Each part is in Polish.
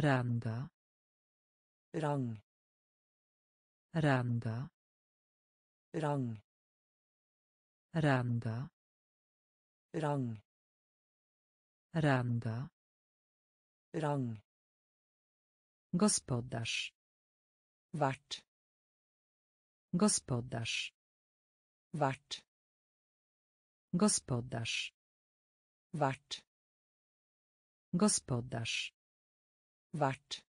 ranga rang. Ranga rang. Ranga rang. Ranga rang. Gospodarz. Vert gospodarz. Vert gospodarz. Vert gospodarz vert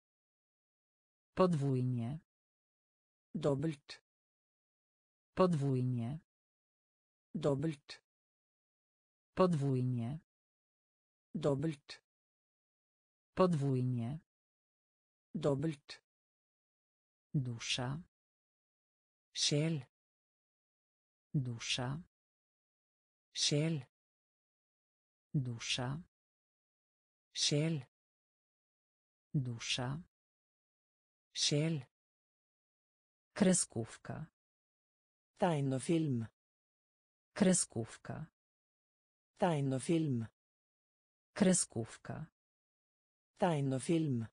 podwójnie. Dobbelt. Podwójnie. Dobbelt. Podwójnie. Dobbelt. Podwójnie. Dobbelt. Dusza. Sjel. Dusza. Sjel. Dusza. Sjel dusza sjel kreskówka tegnefilm kreskówka tegnefilm kreskówka tegnefilm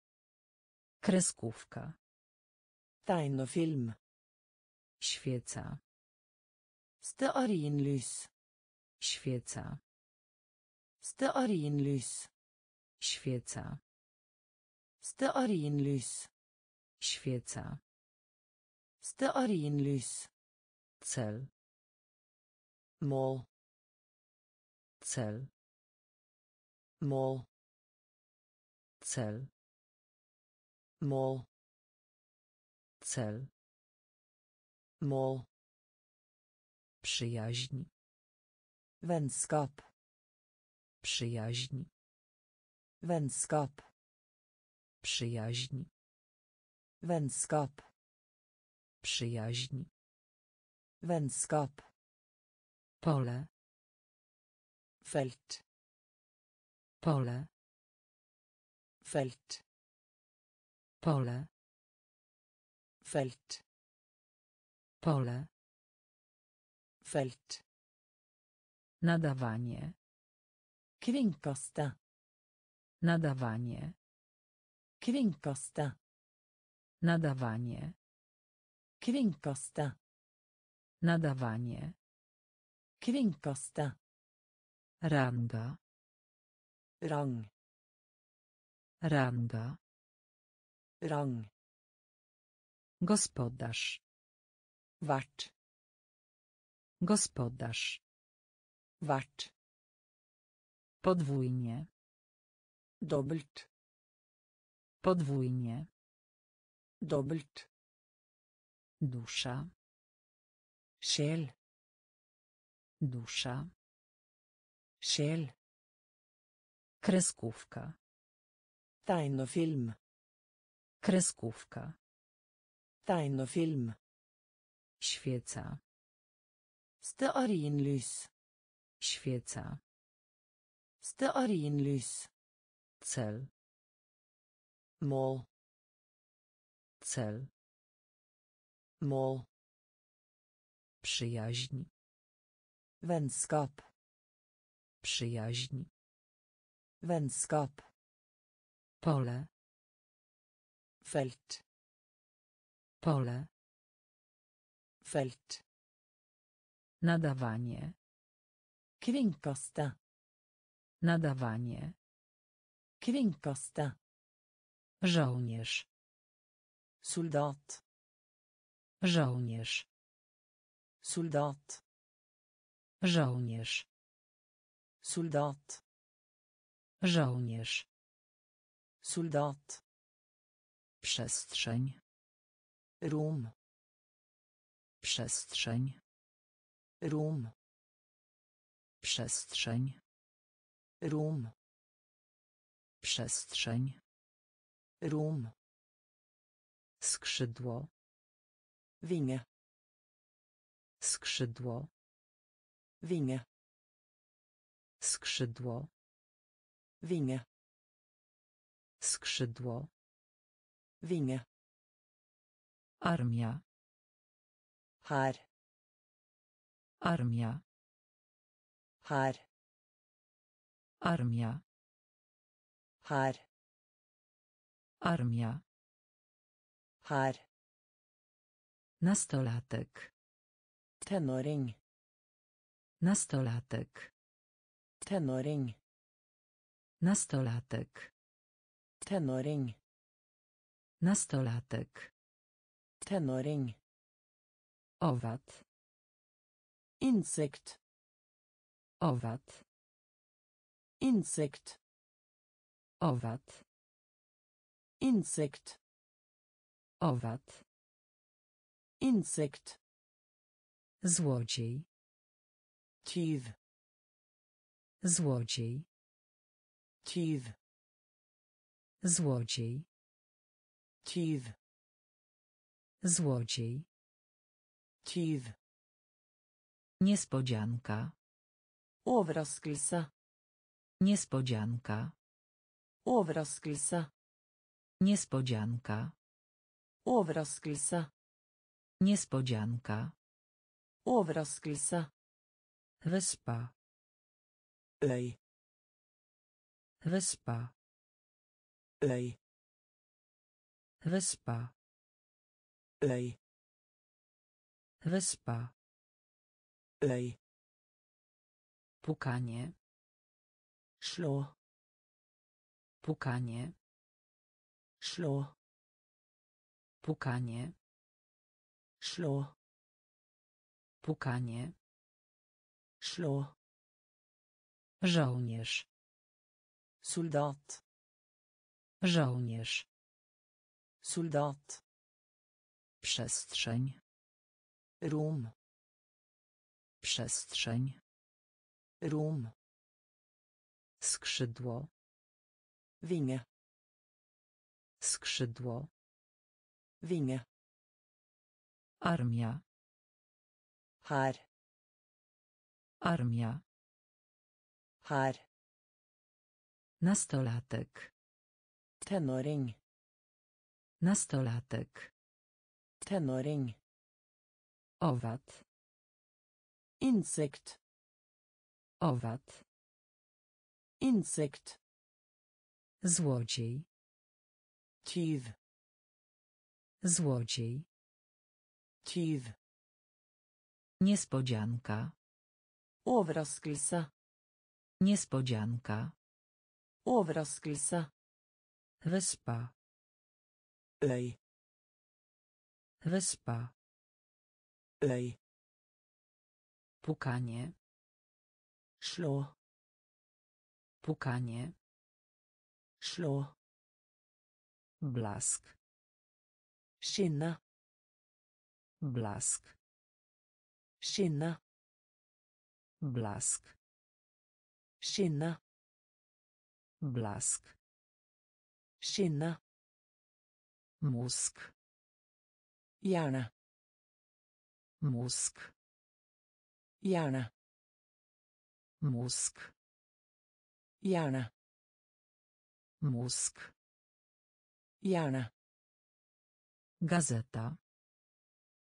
kreskówka tegnefilm świeca stearinlys. świeca stearinlys. świeca stearinlys. Świeca. Stearinlys. Cel. Mål. Cel. Mål. Cel. Mål. Cel. Mål. Przyjaźń. Vennskap przyjaźń. Vennskap przyjaźń vennskap przyjaźń vennskap pole. Felt pole. Felt pole. Felt pole. Felt nadawanie. Kringkaste nadawanie kringkaste nadawanie. Kringkaste nadawanie. Kringkaste ranga rang ranga rang gospodarz. Vert gospodarz. Vert podwójnie. Dobbelt podwójnie. Dobbelt. Dusza. Sjel. Dusza. Sjel. Kreskówka. Tegnefilm kreskówka. Tegnefilm świeca. Stearinlys. Świeca. Stearinlys. Cel mål cel mål przyjaźń vennskap przyjaźń vennskap pole felt pole felt nadawanie kringkaste nadawanie kringkaste żołnierz. Soldat. Żołnierz. Soldat. Żołnierz. Soldat. Żołnierz. Soldat. Przestrzeń. Rom przestrzeń. Rom przestrzeń. Rom przestrzeń rom skrzydło. Vinge skrzydło. Vinge skrzydło. Vinge skrzydło. Vinge armia. Her armia. Her armia. Her Armia. Her. Nastolatek. Tenåring. Nastolatek. Tenåring. Nastolatek. Tenåring. Nastolatek. Tenåring. Owad. Insekt. Owad. Insekt. Owad. Insekt. Owad. Insekt. Złodziej. Tyv. Złodziej. Tyv. Złodziej. Tyv. Złodziej. Tyv. Niespodzianka. Overraskelse. Niespodzianka. Overraskelse. Niespodzianka. Overraskelse. Niespodzianka. Overraskelse. Wyspa. Øy. Wyspa. Øy. Wyspa. Øy. Wyspa. Øy. Pukanie. Slå. Pukanie. Slå. Pukanie. Slå. Pukanie. Slå. Żołnierz. Soldat. Żołnierz. Soldat. Przestrzeń. Rom. Przestrzeń. Rom. Skrzydło. Vinge. Skrzydło. Vinge. Armia. Her. Armia. Her. Nastolatek. Tenåring. Nastolatek. Tenåring. Owad. Insekt. Owad. Insekt. Złodziej. Tyv. Złodziej. Tyv. Niespodzianka. Overraskelse. Niespodzianka. Overraskelse. Wyspa. Øy. Wyspa. Øy. Pukanie. Slå. Pukanie. Slå. Blask. Skinne. Blask. Skinne. Blask. Skinne. Blask. Skinne. Mózg. Hjerne. Mózg. Hjerne. Mózg. Hjerne. Mózg. Hjerne. Gazeta.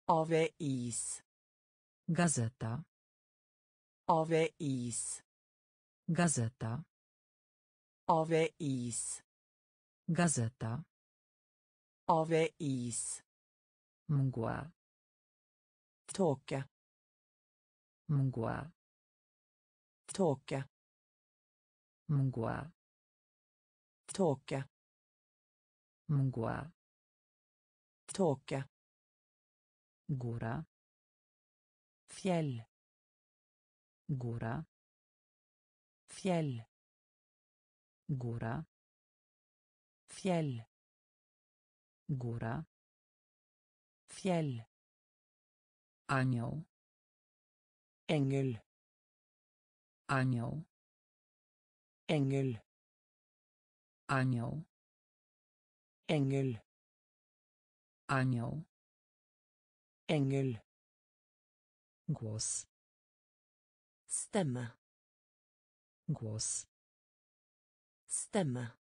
Avis. Gazeta. Avis. Gazeta. Avis. Gazeta. Avis. Mgła. Tåke. Mgła. Tåke. Mgła. Tåke. Mgła. Tåke. Góra. Fjell. Góra. Fjell. Góra. Fjell. Góra. Fjell. Anioł. Engel. Anioł. Engel. Anioł. Engel. Anioł. Engel. Głos. Stemme. Głos. Stemme.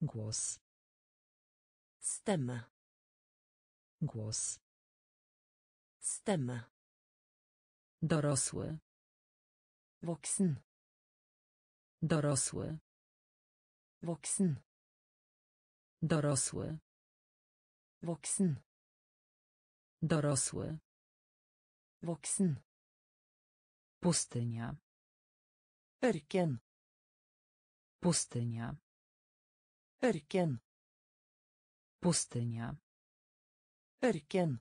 Głos. Stemme. Głos. Stemme. Dorosły. Voksen. Dorosły. Voksen. Dorosły. Voksen. Dorosły. Voksen. Pustynia. Ørken. Pustynia. Ørken. Pustynia. Ørken.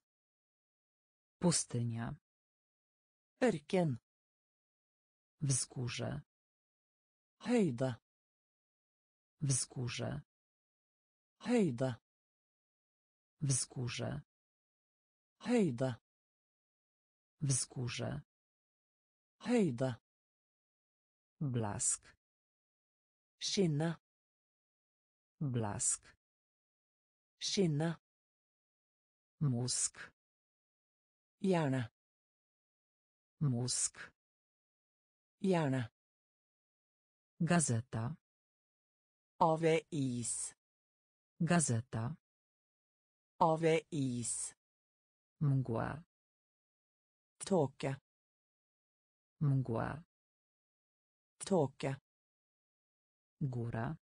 Pustynia. Ørken. Wzgórze. Høyde. Wzgórze. Høyde. Wzgórze. Høyde. Wzgórze. Høyde. Blask. Skinne. Blask. Skinne. Mózg. Hjerne. Mózg. Hjerne. Gazeta. Avis. Gazeta. Avis. Mgła. Tåke. Mgła. Tåke. Góra.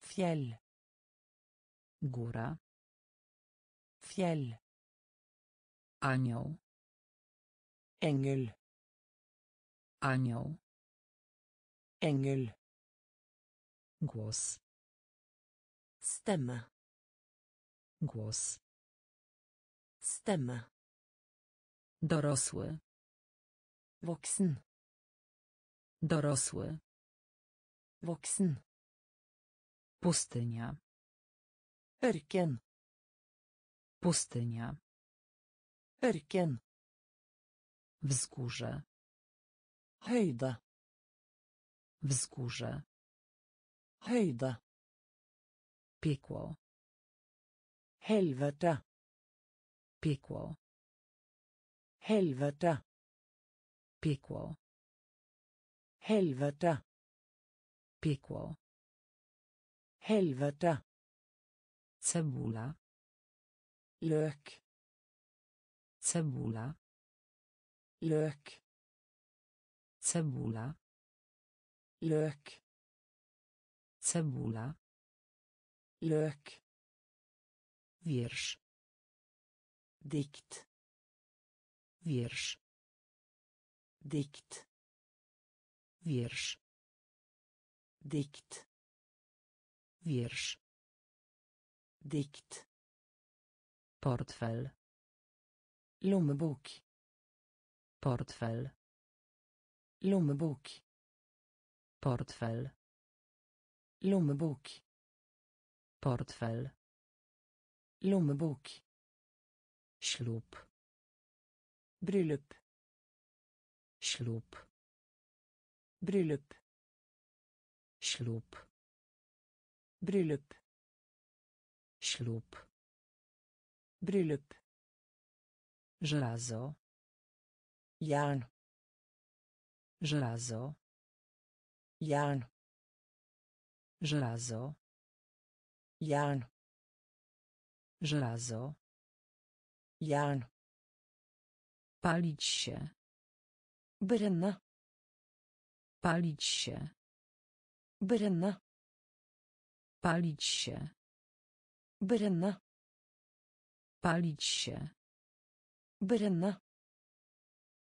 Fjell. Góra. Fjell. Anioł. Engel. Anioł. Engel. Głos. Stemme. Głos. Stemme. Dorosły. Voksen. Dorosły. Voksen. Pustynia. Ørken. Pustynia. Ørken. Wzgórze. Høyde. Wzgórze. Høyde. Piekło. Helvete. Piekło. Helvete. Piekło. Helvete. Piekło. Helvete. Cebula. Løk. Cebula. Løk. Cebula. Løk. Cebula. Løk. Wiersz. Dikt. Wiersz. Dikt. Wiersz. Dikt. Wiersz. Dikt. Portfel. Lommebok. Portfel. Lommebok. Portfel. Lommebok. Portfel. Lommebok. Ślub. Bryllup. Ślub. Bryllup. Ślub. Bryllup. Ślub. Bryllup. Żelazo. Jern. Żelazo. Jern. Żelazo. Jern. Żelazo. Jern. Palić się. Brenne. Palić się. Brenne. Palić się. Brenne. Palić się. Brenne.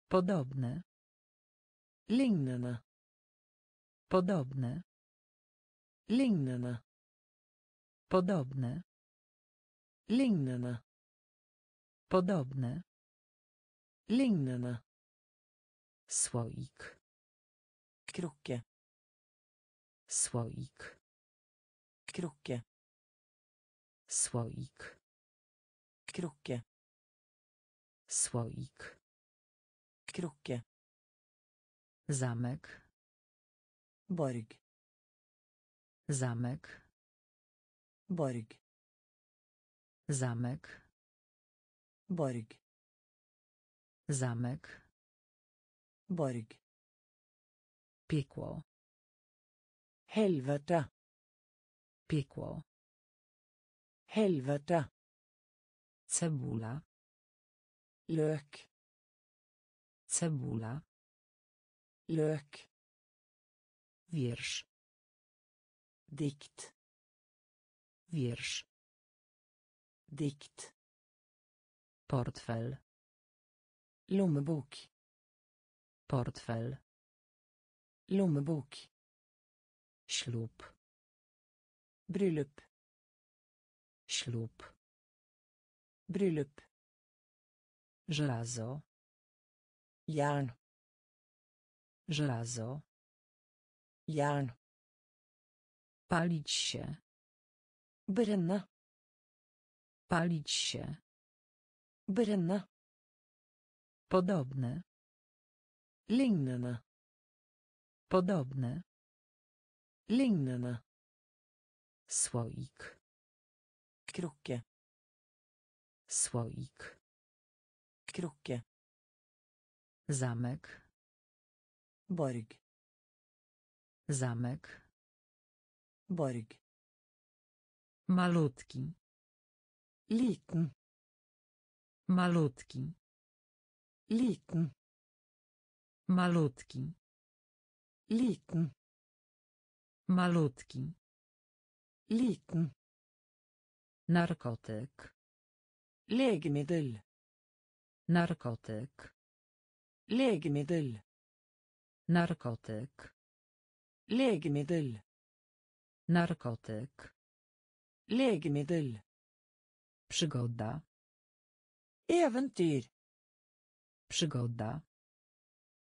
Podobne. Lignende. Podobne. Lignende. Podobne. Lignende. Podobne. Lignende. Słoik. Krukke. Słoik. Krukke. Słoik. Krukke. Słoik. Krukke. Zamek. Borg. Zamek. Borg. Zamek. Borg. Zamek. Borg. Piekło. Helvete. Piekło. Helvete. Cebula. Løk. Cebula. Løk. Wiersz. Dikt. Wiersz. Dikt. Portfel. Lommebok. Portfel. Lommebok. Ślub. Bryllup. Ślub. Bryllup. Żelazo. Jern. Żelazo. Jern. Palić się. Brenne. Palić się. Brenne. Podobne. Lignende. Podobne. Lignende. Słoik. Krukke. Słoik. Krukke. Zamek. Borg. Zamek. Borg. Malutki. Liten. Malutki. Liten. Malutki. Liten. Malutki. Liten. Narkotyk. Legemiddel. Narkotyk. Legemiddel. Narkotyk. Legemiddel. Narkotyk. Legemiddel. Przygoda. Eventyr. Przygoda.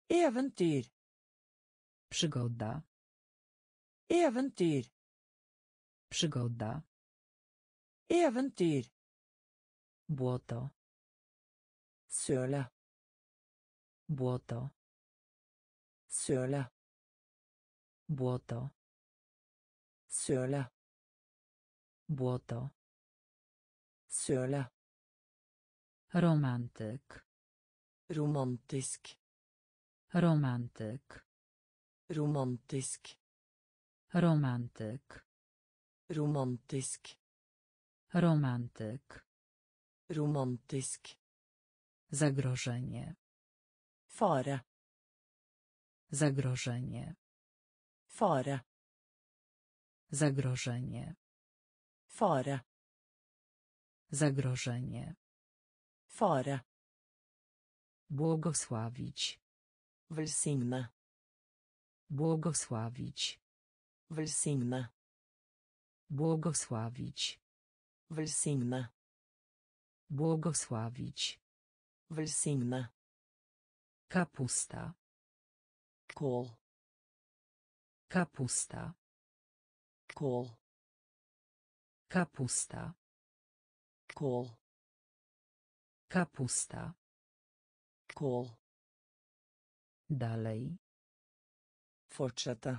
Eventyr. Przygoda. Eventyr. Przygoda. Eventyr. Błoto. Søle. Błoto. Søle. Błoto. Søle. Błoto. Søle. Romantyk. Romantisk. Romantyk. Romantisk. Romantyk. Romantisk. Romantyk. Romantisk. Zagrożenie. Fare. Zagrożenie. Fare. Zagrożenie. Fare. Zagrożenie. Fare. Błogosławić. Velsigne. Błogosławić. Velsigne. Błogosławić. Velsigne. Błogosławić. Velsigne. Kapusta. Kål. Kapusta. Kål. Kapusta. Kål. Kapusta. Kål. Dalej. Fortsette.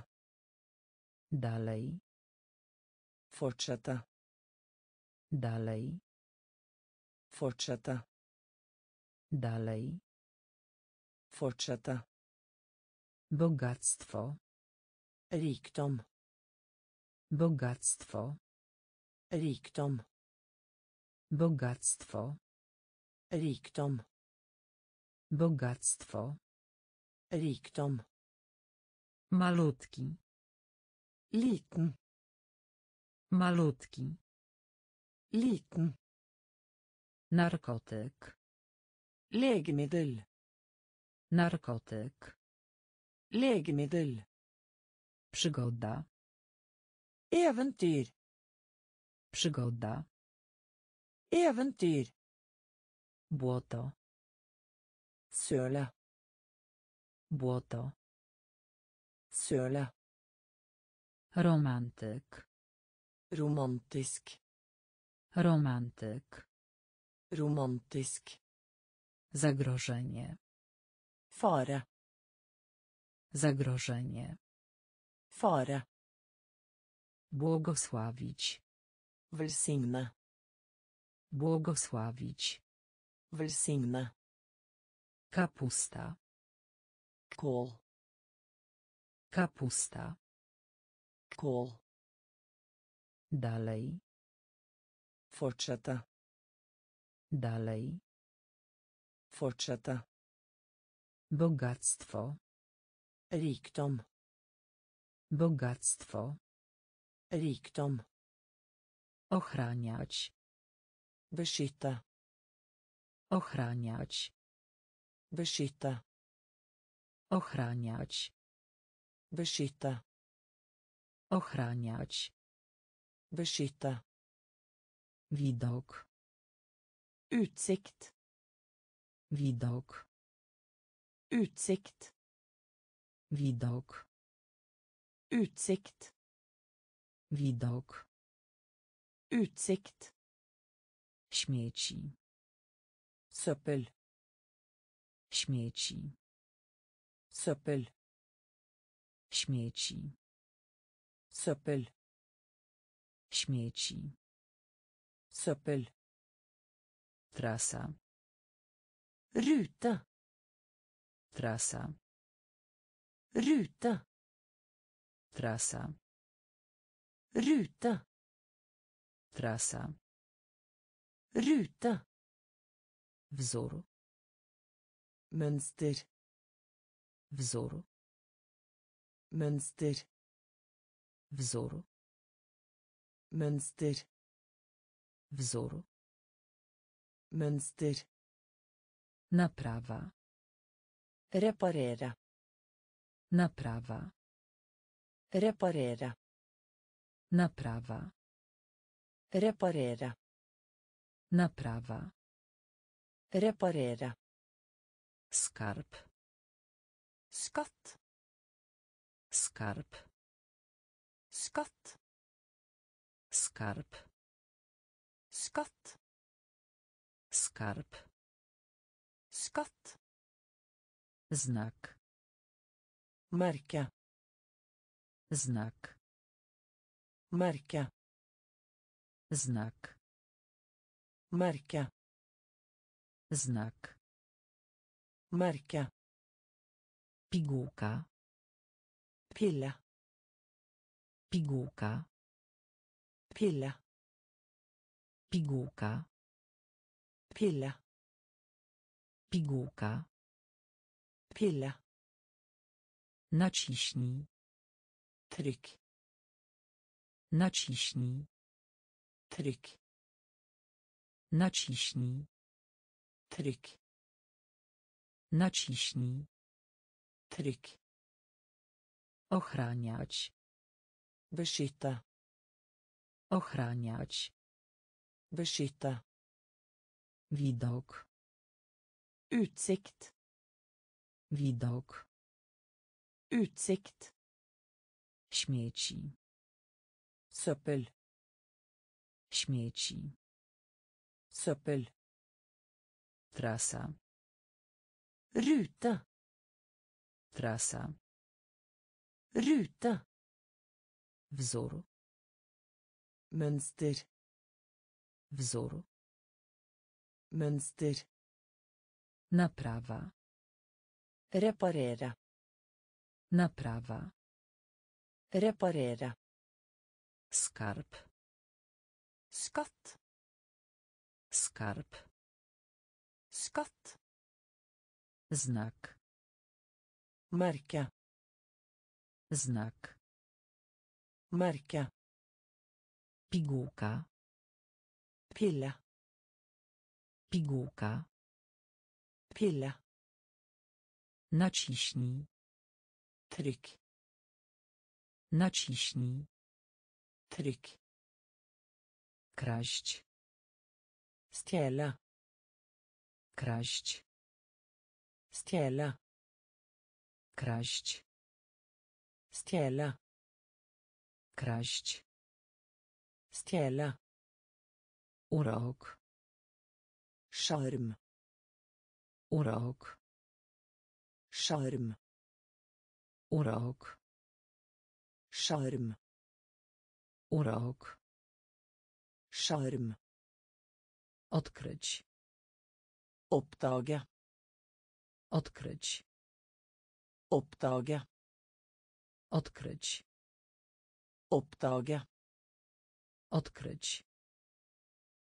Dalej. Fortsette. Dalej. Fortsette. Dalej. Fortsette. Bogactwo. Rikdom. Bogactwo. Rikdom. Bogactwo. Rikdom. Bogactwo. Rikdom. Malutki. Liten. Malutki. Liten. Narkotyk. Legemiddel. Narkotyk. Legemiddel. Przygoda. Eventyr. Przygoda. Eventyr. Błoto. Søle. Błoto. Søle. Romantyk. Romantisk. Romantyk. Romantisk. Zagrożenie. Fare. Zagrożenie. Fare. Błogosławić. Velsigne. Błogosławić. Velsigne. Kapusta. Kål. Kapusta. Kål. Dalej. Fortsette. Dalej. Fortsette. Bogactwo. Rikdom. Bogactwo. Rikdom. Ochraniać. Beskytte. Ochraniać. Beskytte. Ochraniać. Beskytte. Ochraniać. Beskytte. Widok. Utsikt. Widok. Utsikt. Widok. Utsikt. Widok. Utsikt. Śmieci. Søppel. Śmieci. Søppel. Śmieci. Søppel. Śmieci. Søppel. Trasa. Rute. Trasa. Rute. Trasa. Rute. Trasa. Rute. Wzór. Mønster. Wzór. Mønster. Wzór. Mønster. Wzór. Mønster. Naprawa. Reparere. Naprawa. Reparere. Naprawa. Reparere. Naprawa. Reparere. Skarb. Skatt. Skarb. Skatt. Skarb. Skatt. Skarb. Skatt. Znak. Merke. Znak. Merke. Znak. Merke. Znak. Merke. Pigułka. Pille. Pigułka. Pille. Pigułka. Pille. Pigułka. Pille. Naciśnij. Trykk. Naciśnij. Trykk. Naciśnij. Trykk. Naciśnij. Trykk. Ochraniać. Beskytte. Ochraniać. Beskytte. Widok. Utsikt. Widok. Utsikt. Śmieci. Søppel. Śmieci. Søppel. Trasa. Rute. Trasa. Rute. Wzór. Mønster. Wzór. Mønster. Naprawa. Reparere. Naprawa. Reparere. Skarb. Skatt. Skarb. Skatt. Znak. Merke. Znak. Merke. Pigułka. Pille. Pigułka. Pille. Naciśnij. Trykk. Naciśnij. Trykk. Kraść. Stjele. Kraść. Stjele. Kraść. Stjele. Kraść. Stjele. Urok. Sjarm. Urok. Sjarm. Urok. Sjarm. Urok. Sjarm. Odkryć. Oppdage. Odkryć. Oppdage. Odkryć. Oppdage. Odkryć.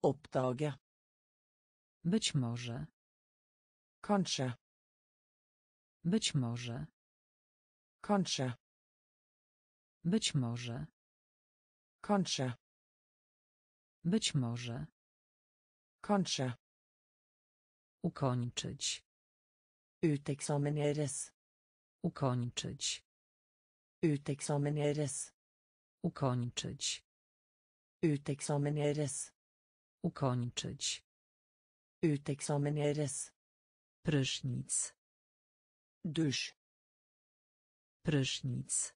Oppdage. Być może. Kanskje. Być może. Kanskje. Być może. Kanskje. Być może. Kanskje. Ukończyć. Uteksamineres. Ukończyć. Uteksamineres. Ukończyć. Uteksamineres. Ukończyć. Uteksamineres. Prysznic. Dusj. Prysznic.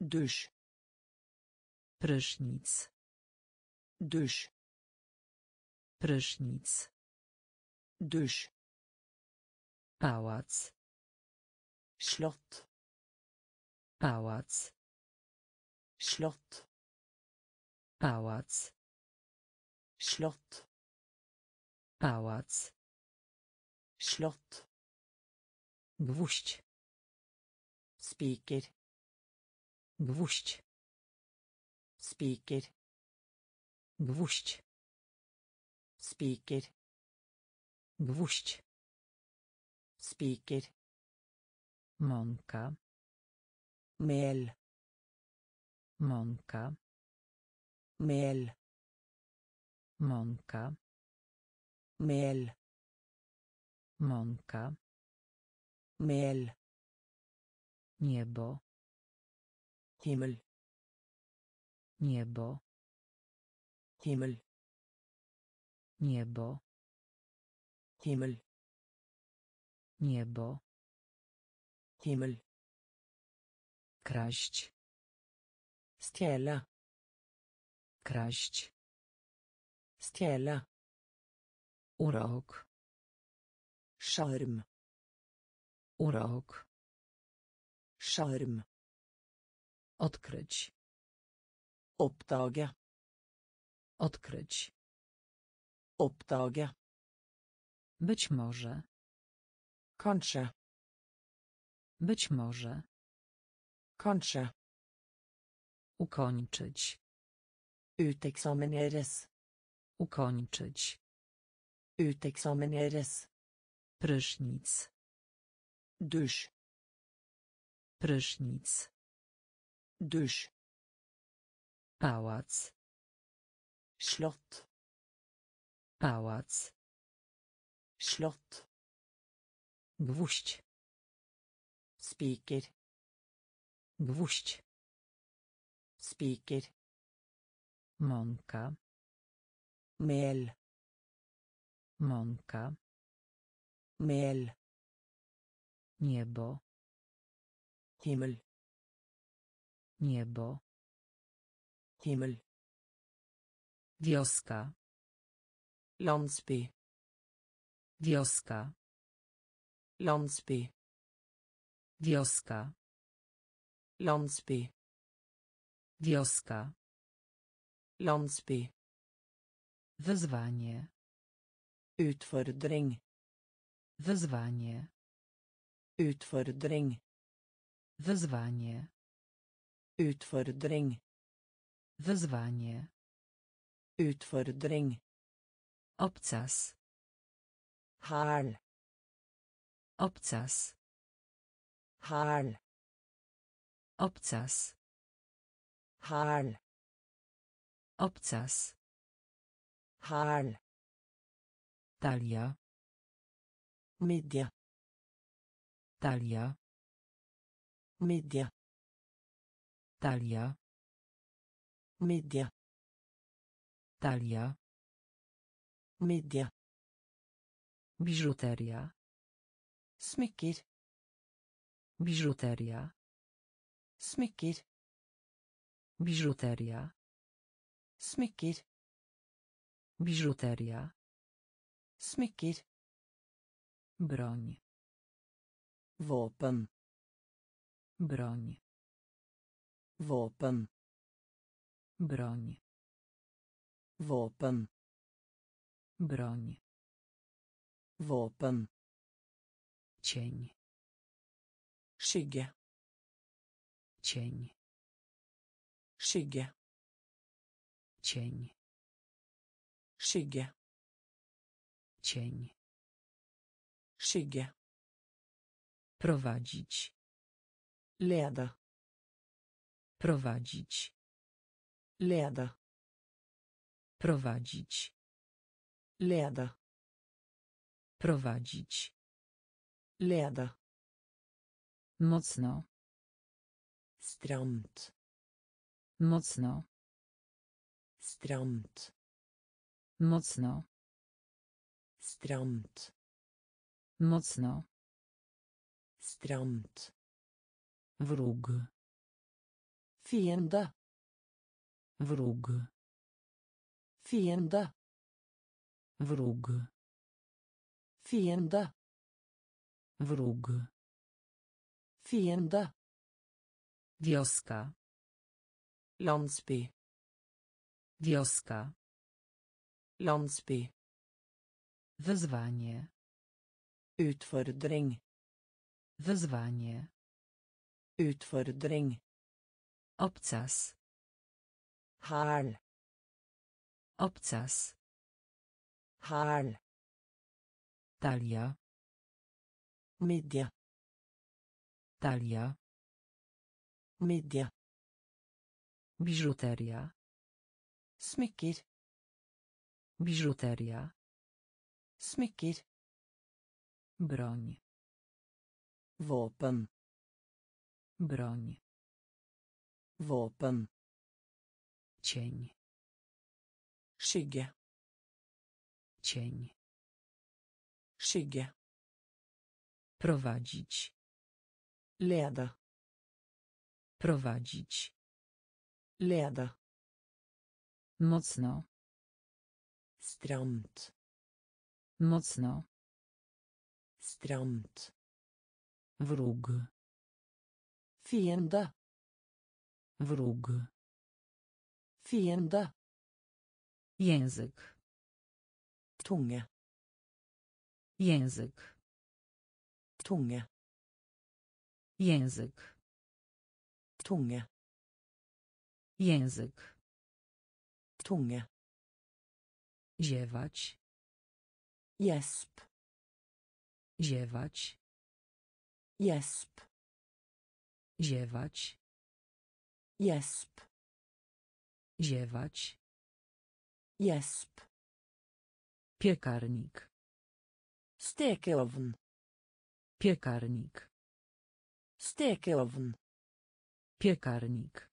Dusj. Prysznic. Dusj. Prysznic. Dusj. Pałac. Slott. Pałac. Slott. Pałac. Slott. Pałac. Slott. Gwóźdź. Spiker. Gwóźdź. Spiker. Gwóźdź. Spiker. Gwóźdź. Spiker. Mąka. Mel. Mąka. Mel. Mąka. Mel. Mąka. Mel. Niebo. Himmel. Niebo. Himmel. Niebo. Himmel. Niebo. Himmel. Kraść. Stjäla. Kraść. Stjäla. Urok. Charm. Urok. Charm. Odkryć. Oppdage. Odkryć. Oppdage. Być może. Kanskje. Być może. Kanskje. Ukończyć. Uteksamineres. Ukończyć. Uteksamineres. Prysznic. Dusj. Prysznic. Dusj. Pałac. Slott. Pałac. Slott. Gwóźdź. Spiker. Gwóźdź. Spiker. Mąka. Mel. Mąka. Mel. Niebo. Himmel. Niebo. Himmel. Wioska. Landsby. Wioska. Landsby. Wioska. Landsby. Wioska. Landsby. Wyzwanie. Utfordring. Wyzwanie. Utfordring. Wyzwanie. Utfordring. Wyzwanie. Utfordring. Obcas. Hæl. Obcas. Hæl. Obcas. Hæl. Obcas. Hæl. Talia. Midje. Talia. Midje. Talia. Midje. Talia. Midje. Biżuteria. Smykker. Biżuteria. Smykker. Biżuteria. Smykker. Biżuteria. Smykker. Broń. Våpen. Broń. Våpen. Broń. Våpen. Broń. Våpen. Cień. Skygge. Cień. Skygge. Cień. Skygge. Cień. Skygge. Prowadzić. Leda. Prowadzić. Leda. Prowadzić. Leda. Prowadzić. Leda. Mocno. Stramt. Mocno. Stramt. Mocno. Stramt. Mocno. Stramt. Wróg. Fiende. Wróg. Fiende. Wróg. Fiende. Wróg. Fiende. Wioska. Landsby. Wioska. Landsby. Wyzwanie. Utfordring. Wyzwanie. Utfordring. Obcas. Hæl. Obcas. Hæl. Talia. Midje. Talia. Midje. Biżuteria. Smykker. Biżuteria. Smykker. Broń. Våpen. Broń. Våpen. Cień. Skygge. Cień. Skygge. Prowadzić. Leda. Prowadzić. Leda. Mocno. Stramt. Mocno. Stramt. Wróg. Fiende. Wróg. Fiende. Język. Tunge. Język. Tunge. Język. Tunge. Język. Tunge. Ziewać. Gjesp. Ziewać. Gjesp. Ziewać. Gjesp. Ziewać. Gjesp. Piekarnik. Stekeovn. Piekarnik. Stekeovn. Piekarnik.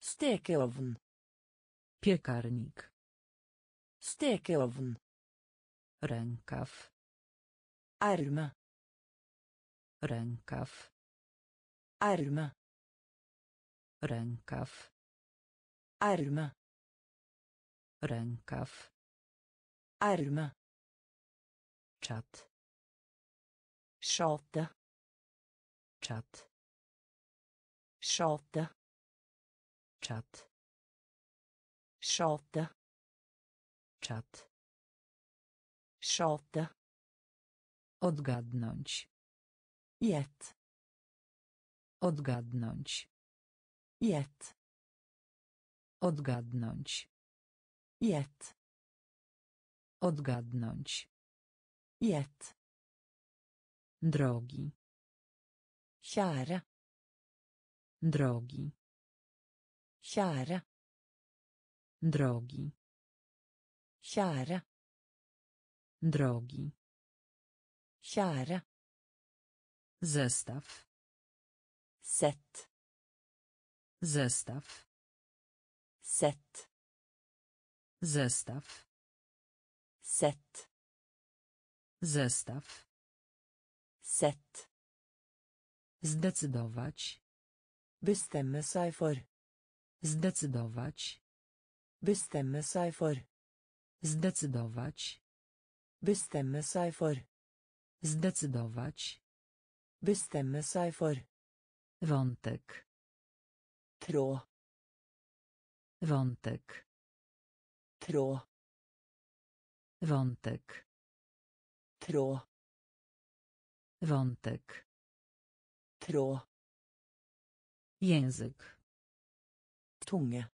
Stekeovn. Piekarnik. Stekeovn. Rękaw. Erme. Rękaw. Erme. Rękaw. Erme. Rękaw. Erme. Czat. Tjate. Czat. Tjate. Czat. Tjate. Czat. Tjate. Odgadnąć. Gjett. Odgadnąć. Gjett. Odgadnąć. Gjett. Odgadnąć. Gjett. Drogi. Kjære. Drogi. Kjære. Drogi. Kjære. Drogi. Kjære. Zestaw. Sett. Zestaw. Sett. Zestaw. Sett. Zestaw. Sett. Zdecydować. Bestemme seg for. Zdecydować. Bestemme seg for. Zdecydować. Bestemme seg for. Zdecydować. Bestemme seg for. Wątek. Tråd. Wątek. Tråd. Wątek. Tråd. Wątek. Tråd. Język. Tunge.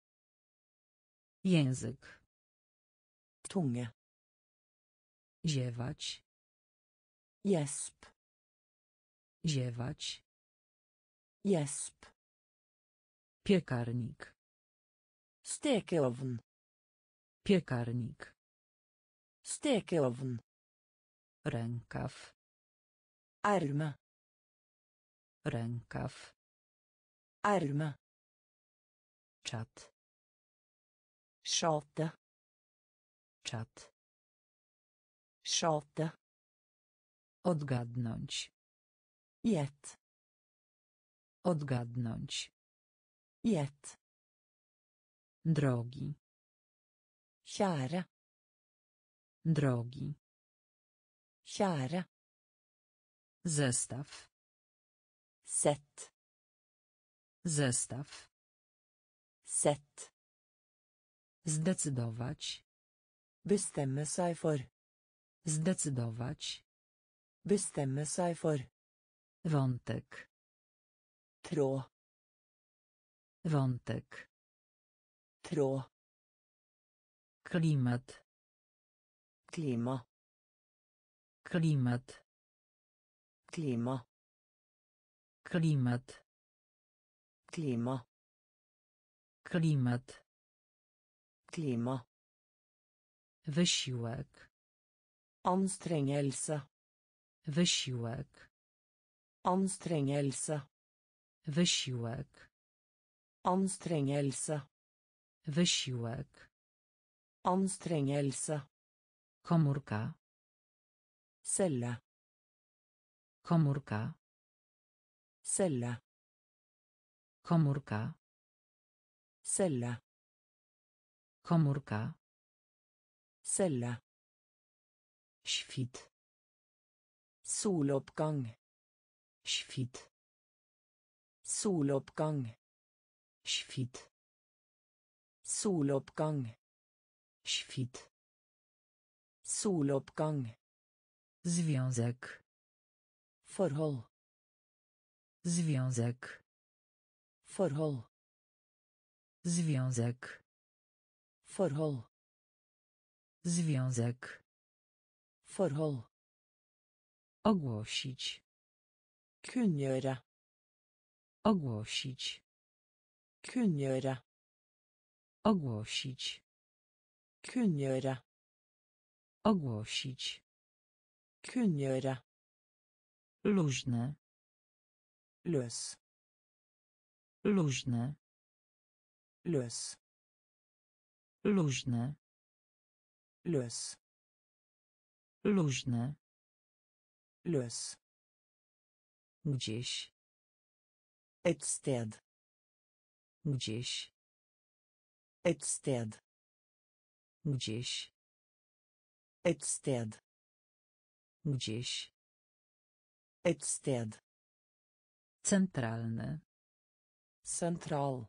Język. Tunge. Ziewać. Gjesp. Ziewać. Gjesp. Piekarnik. Stekeovn. Piekarnik. Stekeovn. Rękaw. Erme. Rękaw. Erme. Czat. Sjate. Czat. Sjate. Odgadnąć. Gjett. Odgadnąć. Gjett. Drogi. Kjære. Drogi. Kjære. Zestaw. Sett. Zestaw. Sett. Zdecydować. Bestemme seg for. Zdecydować. Bestemme seg for. Wątek. Tråd. Wątek. Tråd. Klimat. Klima. Klimat. Klima. Klimat. Klima. Klimat. Klima. Wysiłek. Anstrengelse. Wysiłek. Anstrengelse. Wysiłek. Anstrengelse. Wysiłek. Anstrengelse. Komórka. Celle. Komórka. Celle. Komórka. Celle. Komórka. Celle. Świt. Soloppgang. Świt. Soloppgang. Świt. Soloppgang. Świt. Soloppgang. Związek. Forhold. Związek. Forhold. Związek. Forhold. Związek. Forhold. Ogłosić. Kunngjøre. Ogłosić. Kunngjøre. Ogłosić. Kunngjøre. Ogłosić. Kunngjøre. Luźne. Løs. Luźne. Løs. Luźne. Løs. Luźne. Løs. Gdzieś. Et sted. Gdzieś. Et sted. Gdzieś. Et sted. Gdzieś. Et sted. Centralny. Sentral.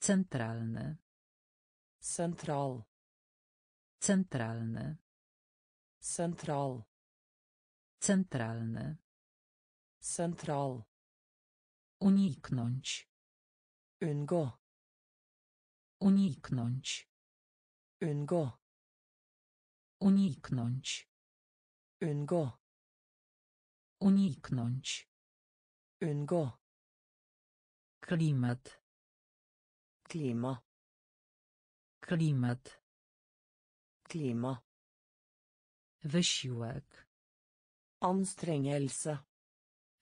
Centralny. Sentral. Centralny. Sentral. Centralny. Sentral. Uniknąć. Unngå. Uniknąć. Unngå. Uniknąć. Unngå. Uniknąć. Unngå. Klimat. Klima. Klimat. Klima. Wysiłek. Anstrengelse.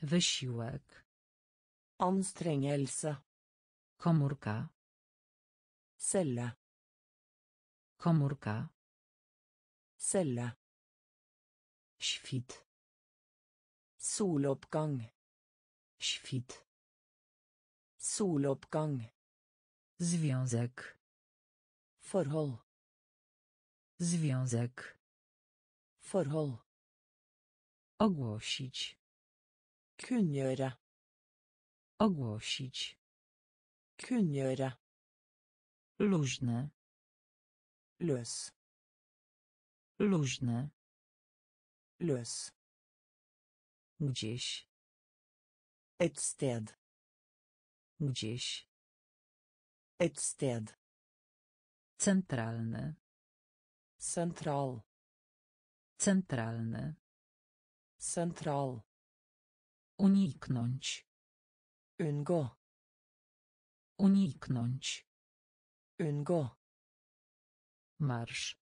Wysiłek. Anstrengelse. Komórka. Celle. Komórka. Celle. Świt. Soloppgang. Świt. Soloppgang. Związek. Forhold. Związek. Forhold. Ogłosić. Kunngjøre. Ogłosić. Kunngjøre. Luźne. Løs. Luźne. Løs. Gdzieś. Et sted. Gdzieś. Et sted. Centralny. Sentral. Centralny. Sentral. Uniknąć. Unngå. Uniknąć. Unngå. Marsz.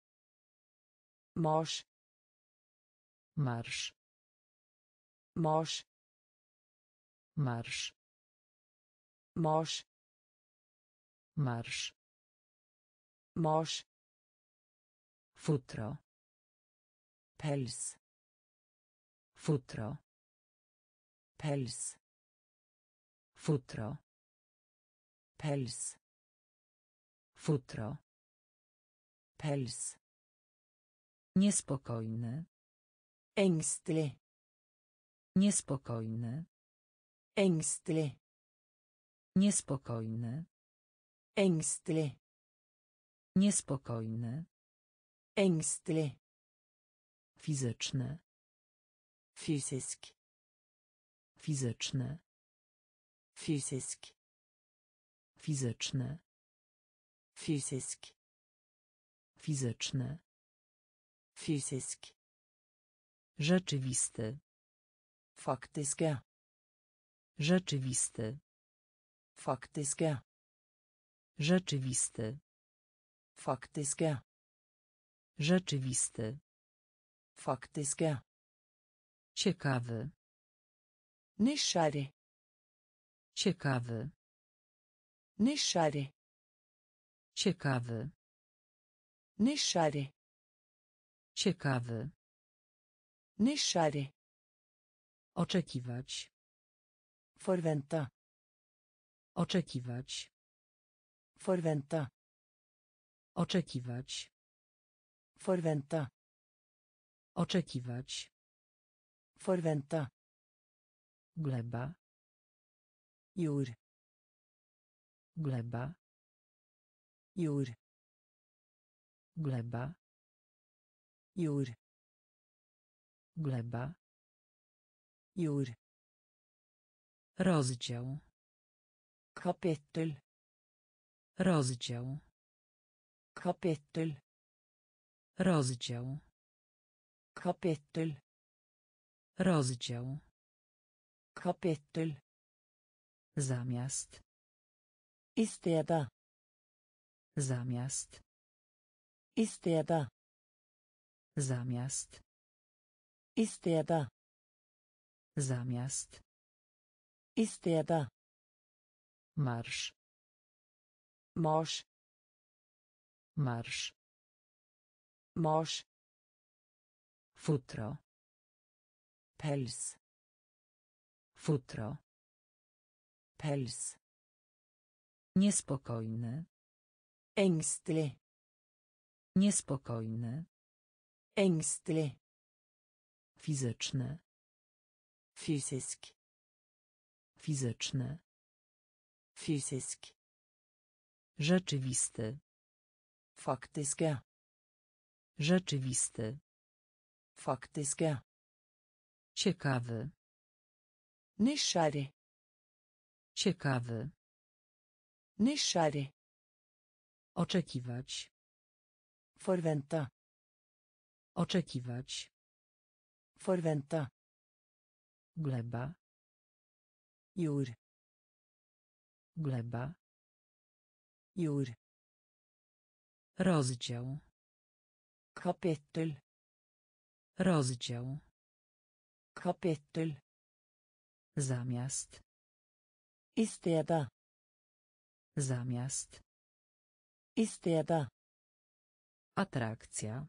Marsch. Marsz. Marsch. Marsz. Marsch. Marsz. Marsch. Futro. Pels. Futro. Pels. Futro. Pels. Futro. Pels. Niespokojny. Ängslig. Niespokojny. Ängslig. Niespokojny. Ängslig. Niespokojny. Ängslig. Fizyczny. Fysisk. Fizyczny. Fysisk. Fizyczny. Fysisk. Fizyczny. Fysisk. Rzeczywisty. Faktiske. Rzeczywisty. Faktiske. Rzeczywisty. Faktiske. Rzeczywisty. Faktiske. Ciekawy. Nysgjerrig. Ciekawy. Nysgjerrig. Ciekawy. Nysgjerrig. Ciekawy. Nysgjerrig. Oczekiwać. Forvente. Oczekiwać. Forvente. Oczekiwać. Forvente. Oczekiwać. Forvente. Gleba. Jord. Gleba. Jord. Gleba. Jord. Gleba. Jord. Rozdział. Kapittel. Rozdział. Kapittel. Rozdział. Kapittel. Rozdział. Kapittel. Zamiast. I stedet. Zamiast. I stedet. Zamiast. I stedet. Zamiast. I stedet. Marsz. Marsch. Marsz. Marsch. Futro. Pels. Futro. Pels. Niespokojny. Ängslig. Niespokojny. Ängslig. Fizyczny. Fysisk. Fizyczny. Fysisk. Rzeczywisty. Faktiske. Rzeczywisty. Faktiske. Ciekawy. Nysgjerrig. Ciekawy. Nysgjerrig. Oczekiwać. Forvente. Oczekiwać. Forvente. Gleba. Jord. Gleba. Jord. Rozdział. Kapittel. Rozdział. Kapittel. Zamiast. I stedet. Zamiast. I stedet. Atrakcja.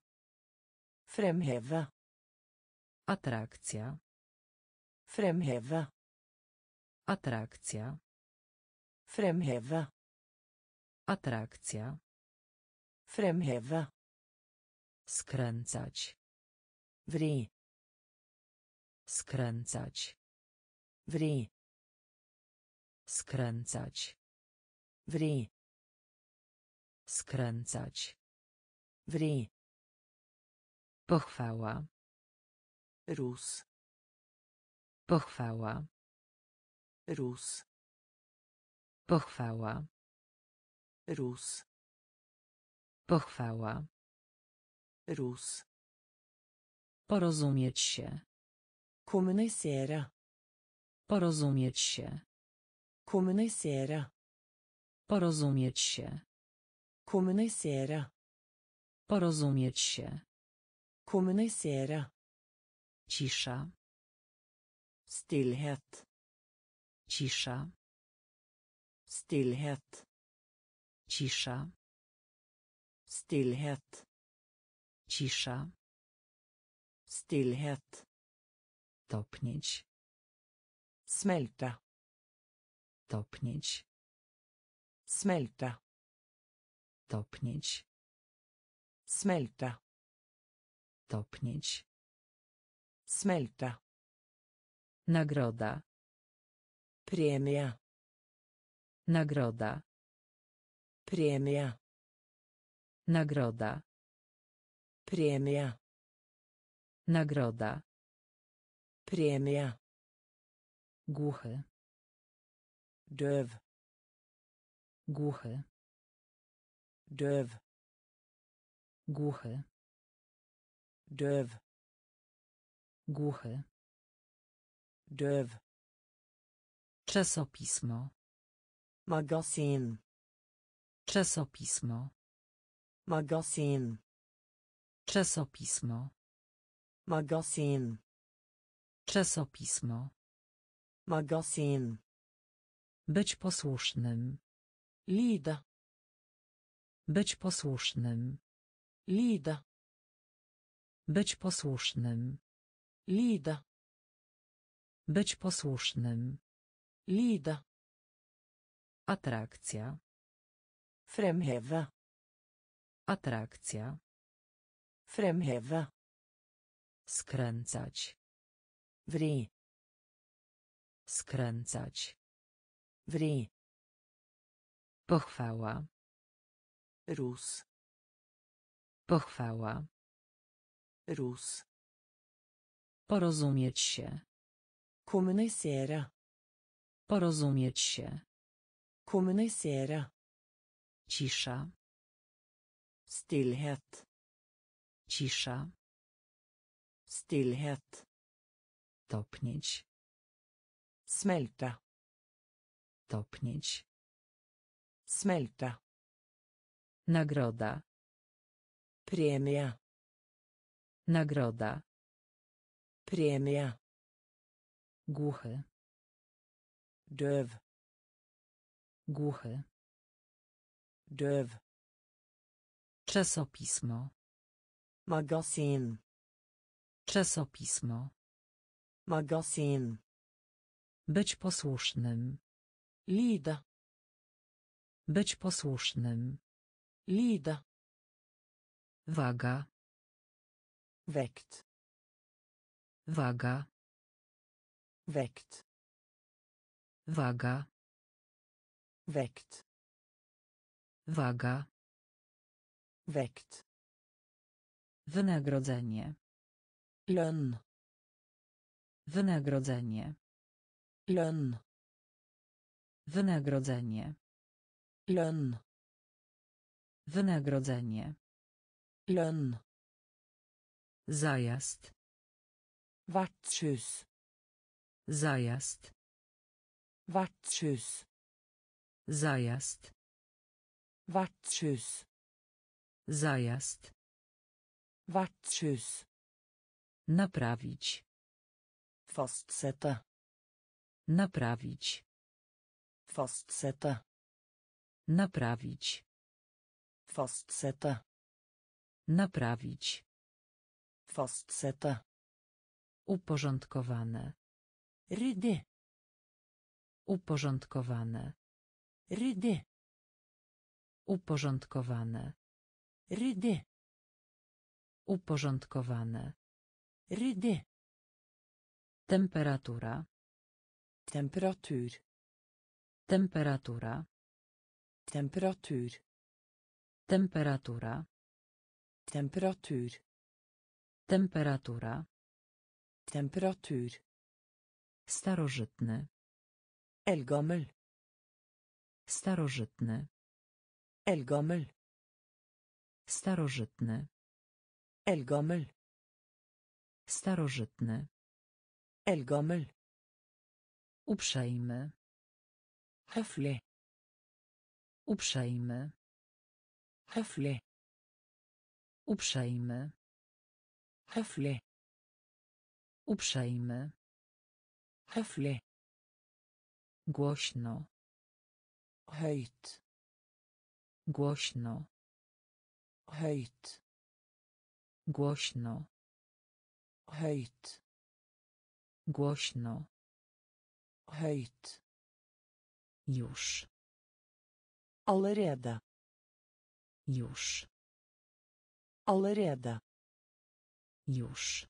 Fremheve. Atrakcja. Fremheve. Atrakcja. Fremheve. Atrakcja. Fremheve. Skręcać. Vri. Skręcać. Vri. Skręcać. Vri. Skręcać. Vri. Pochwała. Ros. Pochwała. Ros. Pochwała. Ros. Pochwała. Ros. Porozumieć się. Kommunisere. Porozumieć się. Kommunisere. Porozumieć się. Kommunisere. Porozumieć się. Kommunisere. Cisza. Stillhet. Cisza. Stillhet. Cisza. Stillhet. Cisza. Stillhet. Topnieć. Smelta. Topnieć. Smelta. Topnieć. Smelta. Topnieć. Smelta. Nagroda. Premie. Nagroda. Premie. Nagroda. Premie. Nagroda. Premie. Głuchy. Döv. Głuchy. Döv. Głuchy. Döv. Głuchy. Döv. Czasopismo. Magasin. Czasopismo. Magasin. Czasopismo. Magasin. Czasopismo. Magasin. Być posłusznym. Lida. Być posłusznym. Lida. Być posłusznym. Lida. Być posłusznym. Lida. Atrakcja. Fremheve. Atrakcja. Fremheve. Skręcać. Vri. Skręcać. Vri. Pochwała. Ros. Pochwała. Ros. Porozumieć się. Kommunisere. Porozumieć się. Kommunisere. Cisza. Stillhet. Cisza. Stillhet. Topnieć. Smelta. Topnieć. Smelta. Nagroda. Premie. Nagroda. Premie. Głuchy. Döv. Głuchy. Döv. Czasopismo. Magasin. Czasopismo. Magasin. Być posłusznym. Lida. Być posłusznym. Lida. Waga. Vekt. Waga. Vekt. Waga. Vekt. Waga. Vekt. Wynagrodzenie. Lønn. Wynagrodzenie. Lønn. Wynagrodzenie. Lønn. Wynagrodzenie. Lønn. Zajazd. Vertshus. Zajazd. Vertshus. Zajazd. Vertshus. Zajazd. Vertshus. Naprawić. Fastsette. Naprawić. Fastsette. Naprawić. Fastsette. Naprawić. Fastsette. Uporządkowane. Ryddig. Uporządkowane. Ryddig. Uporządkowane. Ryddig. Uporządkowane. Ryddig. Temperatura. Temperatur. Temperatura. Temperatur. Temperatura. Temperatur. Temperatura. Temperatur. Starożytny. Eldgammel. Starożytny. Eldgammel. Starożytny. Eldgammel. Starożytny. Eldgammel. Uprzejmy. Høflig. Uprzejmy. Høflig. Uprzejmy. Høflig. Uprzejmy. Høflig. Głośno. Høyt. Głośno. Høyt. Głośno. Høyt. Głośno. Høyt. Już. Allerede. Już. Allerede. Już.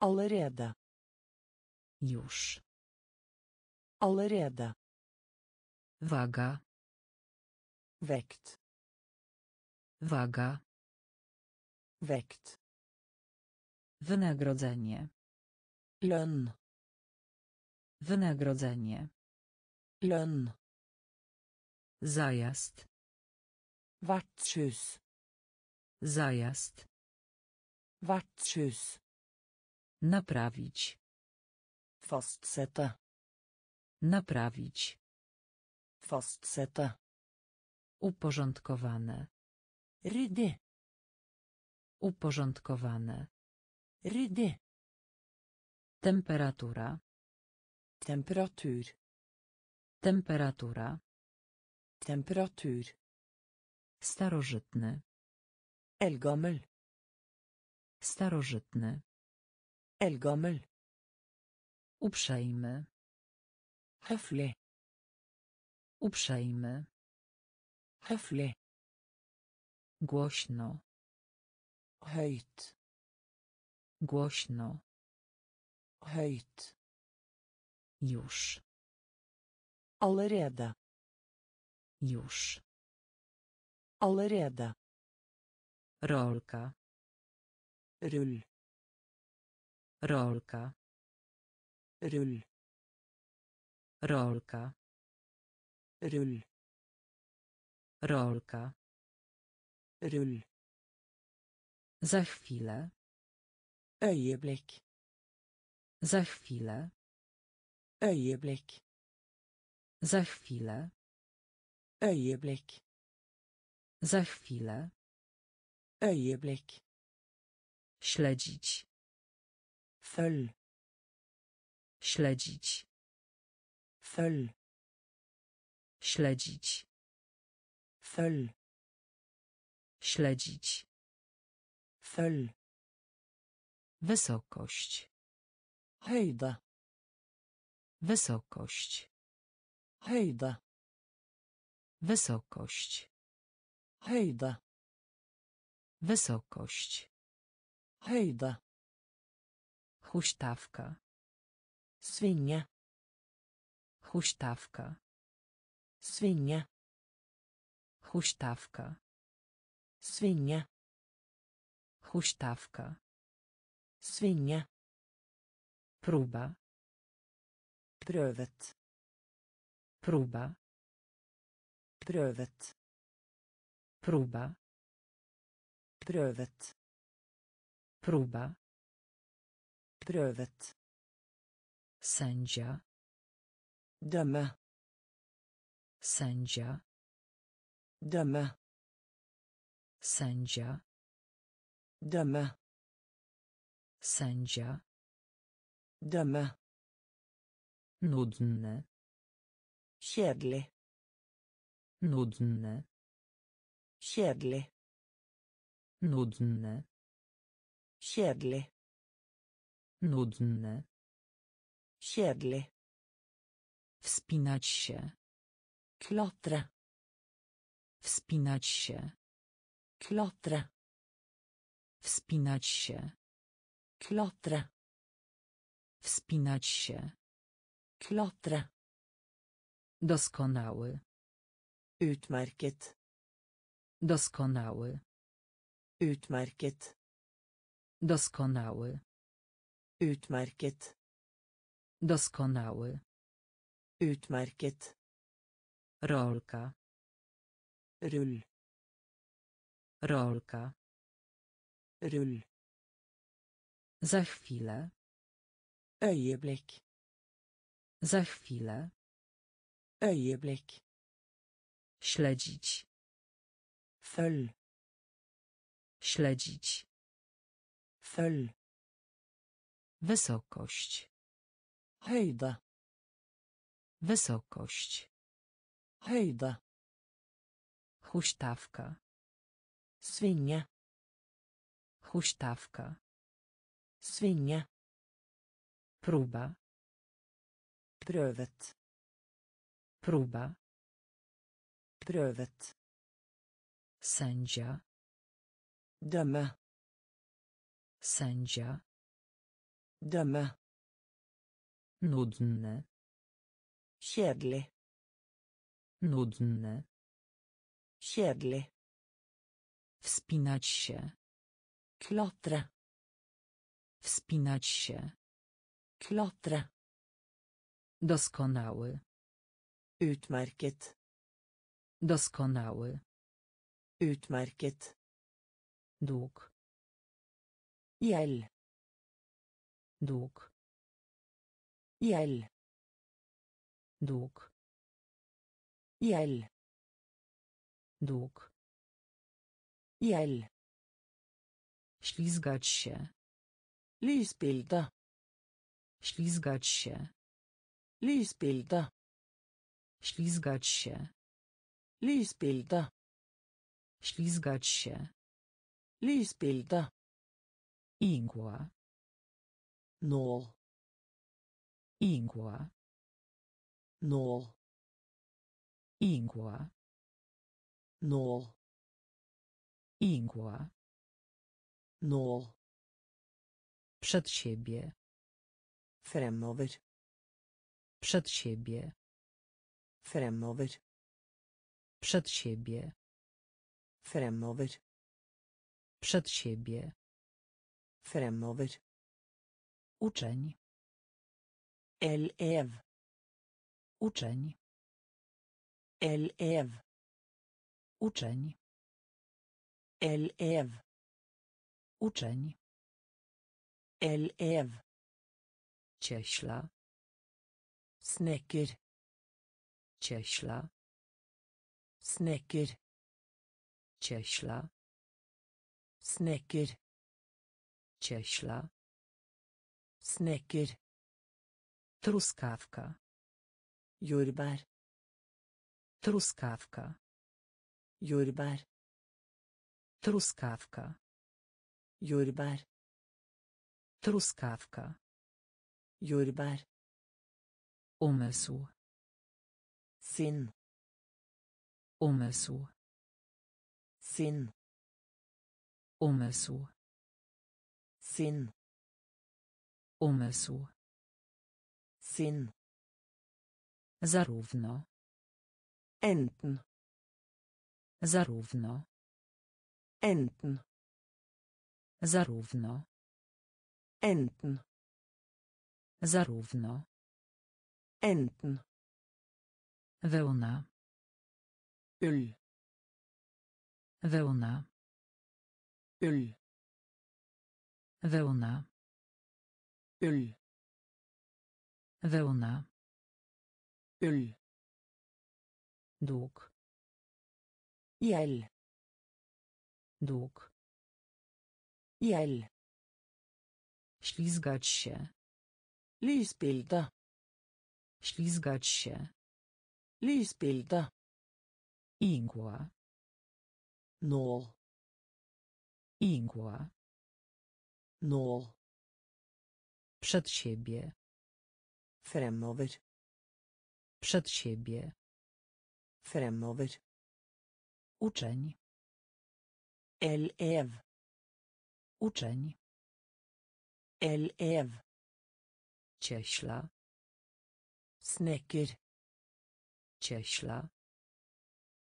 Allerede. Już. Allerede. Waga. Vekt. Waga. Vekt. Wynagrodzenie. Lønn. Wynagrodzenie. Lønn. Zajazd. Vertshus. Zajazd. Vertshus. Naprawić. Fastsette. Naprawić. Fastsette. Uporządkowane. Ryddig. Uporządkowane. Ryddig. Temperatura. Temperatur. Temperatura. Temperatur. Starożytny. Eldgammel. Starożytny. Eldgammel. Uprzejmy. Høflig. Uprzejmy. Høflig. Głośno. Høyt. Głośno. Høyt. Już. Allerede. Już. Allerede. Rolka. Rull. Rolka. Rull. Rolka. Rull. Rolka. Rull. Za chwilę. Øyeblikk. Za chwilę. Øyeblikk. Za chwilę. Za chwilę. Øyeblikk. Śledzić. Følg. Śledzić. Følg. Śledzić. Følg. Śledzić. Følg. Wysokość. Høyde. Wysokość. Høyde. Wysokość. Høyde. Wysokość. Høyde. Huśtawka. Svinge. Huśtawka. Svinge. Huśtawka. Svinge. Huśtawka. Svinge. Próba. Prøvet. Próba. Prøvet. Próba. Prøvet. Próba. Prøvet. Sędzia. Dømme. Sędzia. Dømme. Sędzia. Dømme. Sędzia. Dømme. Nudny. Kjedelig. Nudny. Kjedelig. Nudny. Kjedelig. Nudny. Kjedelig. Wspinać się. Klatre. Wspinać się. Klatre. Wspinać się. Klatre. Wspinać się. Klatre. Doskonały. Utmerket. Doskonały. Utmerket. Doskonały. Utmerket. Doskonały. Utmerket. Rolka. Rull. Rolka. Rull. Za chwilę. Øyeblikk. Za chwilę. Øyeblikk. Śledzić. Følg. Śledzić. Følg. Wysokość. Høyde. Wysokość. Høyde. Huśtawka. Svinge. Huśtawka. Svinge. Próba. Prøvet. Próba. Prøvet. Sędzia. Dømme. Sędzia. Dømme. Nudny. Kjedelig. Nudny. Kjedelig. Wspinać się. Klatre. Wspinać się. Klatre. Doskonały. Utmerket. Doskonały. Utmerket. Dług. Gjeld. Dług. Gjeld. Dług. Gjeld. Dług. Gjeld. Ślizgać się. Lysbilde. Ślizgać się. Lysbilde. Ślizgać się. Lysbilde. Ślizgać się. Lysbilde. Igła. Nål. Igła. Nål. Igła. Nål. Igła. Nål. Przed siebie. Fremover. Przed siebie. Fremover. Przed siebie. Fremover. Przed siebie. Fremover. Uczeń. Elev. Uczeń. Elev. Uczeń. Elev. Uczeń. Elev. Cieśla. Snekker. Cieśla. Snekker. Cieśla. Snekker. Cieśla. Snekker. Truskawka. Jordbær. Truskawka. Jordbær. Truskawka. Jordbær. Truskawka. Jordbær. Umysł. Sinn. Umysł. Sinn. Umysł. Sinn. Umysł. Sinn. Zarówno. Enten. Zarówno. Enten. Zarówno. Enten. Zarówno. Enten. Wełna. Ull. Wełna. Ull. Wełna. Ull. Wełna. Ull. Dług. Gjeld. Dług. Gjeld. Ślizgać się. Lysbilde. Ślizgać się. Lysbilde. Igła. Nål. Igła. Nål. Przed siebie. Fremover. Przed siebie. Fremover. Uczeń. Elev. Uczeń. Elev. Cieśla. Snekker. Cieśla.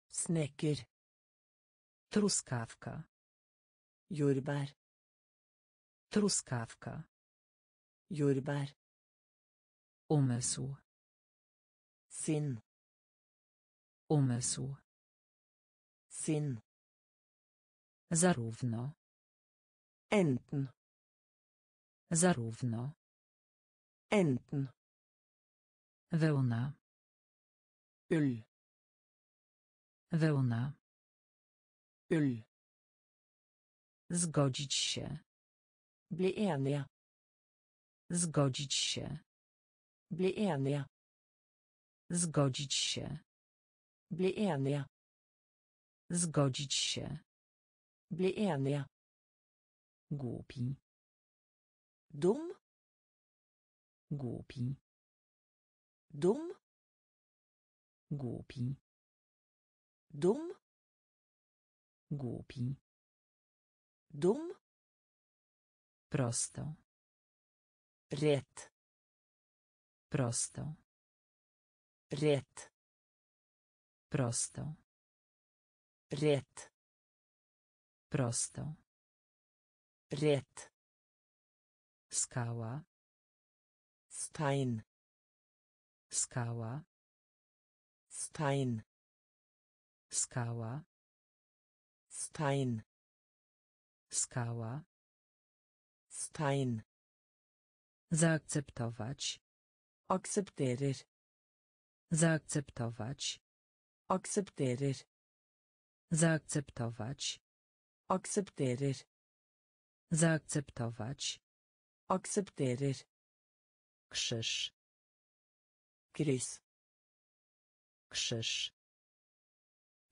Snekker. Truskawka. Jordbær. Truskawka. Jordbær. Umysł. Sinn. Umysł. Sinn. Zarówno. Enten. Zarówno. Enten. Wełna. Ull. Wełna. Ull. Zgodzić się. Bli enige. Zgodzić się. Bli enige. Zgodzić się. Bli enige. Zgodzić się. Bli enige. Głupi. Dum. Głupi. Dum. Głupi. Dum. Głupi. Dum. Prosto. Rätt. Prosto. Rätt. Prosto. Rätt. Prosto. Rätt. Skała. Stein. Skała. Stein. Skała. Stein. Skała. Stein. Zaakceptować. Aksepterer. Zaakceptować. Aksepterer. Zaakceptować. Aksepterer. Zaakceptować. Aksepterer. Krzyż. Kryss. Krzyż.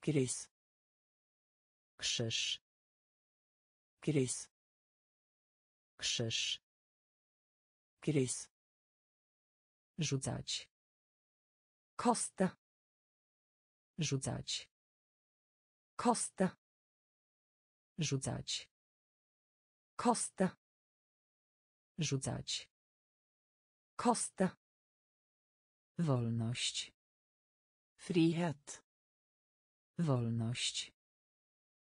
Kryss. Krzyż. Kryss. Krzyż. Kryss. Rzucać. Kosta. Rzucać. Kosta. Rzucać. Kosta. Rzucać. Kosta. Wolność. Frihet. Wolność.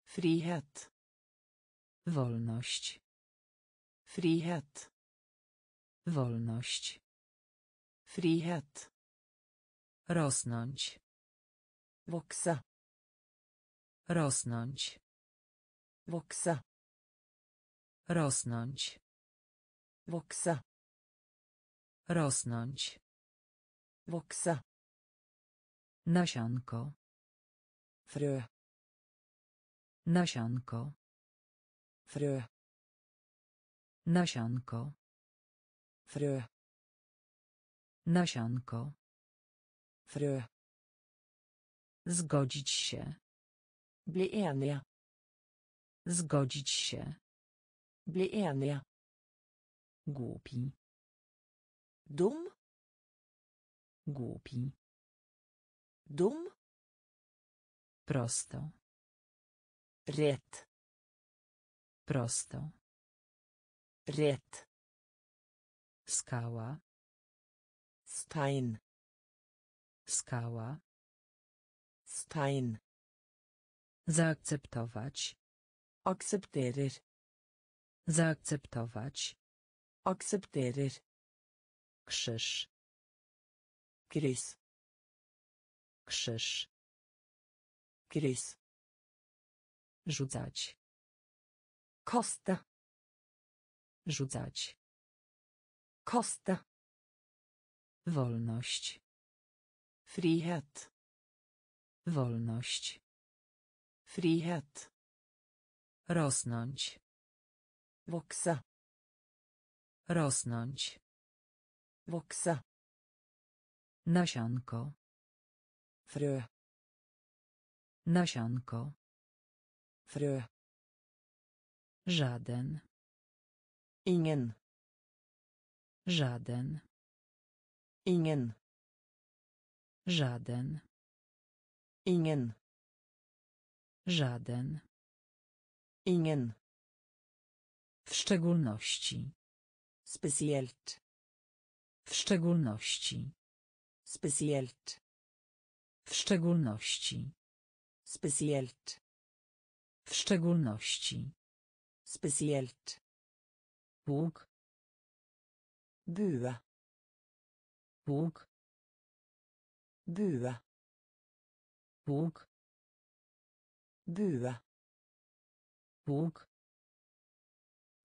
Frihet. Wolność. Frihet. Wolność. Frihet. Rosnąć. Voksa. Rosnąć. Voksa. Rosnąć. Voksa. Rosnąć. Voksa. Nasionko. Frö. Nasionko. Frö. Nasionko. Frö. Nasionko. Frö. Zgodzić się. Bli enige. Zgodzić się. Bli enige. Głupi. Dum. Głupi. Dum. Prosto. Rätt. Prosto. Rätt. Skała. Stein. Skała. Stein. Zaakceptować. Aksepterer. Zaakceptować. Aksepterer. Krzyż. Kryss. Krzyż. Kryss. Rzucać. Kosta. Rzucać. Kosta. Wolność. Frihet. Wolność. Frihet. Rosnąć. Voksa. Rosnąć. Voksa. Nasionko. Frö. Nasionko. Frö. Żaden. Ingen. Żaden. Ingen. Żaden. Ingen. Żaden. Ingen. W szczególności. Speciellt. W szczególności. Speciellt. W szczególności. Speciellt. W szczególności. Spesielt. Bok. Bue. Bok. Bue. Bok. Bue. Bok.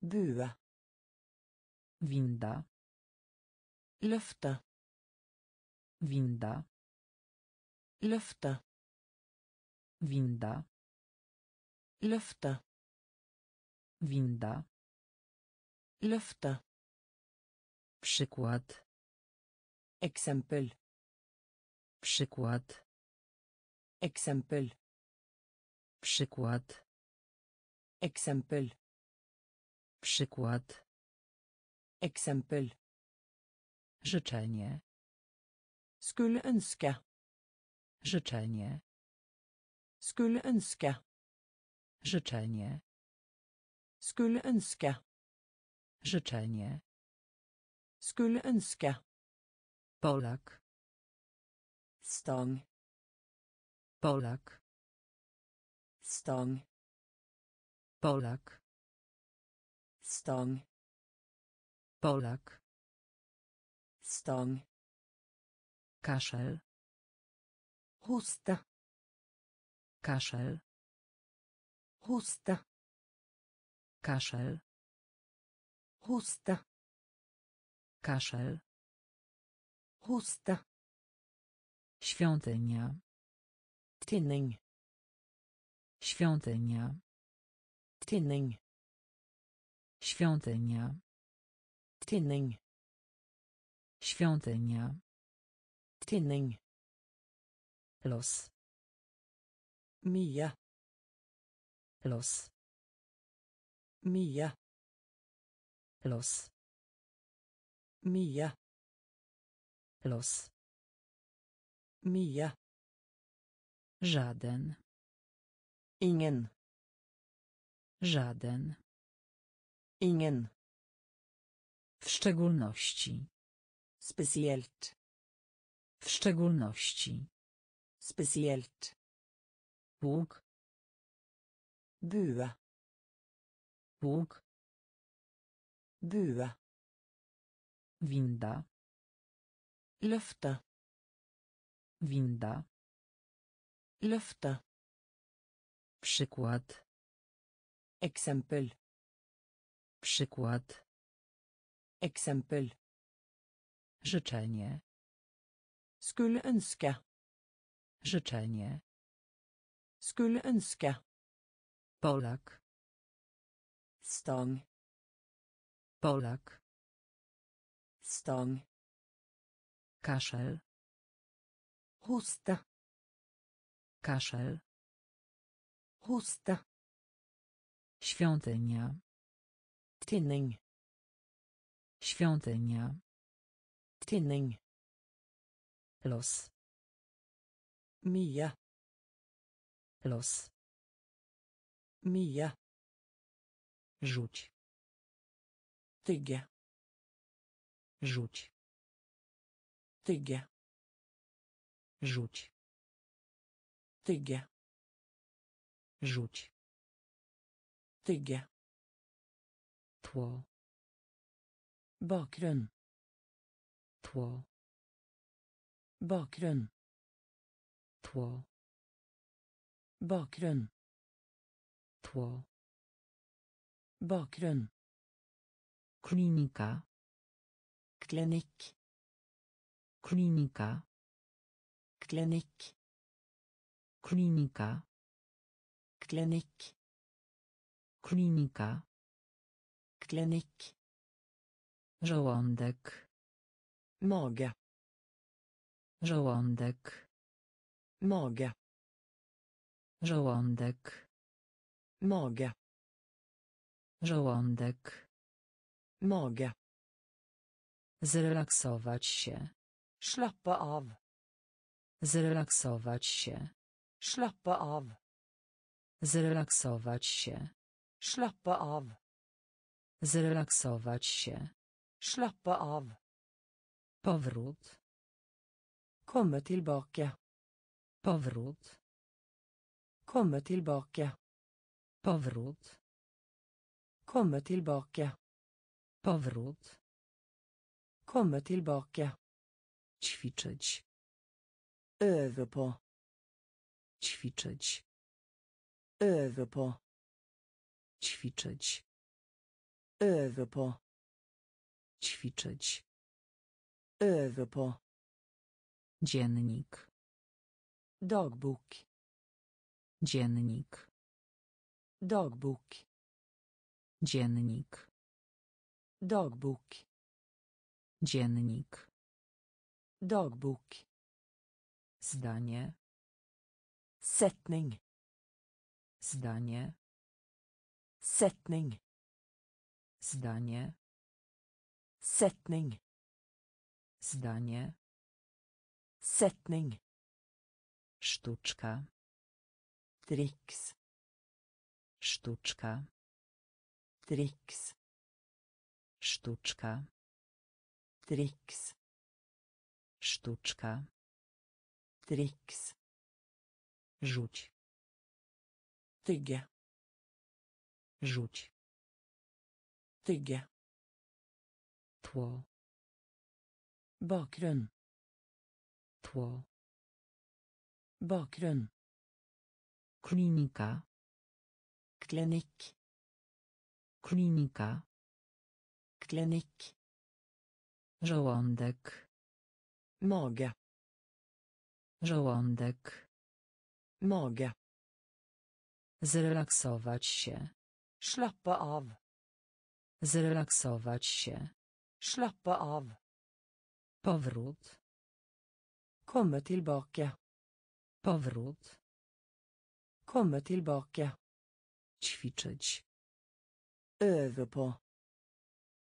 Bue. Vinda. Løfte. Vinda. Løfte. Vinda. Løfte. Winda. Løfte. Przykład. Eksempel. Przykład. Eksempel. Przykład. Eksempel. Przykład. Eksempel. Życzenie. Skulle ønske. Życzenie. Skulle ønske. Życzenie. Skulle ønske. Życzenie. Skulle ønske. Polak. Stang. Polak. Stang. Polak. Stang. Polak. Stang. Kaszel. Hoste. Kaszel. Hoste. Kaszel. Hoste. Kaszel. Hoste. Świątynia. Tinning. Świątynia. Tinning. Świątynia. Tinning. Świątynia. Tinning. Los. Mye. Los. Mye. Los. Mye. Los. Mye. Żaden. Ingen. Żaden. Ingen. W szczególności. Spesielt. W szczególności. Spesielt. Bóg. Bue. Bóg. Bue. Winda. Løfte. Winda. Løfte. Przykład. Eksempel. Przykład. Eksempel. Życzenie. Skulle ønske. Życzenie. Skulle ønske. Polak. Stang. Polak. Stang. Kaszel. Hoste. Kaszel. Hoste. Świątynia. Tinning. Świątynia. Tinning. Los. Mye. Los. Mye. Rzuć. Tygge. Rzuć. Tygge. Rzuć. Tygge. Rzuć. Tygge. Tło. Bakgrunn. Tło. Bakgrunn. Tło. Bakgrunn. Tło. Bakgrunn. Klinika. Klinikk. Klinika. Klinikk. Klinika. Klinikk. Klinika. Klinikk. Żołądek. Mage. Żołądek. Mage. Żołądek. Mage. Żołądek. Mage. Zrelaksować się. Slappe av. Zrelaksować się. Slappe av. Zrelaksować się. Slappe av. Zrelaksować się. Slappe av. Powrót. Komme tilbake. Powrót. Komme tilbake. Powrót. Komme tilbake. Powrót. Komme tilbake. Ćwiczyć. Øve på. Ćwiczyć. Øve på. Ćwiczyć. Øve på. Ćwiczyć. Øve på. Dziennik. Dagbok. Dziennik. Dagbok. Dziennik. Dagbok. Dziennik. Dagbok. Zdanie. Setning. Zdanie. Setning. Zdanie. Setning. Zdanie. Setning. Sztuczka. Triks. Sztuczka. Triks. Sztuczka. Triks. Sztuczka. Triks. Rzuć. Tygge. Rzuć. Tygge. Tło. Bakgrunn. Tło. Bakgrunn. Klinika. Klinikk. Klinika. Klinikk. Żołądek. Mage. Żołądek. Mage. Zrelaksować się. Slappa av. Zrelaksować się. Slappa av. Powrót. Komme tilbake. Powrót. Komme tilbake. Ćwiczyć. Øve.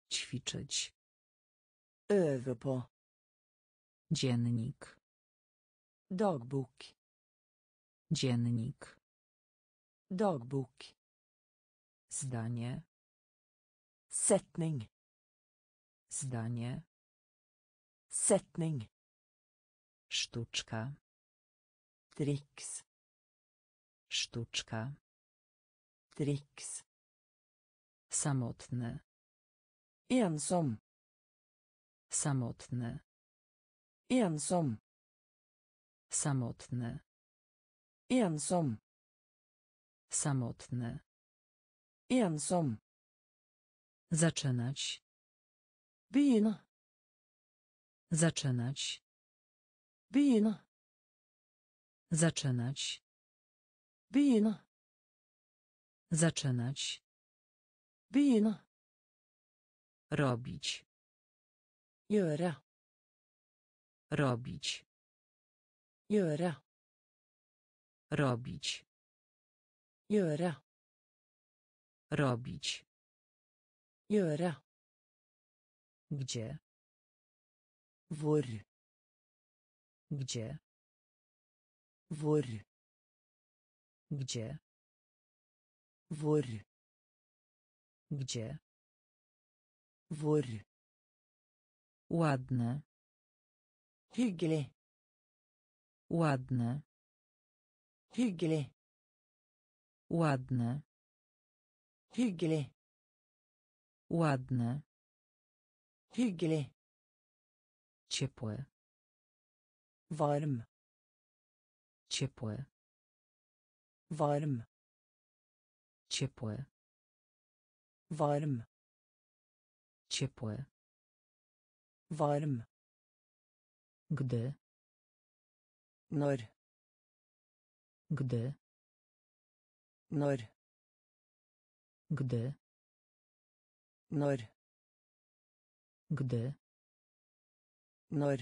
Ćwiczyć. Øve på. Dziennik. Dagbok. Dziennik. Dagbok. Zdanie. Setning. Zdanie. Setning. Sztuczka. Triks. Sztuczka. Triks. Samotny. Ensom. Samotny. Ensom. Samotny. Ensom. Samotny. Ensom. Zaczynać. Begynne. Zaczynać. Begynne. Zaczynać. Begynne. Zaczynać. Begynne. Robić. Gjøre. Robić. Gjøre. Robić. Gjøre. Robić. Gjøre. Gdzie? Hvor. Gdzie? Hvor. Gdzie? Hvor. Gdzie? Hvor. Ładne. Hyggelig. Ładne. Hyggelig. Ładne. Hyggelig. Ładne. Hyggelig. Ciepłe. Varm. Ciepłe. Varm. Ciepłe. Varm. Ciepłe. Varm. Gdy. Når. Gdy. Når. Gdy. Når. Gdy. Når.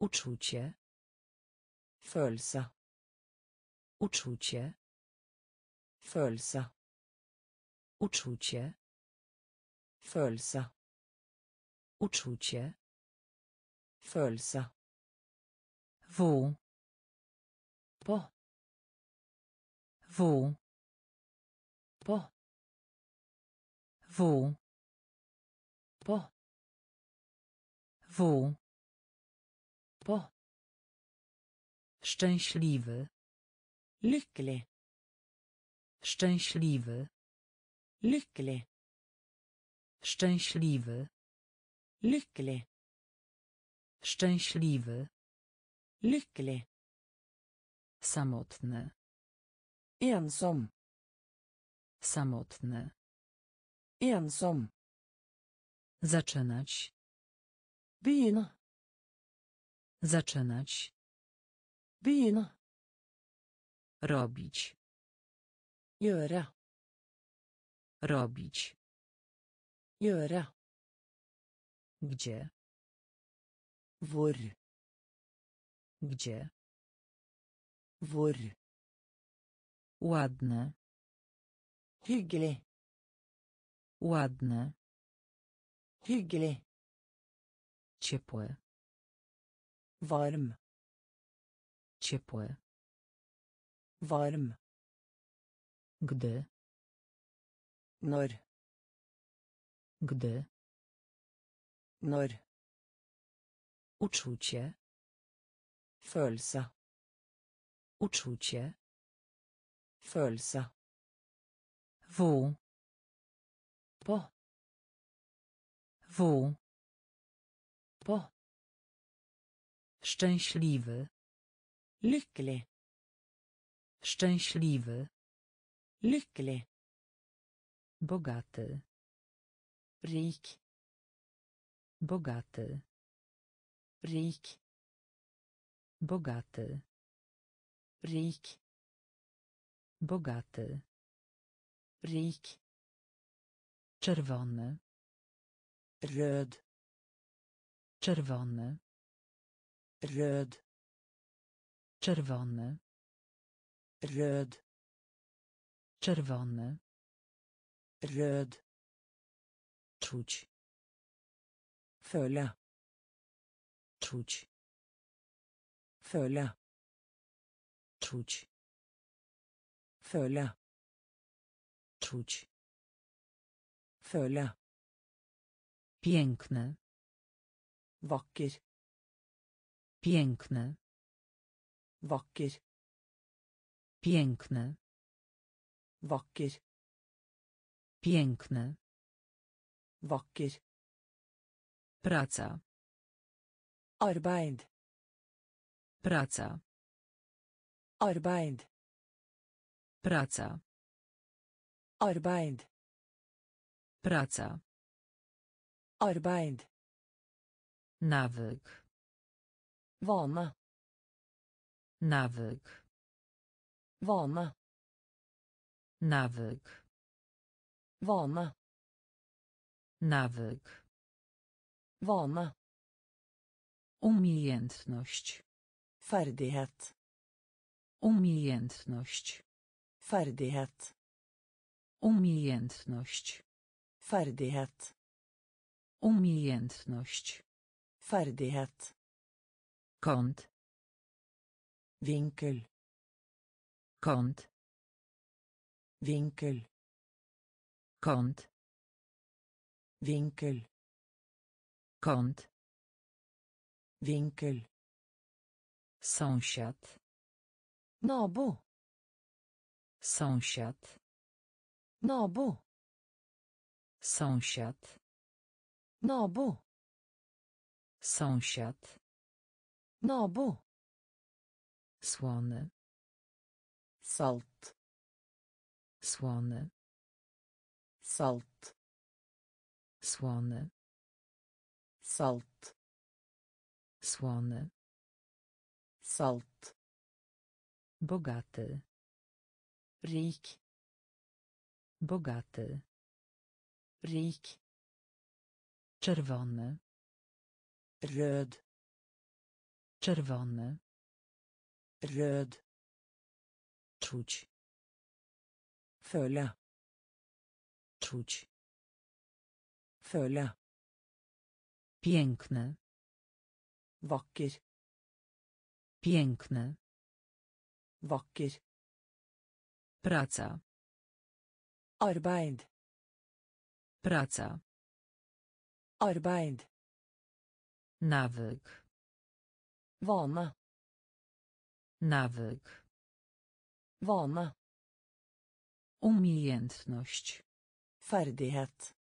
Uczucie. Følelse. Uczucie. Følelse. Uczucie. Følelse. Uczucie. Følelse. W. På. W. På. W. På. W. På. Szczęśliwy. Lykkelig. Szczęśliwy. Lykkelig. Szczęśliwy. Lykkelig. Szczęśliwy. Lykkelig. Samotny. Ensom. Samotny. Ensom. Zaczynać. Begynne. Zaczynać. Begynne. Robić. Gjøre. Robić. Gjøre. Gdzie? Hvor. Gdzie? Hvor. Ładne. Hyggelig. Ładne. Hyggelig. Ciepłe. Varm. Ciepłe. Varm. Gdy. Når. Gdy. Når. Uczucie. Følelse. Uczucie. Følelse. W. På. W. På. Szczęśliwy. Lykkelig. Szczęśliwy. Lykkelig. Bogaty. Rik. Bogaty. Rik. Bogaty. Rik. Bogaty. Rik. Czerwony. Rød. Czerwony. Rød. Czerwony. Rød. Czerwony. Rød. Czuć. Føle. Czuć. Føle. Czuć. Føle. Czuć. Føle. Piękny. Vakker. Piękny. Vakker. Piękny. Vakker. Piękny. Vakker. Praca. Arbeid. Praca. Arbeid. Praca. Arbeid. Praca. Arbeid. Nawyk. Vane. Nawyk. Vane. Nawyk. Vane. Nawyk. Vane. Umiejętność. Ferdighet. Umiejętność. Ferdighet. Umiejętność. Ferdighet. Umiejętność. Ferdighet. Kąt. Vinkel. Kąt. Vinkel. Kąt. Vinkel. Kąt. Vinkel. Sąsiad. Nabo. Sąsiad. Nabo. Sąsiad. Nabo. Sąsiad. Nabo. Słony. Salt. Słony. Salt. Słony. Salt. Słony. Salt. Bogaty. Rik. Bogaty. Rik. Czerwony. Rød. Czerwony. Rød. Czuć. Føle. Czuć. Føle. Piękny. Vakker. Piękny. Vakker. Praca. Arbeid. Praca. Arbeid. Nawyk. Vane. Nawyk. Vane. Umiejętność. Ferdighet.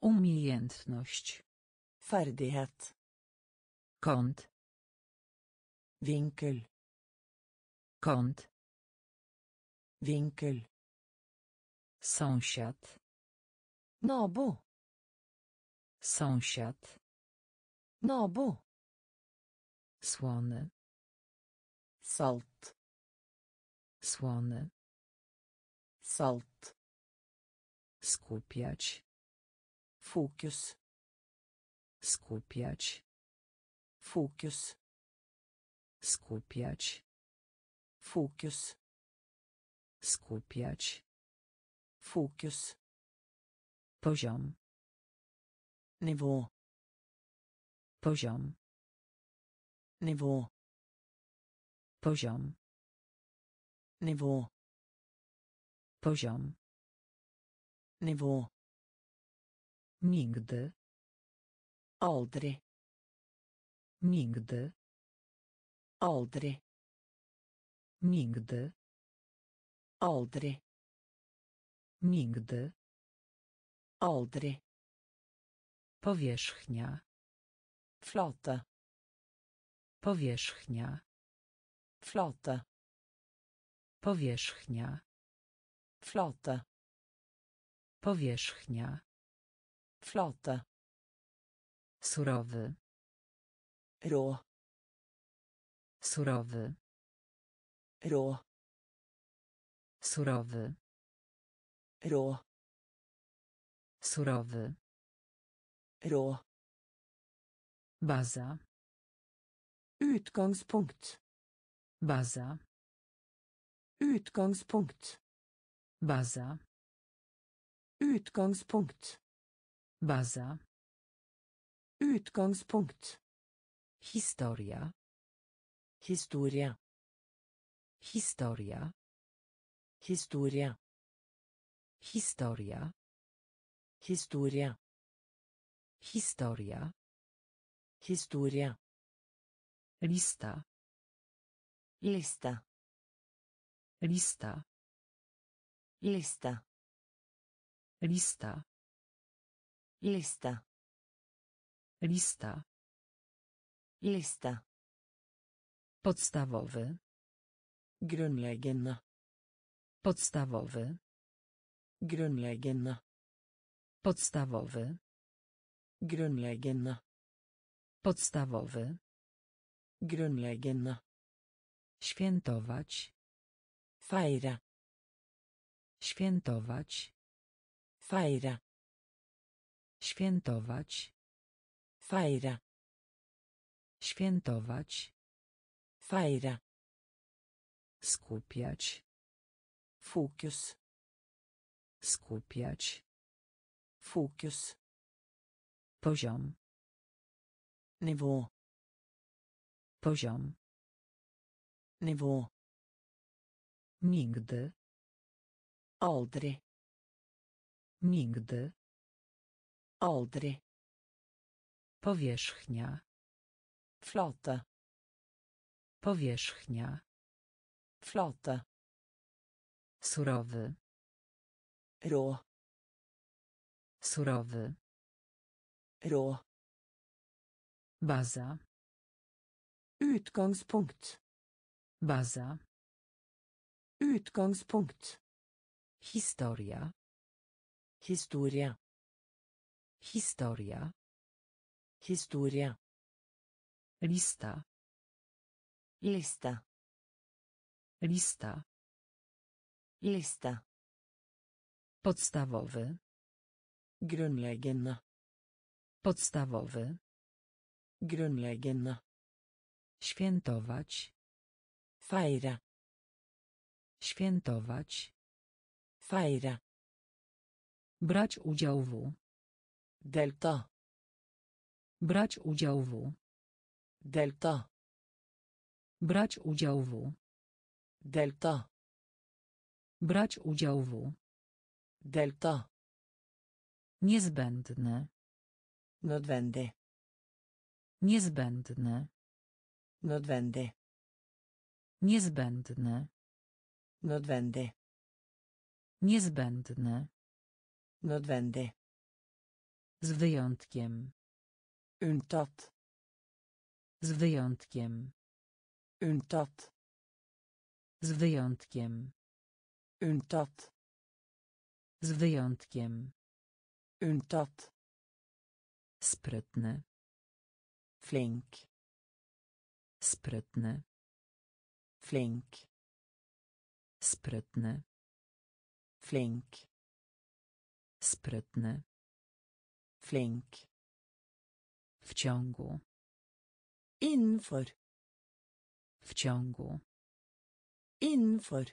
Umiejętność. Ferdighet. Kąt. Vinkel. Kąt. Vinkel. Sąsiad. Nabo. Sąsiad. Nabo. Słony. Salt. Słony. Salt. Skupiać. Fokus. Skupiać. Fokus. Skupiać. Fokus. Skupiać. Fokus. Poziom. Nivå. Poziom. Nivå. Poziom. Nivå. Poziom. Nivå. Nigdy. Aldri. Nigdy. Aldri. Nigdy. Aldri. Nigdy. Aldri. Powierzchnia. Flata. Powierzchnia. Flata. Powierzchnia. Flata. Powierzchnia. Flata. Surowy. Rå. Surowy. Rå. Surowy. Rå. Surowy. Rå. Baza. Utgangspunkt. Baza. Utgangspunkt. Baza. Utgangspunkt. Baza. Utgangspunkt. Historia. Historia. Historia. Historia. Historia. Historia. Historia. Historia. Lista. Lista. Lista. Lista. Lista. Lista. Lista. Lista. Podstawowy. Grundläggande. Podstawowy. Grundläggande. Podstawowy. Grundläggande. Podstawowy. Grundläggande. Świętować. Fejra. Świętować. Fejra. Świętować. Fejra. Świętować. Fejra. Skupiać. Fokus. Skupiać. Fokus. Poziom. Nivå. Poziom. Nivå. Nigdy. Aldri. Nigdy. Aldri. Powierzchnia. Flata. Powierzchnia. Flata. Surowy. Rå. Surowy. Rå. Baza. Utgangspunkt. Baza. Utgangspunkt. Historia. Historia. Historia. Historia. Lista. Lista. Lista. Lista. Podstawowy. Grundläggande. Podstawowy. Grundläggande. Świętować. Fejra. Świętować. Fejra. Brać udział w. Delta. Brać udział w. Delta. Brać udział w. Delta. Brać udział w. Delta. Niezbędne. Nödvändig. Niezbędne. Nödvändig. Niezbędne. Nödvändig. Niezbędne. Nödvändig. Z wyjątkiem. Unntatt. Z wyjątkiem. Unntatt. Z wyjątkiem. Unntatt. Z wyjątkiem. Unntatt. Sprytny. Flink. Sprytny. Flink. Sprytny. Flink. Sprytny. Flink. W ciągu. Innenfor. W ciągu. Innenfor.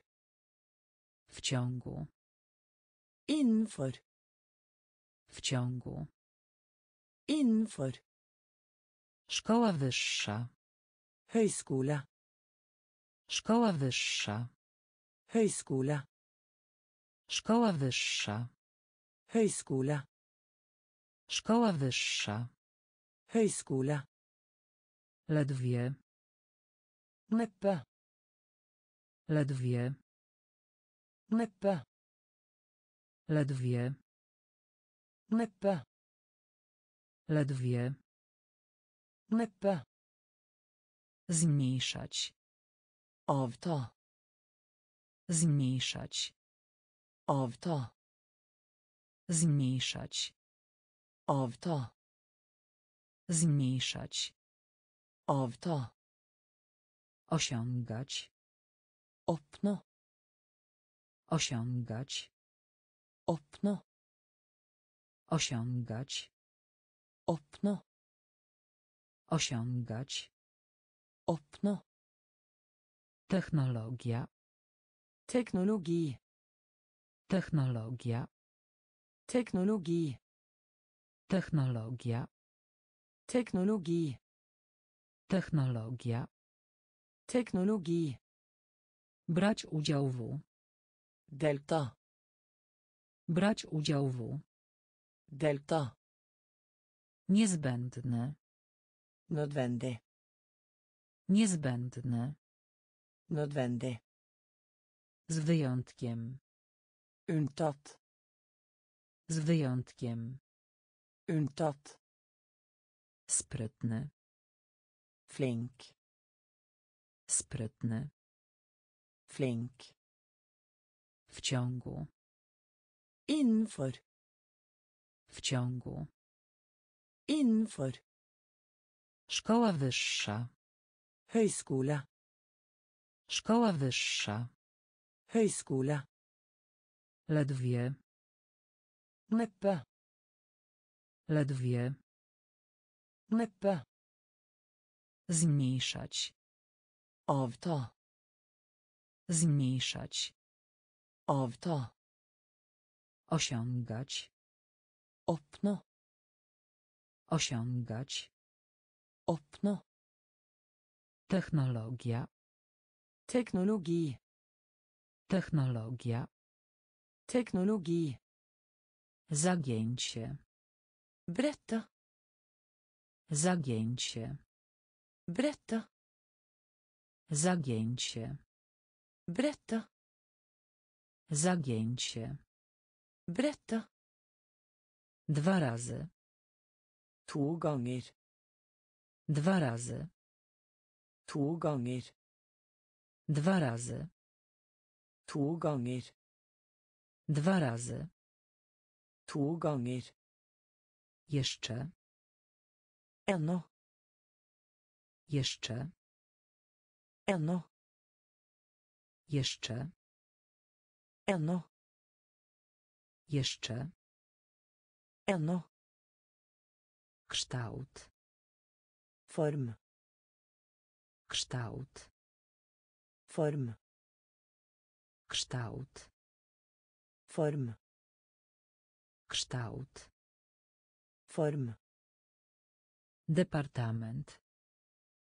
W ciągu. Innenfor. W ciągu. Innenfor. Szkoła wyższa. Høyskole. Szkoła wyższa. Høyskole. Szkoła wyższa. Høyskole. Szkoła wyższa. Høyskole. Ledwie. Neppe. Ledwie. Neppe. Ledwie. Neppe. Ledwie. Neppe. Zmniejszać. Avta. Zmniejszać. Avta. Zmniejszać. Avta. Zmniejszać. Avta. Osiągać. Oppnå. Osiągać. Oppnå. Osiągać. Oppnå. Osiągać. Oppnå. Technologia. Teknologi. Technologia. Teknologi. Technologia. Teknologi. Technologia. Teknologi. Brać udział w. Delta. Brać udział w. Delta. Niezbędne. Nødvendig. Niezbędne. Nødvendig. Z wyjątkiem. Unntatt. Z wyjątkiem. Unntatt. Sprytny. Flink. Sprytny. Flink. W ciągu. Innenfor. W ciągu. Innenfor. Szkoła wyższa. Høyskole. Szkoła wyższa. Høyskole. Ledwie. Neppe. Ledwie. Neppe. Zmniejszać. Avta. Zmniejszać. Avta. Osiągać. Oppnå. Osiągać. Oppnå. Technologia. Teknologi. Technologia. Teknologi. Zagięcie. Bretta. Zagięcie. Bretta. Zagięcie. Bretta. Zagięcie. Bretta. Dwa razy. To ganger. Dwa razy. To. Dwa razy. To. Dwa razy. To ganger. Jeszcze. Ennå. Jeszcze. Ennå. Jeszcze. Ennå. Jeszcze. Ennå. Kształt. Form. Kształt. Form. Kształt. Form. Kształt. Form. Departament.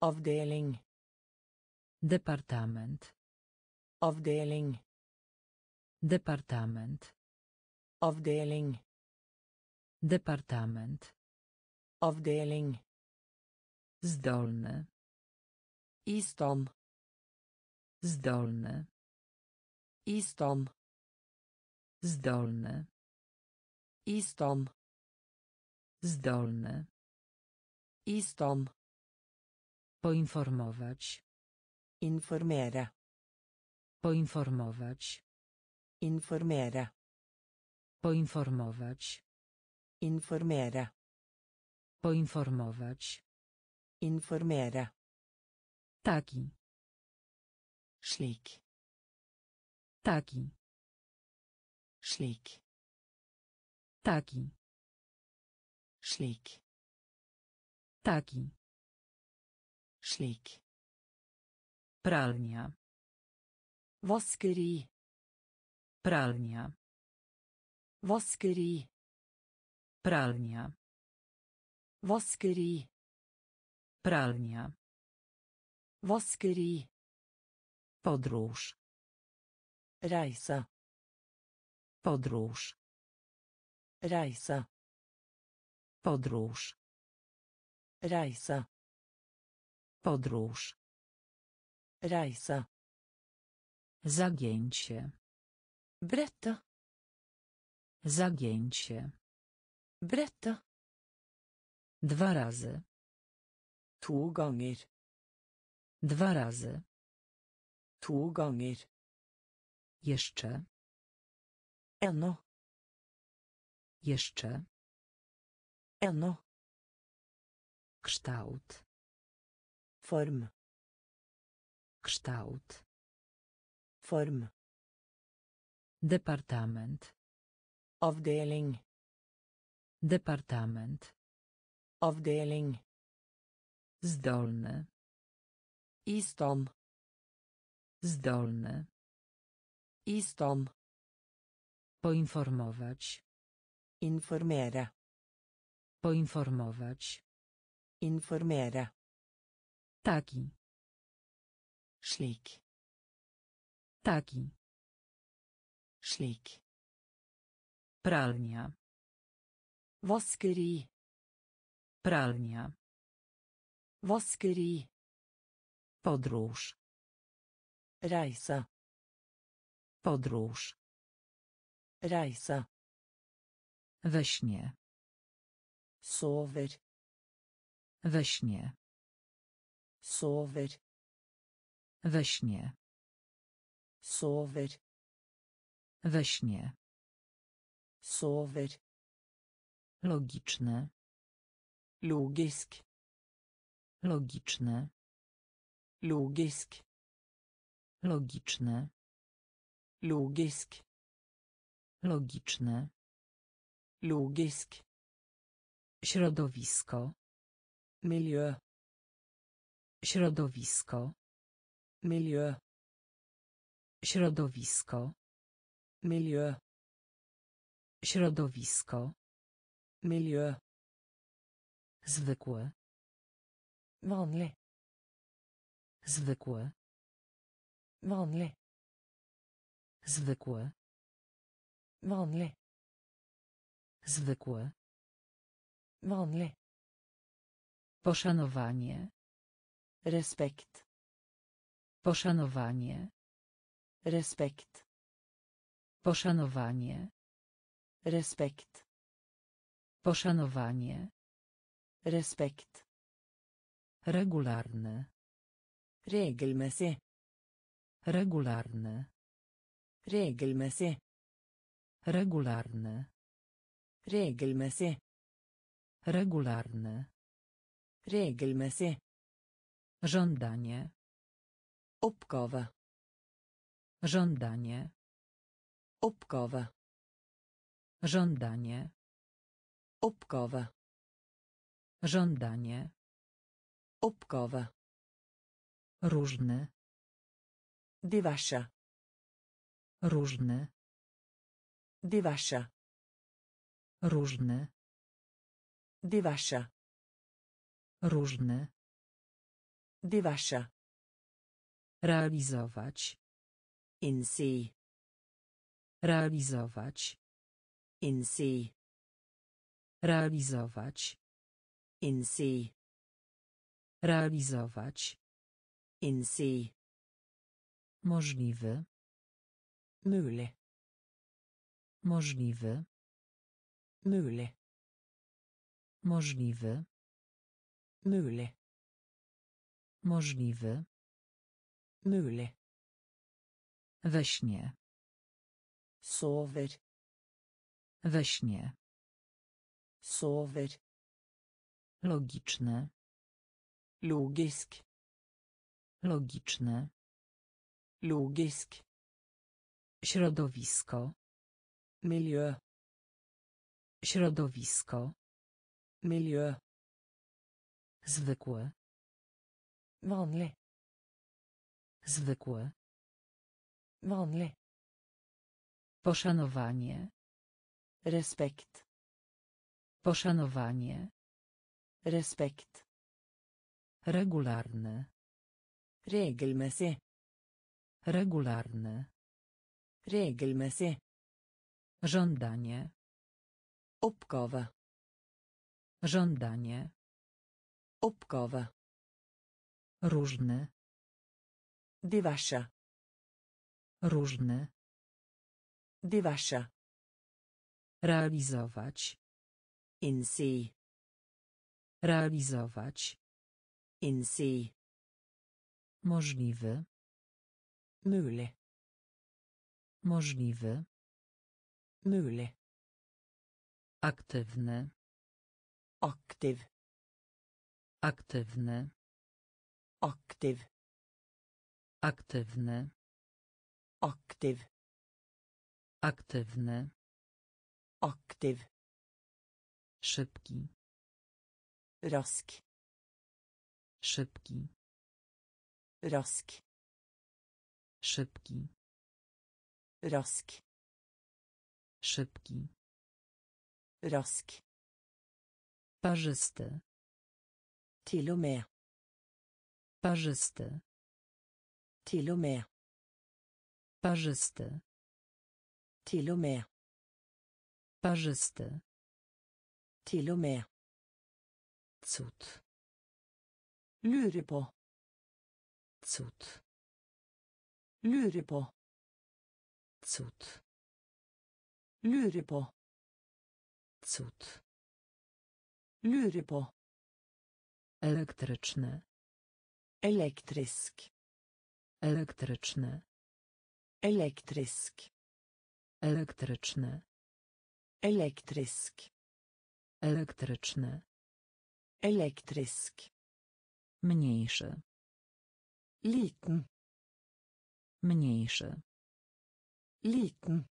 Avdeling. Departament. Avdeling. Departament. Avdeling. Departament. Avdeling. Zdolny. I stand. Zdolny. I stand. Zdolny. I stand. Zdolny. I stand. Poinformować. Informere. Poinformować. Informere. Poinformować. Informere. Poinformować. Informere. Taki. Slik. Taki. Slik. Taki. Slik. Taki. Slik. Pralnia. Vaskeri. Pralnia. Vaskeri. Pralnia. Vaskeri. Pralnia. Vaskeri. Podróż. Reise. Podróż. Reise. Podróż. Reise. Podróż. Reise. Zagięcie. Brette. Zagięcie. Brette. Dwa razy. To ganger. Dwa razy. To ganger. Jeszcze. Ennå. Jeszcze. Ennå. Kształt. Form. Kształt. Form. Departament. Avdeling. Departament. Avdeling. Zdolny. I stand. Zdolny. I. Poinformować. Informere. Poinformować. Informere. Taki. Slik. Taki. Slik. Pralnia. Vaskeri. Pralnia. Vaskeri. Podróż. Reise. Podróż. Reise. We śnie. Sover. We śnie. Sover. We śnie. Sover. We śnie. Sover. Logiczne. Logisk. Logiczne. Logisk. Logiczne. Logisk. Logiczne. Logisk. Środowisko. Miljö. Środowisko. Miljö. Środowisko. Miljö. Środowisko. Miljö. Zwykłe. Vanlig. Zwykłe. Vanlig. Zwykłe. Vanlig. Zwykłe. Vanlig. Poszanowanie. Respekt. Poszanowanie. Respekt. Poszanowanie. Respekt. Poszanowanie. Respekt. Regularny. Regelmessig. Regularny. Regelmessig. Regularny. Regelmessig. Regularny. Regelmessig. Żądanie. Oppgave. Żądanie. Oppgave. Żądanie. Oppgave. Żądanie. Oppgave. Różny. Diverse. Różny. Diverse. Różny. Diverse. Różny. Diverse. Realizować. Innse. Realizować. Innse. Realizować. Innse. Realizować. Innse. Możliwy. Mulig. Możliwy. Mulig. Możliwy. Mulig. Możliwy. Mulig. We śnie. Sover. We śnie. Sover. Logiczne. Logisk. Logiczne. Logisk. Środowisko. Miljö. Środowisko. Miljø. Zwykłe. Vanlig. Zwykłe. Vanlig. Poszanowanie. Respekt. Poszanowanie. Respekt. Regularny. Regelmessig. Regularny. Regelmessig. Żądanie. Oppgave. Żądanie. Oppgave. Różny. Diverse. Różny. Diverse. Realizować. Innsi. Realizować. Innsi. Możliwy. Mulig. Możliwy. Mulig. Aktywny. Aktiv. Aktywny. Aktiv. Aktywny. Aktiv. Aktywny. Aktiv. Szybki. Rask. Szybki. Rask. Szybki. Rask. Szybki. Rask. Parzysty. Til og med. Parzysty. Til og med. Parzysty. Til og med. Parzysty. Med. Cud. Lure på. Cud. Lure på. Cud. Lure på. Cud. Lure på. Elektryczny. Elektrisk. Elektryczny. Elektrisk. Elektryczny. Elektrisk. Elektryczny. Elektrisk. Mniejszy. Liten. Mniejszy. Liten.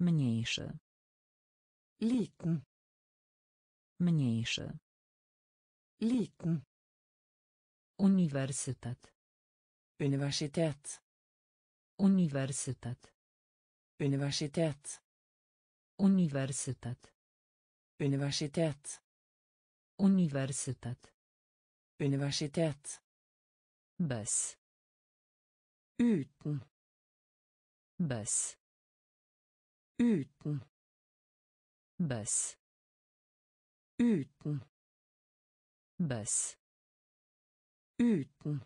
Mniejszy. Liten. Mniejszy. Liten. Uniwersytet. Universitet. Uniwersytet. Universitet. Uniwersytet. Universitet. Uniwersytet. Universitet. Bez. Uten. Bez. Uten. Bez. Uten. Bez. Uten.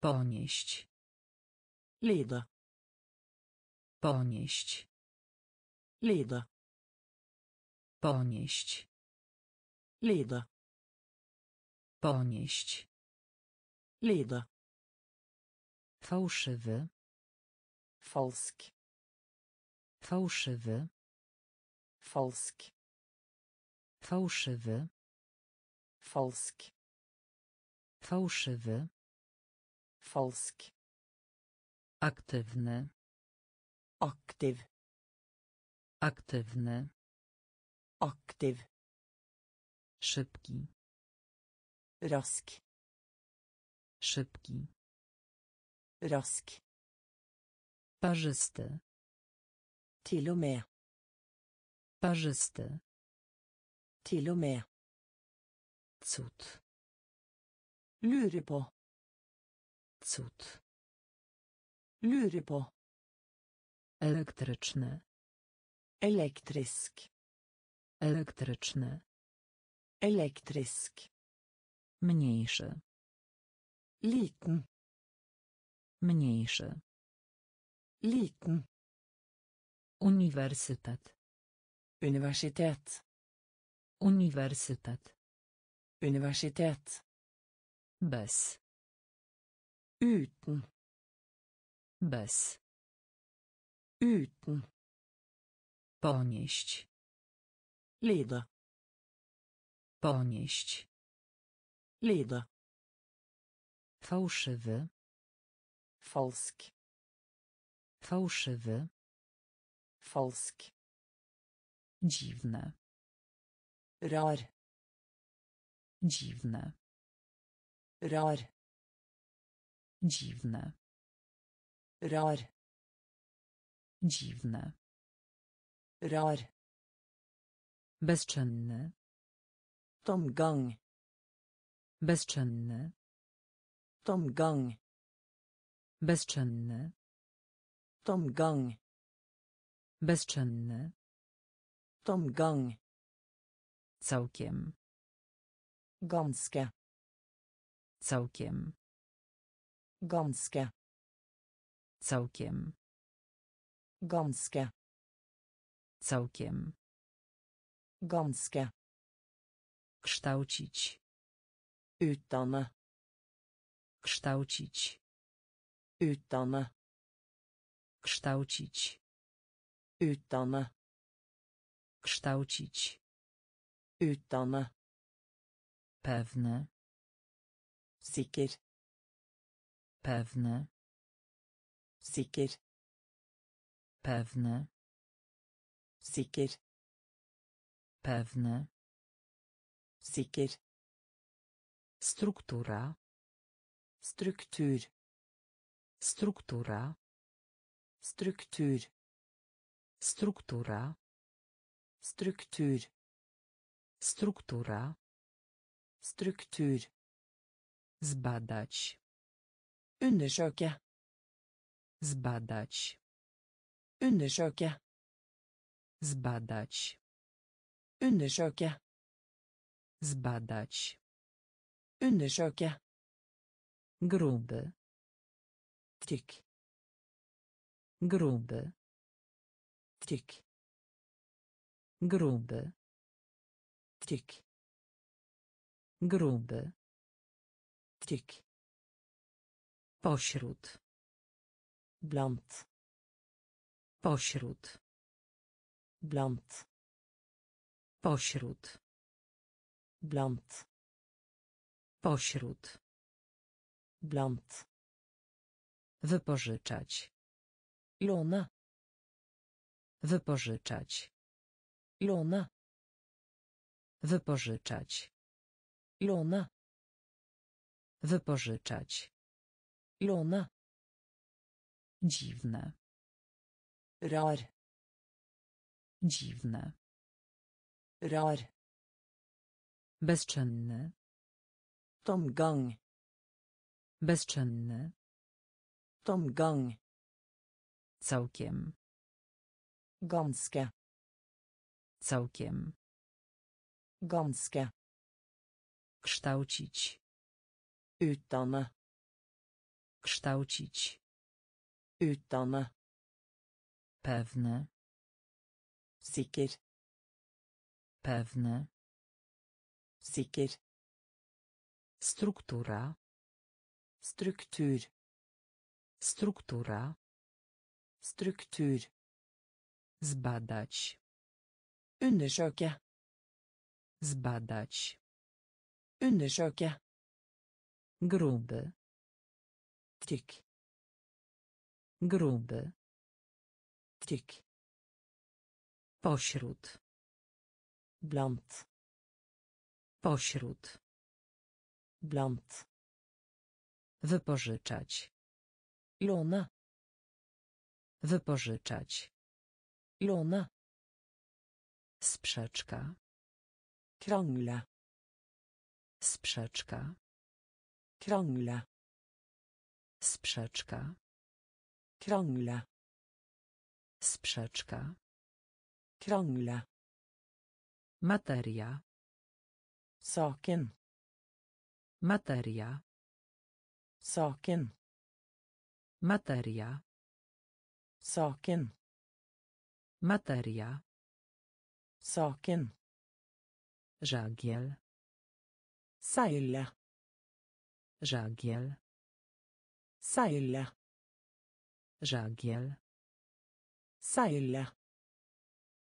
Ponieść. Lide. Ponieść. Lide. Ponieść. Lide. Ponieść. Lide. Fałszywy. Falsk. Fałszywy. Falsk. Fałszywy. Falsk. Fałszywy. Falsk. Aktywny. Aktiv. Aktywny. Aktiv. Szybki. Rask. Szybki. Rask. Parzysty. Til og med. Parzysty. Til og med. Cud. Lure på. Cud. Lure på. Elektryczny. Elektrisk. Elektryczny. Elektrisk. Mniejszy. Liten. Mniejszy. Liten. Uniwersytet. Universitet. Uniwersytet. Universitet. Bez. Uten. Bez. Uten. Ponieść. Lide. Ponieść. Lide. Fałszywy. Falsk. Fałszywy. Falsk. Dziwne. rar Dziwne. rar Dziwne. rar Dziwne. rar Bezczynny. tomgang Bezczynny. tomgang Bezczynny. tomgang Bezczynny. Tomgang Całkiem. ganske Całkiem. ganske Całkiem. ganske Całkiem. ganske Kształcić. utdanne Kształcić. utdanne Kształcić. utdanne Kształcić. utdanne Pewny. sikker Pewny. sikker Pewny. sikker Pewny. sikker Struktura. struktur Struktura. struktur Struktura. Struktur Struktura. struktur Zbadać. undersøke Zbadać. undersøke Zbadać. undersøke Zbadać. undersøke Gruby. trykk Gruby. trykk Gruby. trykk Gruby. trykk Pośród. blant Pośród. blant Pośród. blant Pośród. blant Wypożyczać. låne Wypożyczać. Låne Wypożyczać. låne Wypożyczać. låne Dziwne. rar Dziwne. rar Bezczynny. tomgang Bezczynny. tomgang Całkiem. ganske Całkiem. ganske Kształcić. utdanne Kształcić. utdanne Pewny. sikker Pewny. sikker Struktura. struktur Struktura. struktur Zbadać. Undersøke Zbadać. undersøke Gruby. trykk Gruby. trykk Pośród. blant Pośród. blant Wypożyczać. låne Wypożyczać. låne Sprzeczka. krangle Sprzeczka. krangle Sprzeczka. krangle Sprzeczka. krangle Materia. saken Materia. saken Materia. saken Materia. Saken Żagiel. seile Żagiel. seile Żagiel. seile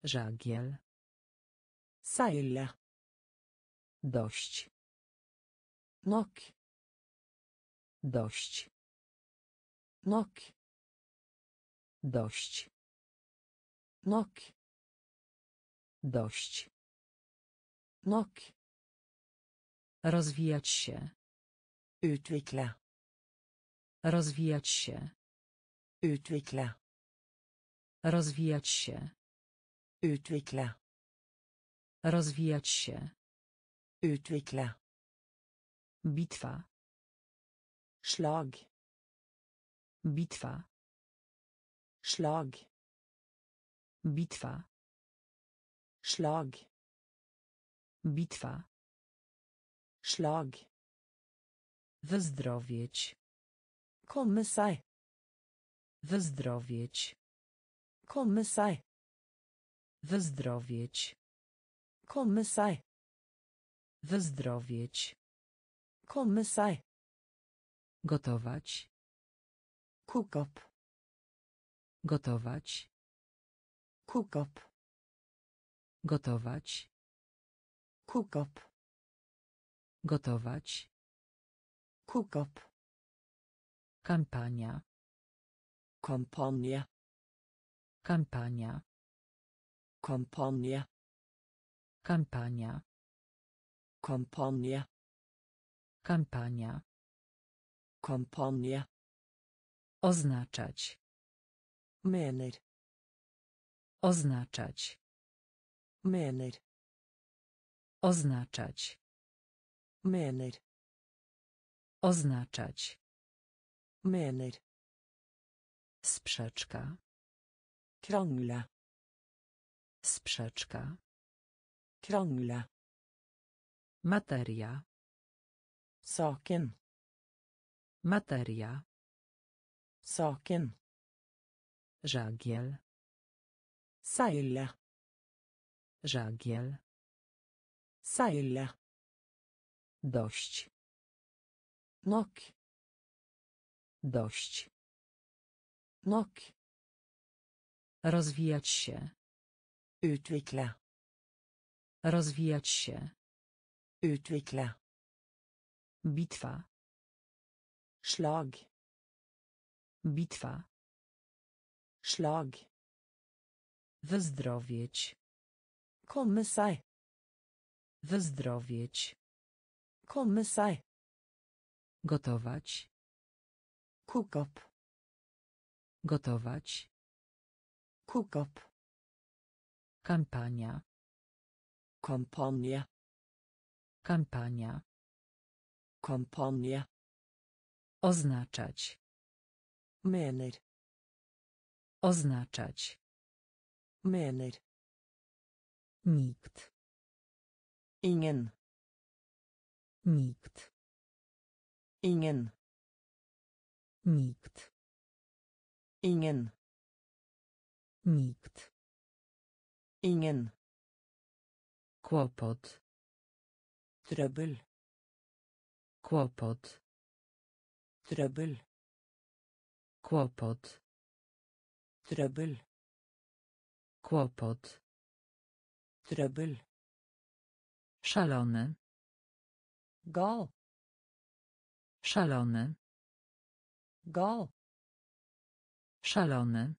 Żagiel. seile Dość. nok Dość. nok Dość. nok Dość. Nok. Rozwijać się. Utvikle. Rozwijać się. Utvikle. Rozwijać się. Utvikle. Rozwijać się. Utvikle. Bitwa. Slag. Bitwa. Slag. Bitwa. Slag. Bitwa. Slag. Wyzdrowieć. Komme seg. Wyzdrowieć. Komme seg. Wyzdrowieć. Komme seg. Wyzdrowieć. Komme seg. Gotować. Koke opp. Gotować. Koke opp. Gotować. Koke opp. Gotować. Koke opp. Kampania. Kampanje. Kampania. Kampanje. Kampania. Kampanje. Kampania. Kampanje. Oznaczać. Mener. Oznaczać. Mener. Oznaczać. Mener. Oznaczać. Mener. Sprzeczka. Krangle. Sprzeczka. Krangle. Materia. Saken. Materia. Saken. Żagiel. Seile. Żagiel. Seile. Dość. Nok. Dość. Nok. Rozwijać się. Utvikle. Rozwijać się. Utvikle. Bitwa. Slag. Bitwa. Slag. Wyzdrowieć. Komme seg. Wyzdrowieć. Komme seg. Gotować. Koke opp. Gotować. Koke opp. Kampania. Kampanje. Kampania. Kampanje. Oznaczać. Mener. Oznaczać. Mener. Nikt. Ingen. Nikt. Ingen. Nikt. Ingen. Nikt. Ingen. Kłopot. Trøbbel. Kłopot. Trøbbel. Kłopot. Trøbbel. Kłopot. Trøbbel. Szalony. Gal. Szalony. Gal. Szalony.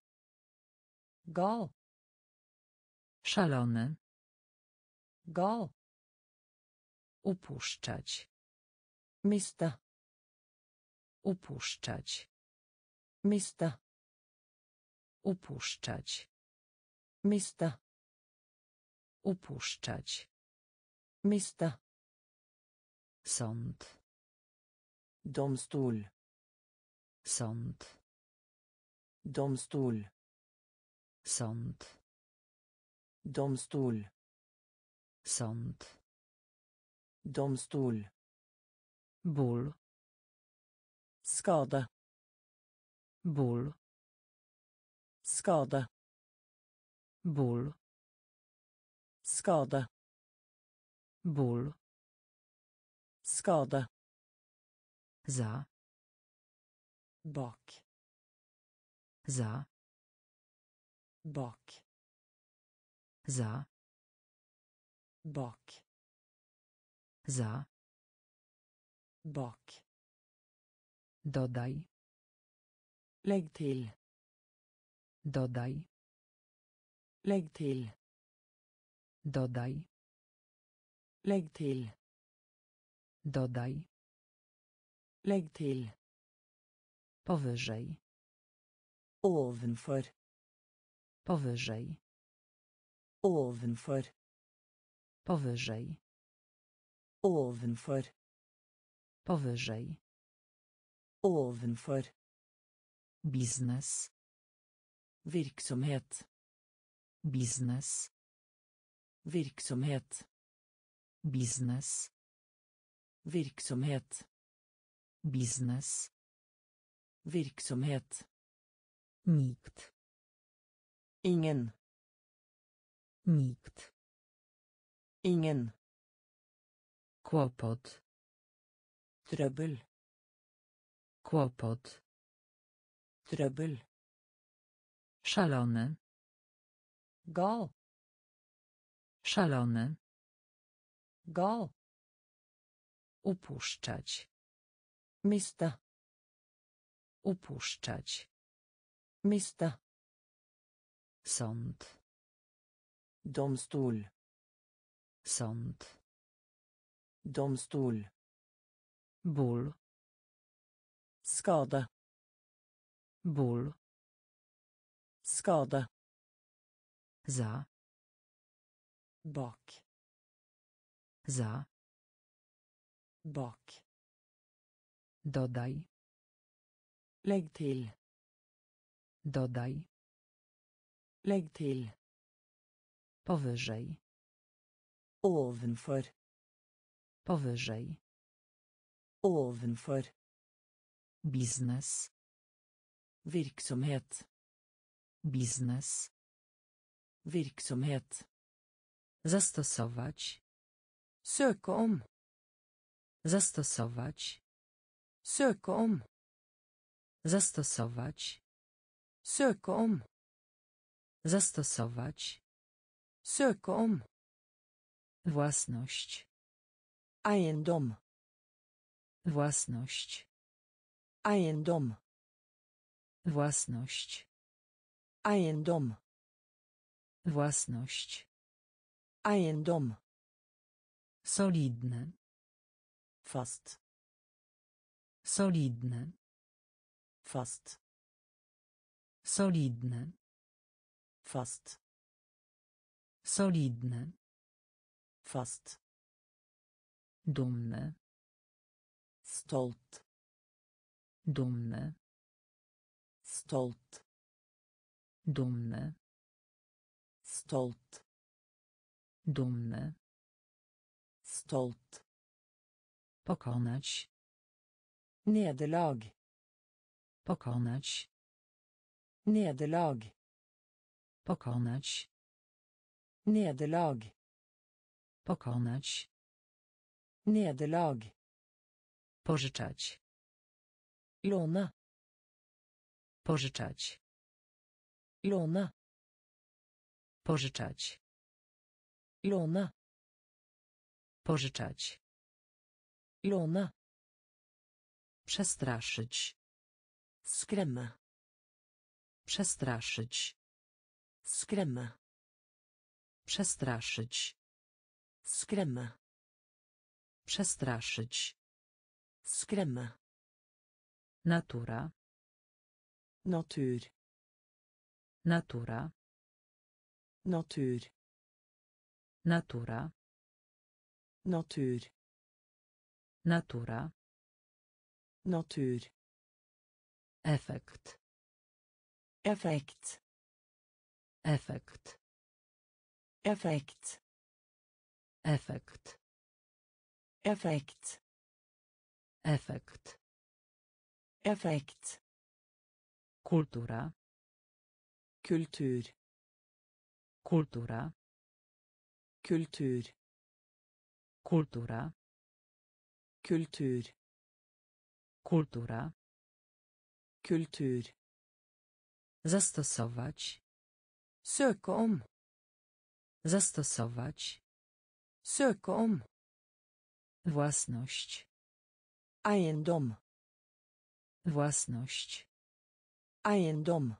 Gal. Szalony. Gal. Upuszczać. Miste. Upuszczać. Miste. Upuszczać. Miste. Upuszczać. Miste. Sąd. Domstol. Sąd. Domstol. Sąd. Domstol. Sąd. Domstol. Ból. Skade. Ból. Skade. Ból. Skade. Ból. Skade. Za. Bak. Za. Bak. Za. Bak. Za. Bak. Dodaj. Legg til. Dodaj. Legg til. Dodaj. Legg til. Dodaj. Legg til. Powyżej. Ovenfor. Powyżej. Ovenfor. Powyżej. Ovenfor. Powyżej. Ovenfor. Biznes. Virksomhet. Biznes. Virksomhet. Biznes. Virksomhet. Biznes. Virksomhet. Nikt. Ingen. Nikt. Ingen. Kłopot. Trøbbel. Kłopot. Trøbbel. Szalony. Gal. Szalony. Gal. Upuszczać. Miste. Upuszczać. Miste. Sąd. Domstol. Sąd. Domstol. Ból. Skade. Ból. Skade. Za. Bak. Za. Bak. Dodaj. Legg til. Dodaj. Legg til. Powyżej. Ovenfor. Powyżej. Ovenfor. Biznes. Virksomhet. Biznes. Virksomhet. Zastosować. Søke om. Zastosować. Søke om. Zastosować. Søke om. Zastosować. Søke om. Własność. Eiendom. Własność. Eiendom. Własność. Eiendom. Własność. Eiendom. Solidny. Fast. Solidny. Fast. Solidny. Fast. Solidny. Fast. Dumny. Stolt. Dumny. Stolt. Dumny. Stolt. Dumny. Stolt. Pokonać. Nederlag. Pokonać. Nederlag. Pokonać. Nederlag. Pokonać. Nederlag. Pożyczać. Låne. Pożyczać. Låne. Pożyczać. Låne. Pożyczać. Låne. Przestraszyć. Skremme. Przestraszyć. Skremme. Przestraszyć. Skremme. Przestraszyć. Skremme. Natura. Natur. Natura. Natur. Natura. Natur. Natura. Natur. Effekt. Efekt. Effekt. Efekt. Effekt. Efekt. Effekt. Kultura. Kultur. Kultura. Kultur. Kultura. Kultur. Kultura. Kultur. Zastosować. Søke om. Zastosować. Søke om. Własność. Eiendom. Własność. Eiendom.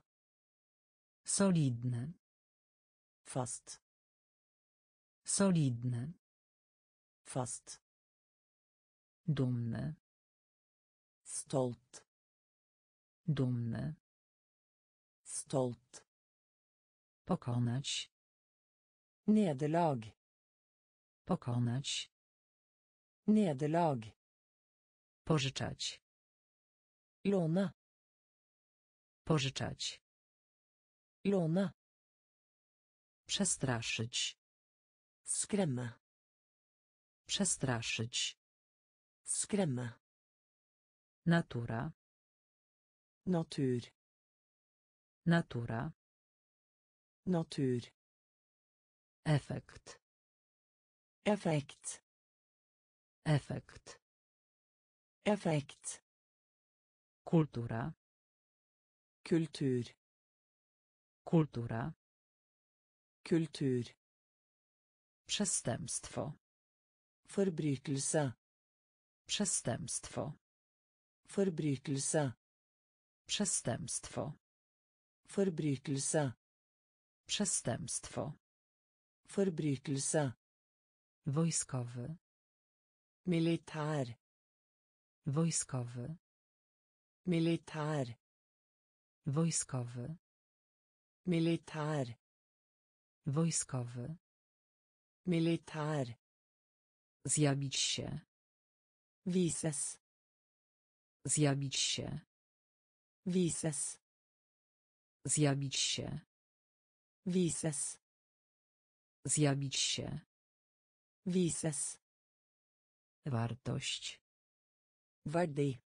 Solidny. Fast. Solidny. Fast. Dumny. Stolt. Dumny. Stolt. Pokonać. Nederlag. Pokonać. Nederlag. Pożyczać. Låna. Pożyczać. Låna. Przestraszyć. Skrämma. Przestraszyć. Skrämma. Natura. Natur. Natura. Natur. Efekt. Effekt. Efekt. Effekt. Kultura. Kultur. Kultura. Kultur. Przestępstwo. Forbrytelse. Przestępstwo. Forbrytelse. Przestępstwo. Forbrytelse. Przestępstwo. Forbrytelse. Wojskowy. Militär. Wojskowy. Militär. Wojskowy. Militär. Wojskowy. Militär. Zjawić się. Vises. Zjawić się. Vises. Zjawić się. Vises. Zjawić się. Vises. Wartość. Verdi.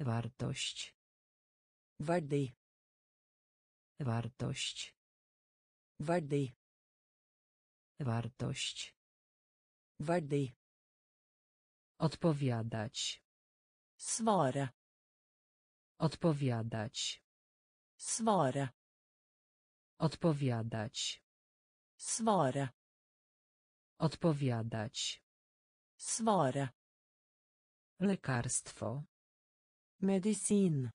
Wartość. Verdi. Wartość. Verdi. Wartość. Verdi. Odpowiadać. Svara. Odpowiadać. Svara. Odpowiadać. Svara. Odpowiadać. Svara. Lekarstwo. Medicin.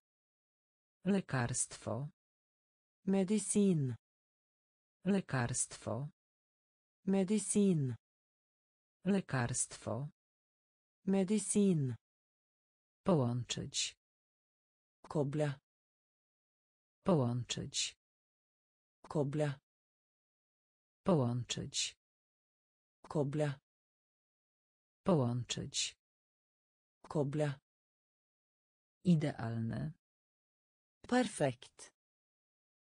Lekarstwo. Medicin. Lekarstwo. Medicin. Lekarstwo. Medicin. Połączyć. Koble. Połączyć. Koble. Połączyć. Koble. Połączyć. Koble. Idealne. Perfekt.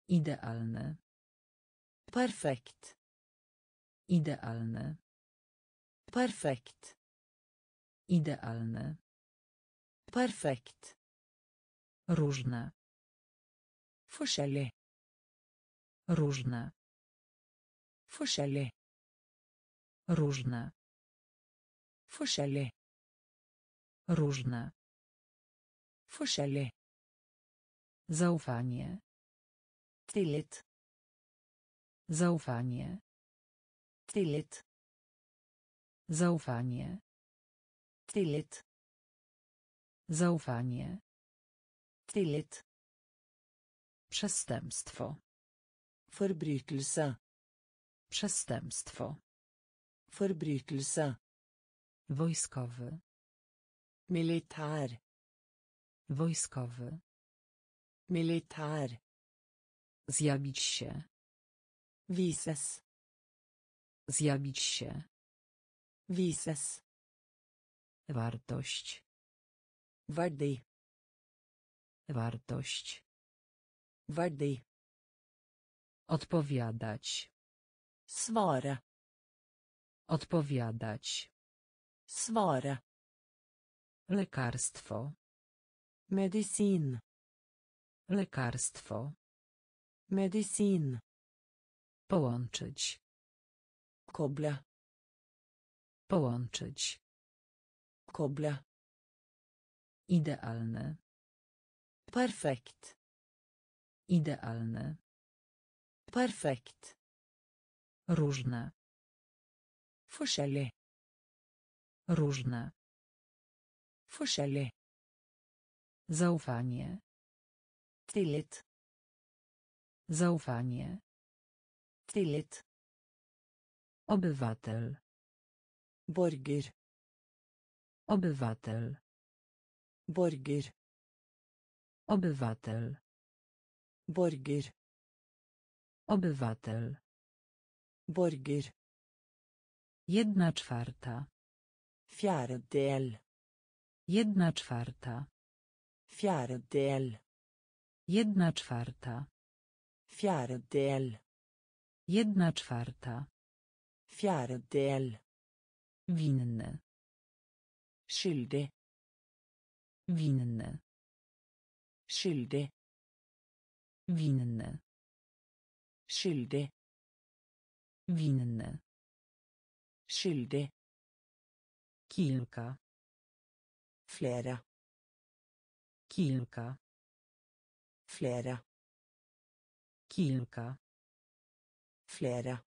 Idealne. Perfekt. Idealne. Perfekt. Idealne. Perfekt. Różne. Forskjellig. Różne. Forskjellig. Różne. Forskjellig. Różne. Forskjellig. Zaufanie. Tillit. Zaufanie. Tillit. Zaufanie. Tillit. Zaufanie. Tillit. Przestępstwo. Forbrytelse. Przestępstwo. Forbrytelse. Wojskowy. Militär. Wojskowy. Militär. Zjawić się. Vises. Zjawić się. Vises. Wartość. Verdi. Wartość. Verdi. Odpowiadać. Svara. Odpowiadać. Svara. Lekarstwo. Medicin. Lekarstwo. Medicin. Połączyć. Koble. Połączyć. Koble. Idealne. Perfekt. Idealne. Perfekt. Różne. Forskjellig. Różne. Forskjellig. Zaufanie. Tillit. Zaufanie. Tillit. Obywatel. Borger. Obywatel. Borger. Obywatel. Borger. Obywatel. Borger. Jedna czwarta. Fjerdedel. Jedna czwarta. Fjerdedel. Jedna czwarta. Fjerdedel. Jedna czwarta. Fjerdedel. Winny. Skyldig. Winny. Skyldig. Winny. Skyldig. Winny. Skyldig. Kilka. Flere. Kilka. Flere. Kilka. Flere.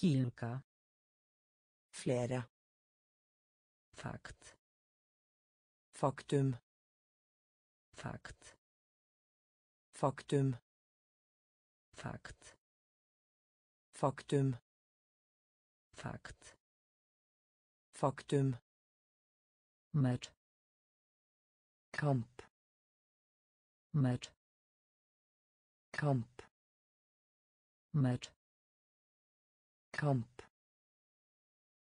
Kilka. Flere. Fakt. Faktum. Fakt. Faktum. Fakt. Faktum. Fakt. Faktum. Mecz. Kamp. Mecz. Kamp. Mecz. Kamp.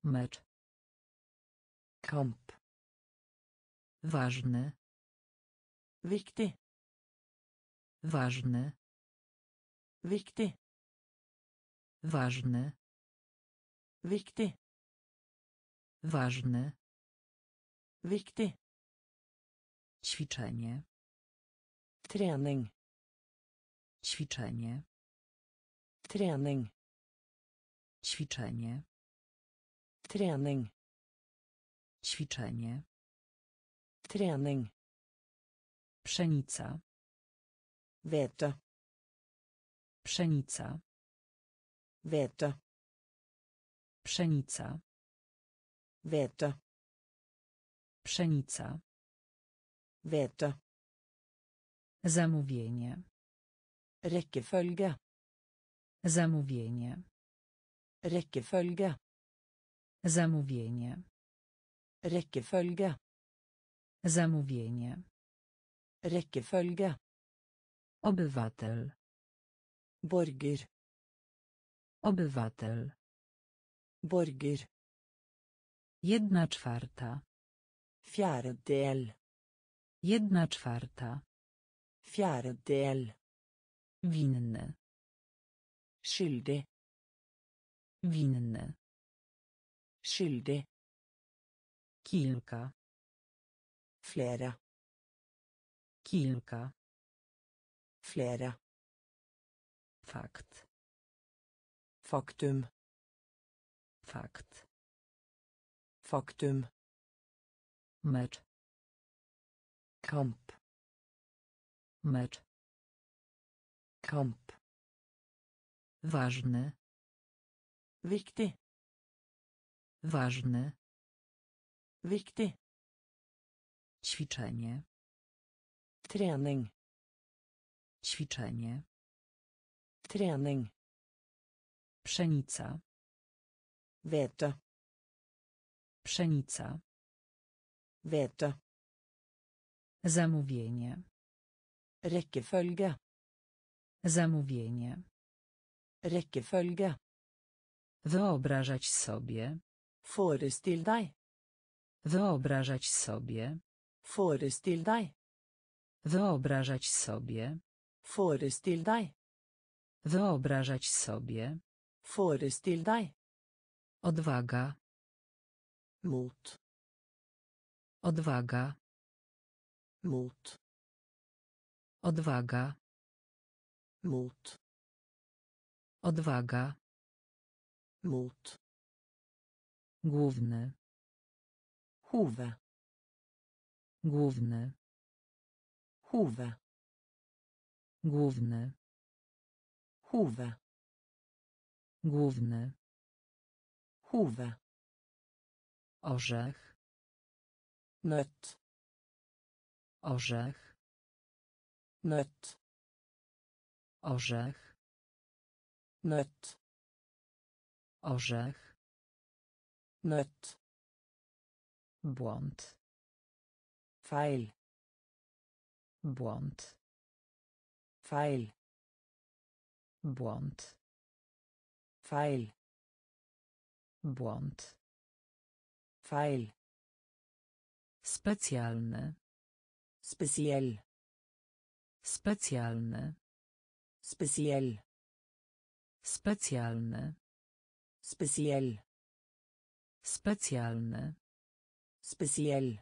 Mecz. Kamp. Ważny. Viktig. Ważny. Viktig. Ważny. Viktig. Ważny. Viktig. Ćwiczenie. Trening. Ćwiczenie. Trening. Ćwiczenie. Trening. Ćwiczenie. Trening. Pszenica. Vete. Pszenica. Vete. Pszenica. Vete. Pszenica. Vete. Zamówienie. Rekkefølge. Zamówienie. Rekkefølge. Zamówienie. Rekkefølge. Zamówienie. Rekkefølge. Obywatel. Borger. Obywatel. Borger. Jedna czwarta. Fjerdedel. Jedna czwarta. Fjerdedel. Winny. Skyldig. Winny. Skyldig. Kilka. Flere. Kilka. Flere. Fakt. Faktum. Fakt. Faktum. Mecz. Kamp. Mecz. Kamp. Ważny. Viktig. Ważny. Viktig. Ćwiczenie. Trening. Ćwiczenie. Trening. Pszenica. Vete. Pszenica. Vete. Zamówienie. Rekkefølge. Zamówienie. Rekkefølge. Wyobrażać sobie. Forestill deg. Wyobrażać sobie. Forestill deg. Wyobrażać sobie. Forestill deg. Wyobrażać sobie. Forestill deg. Odwaga. Mot. Odwaga. Mot. Odwaga. Mot. Odwaga. Mot. Główny. Hove. Główny. Hove. Główny. Hove. Główny. Hove. Orzech. Nøtt. Orzech. Nøtt. Orzech. Nøtt. Orzech. Nøtt. Błąd. Feil. Błąd. Feil. Błąd. Feil. Błąd. Feil. Specjalny. Spesiell. Specjalny. Spesiell. Specjalny. Spesiell. Specjalny. Spesiell.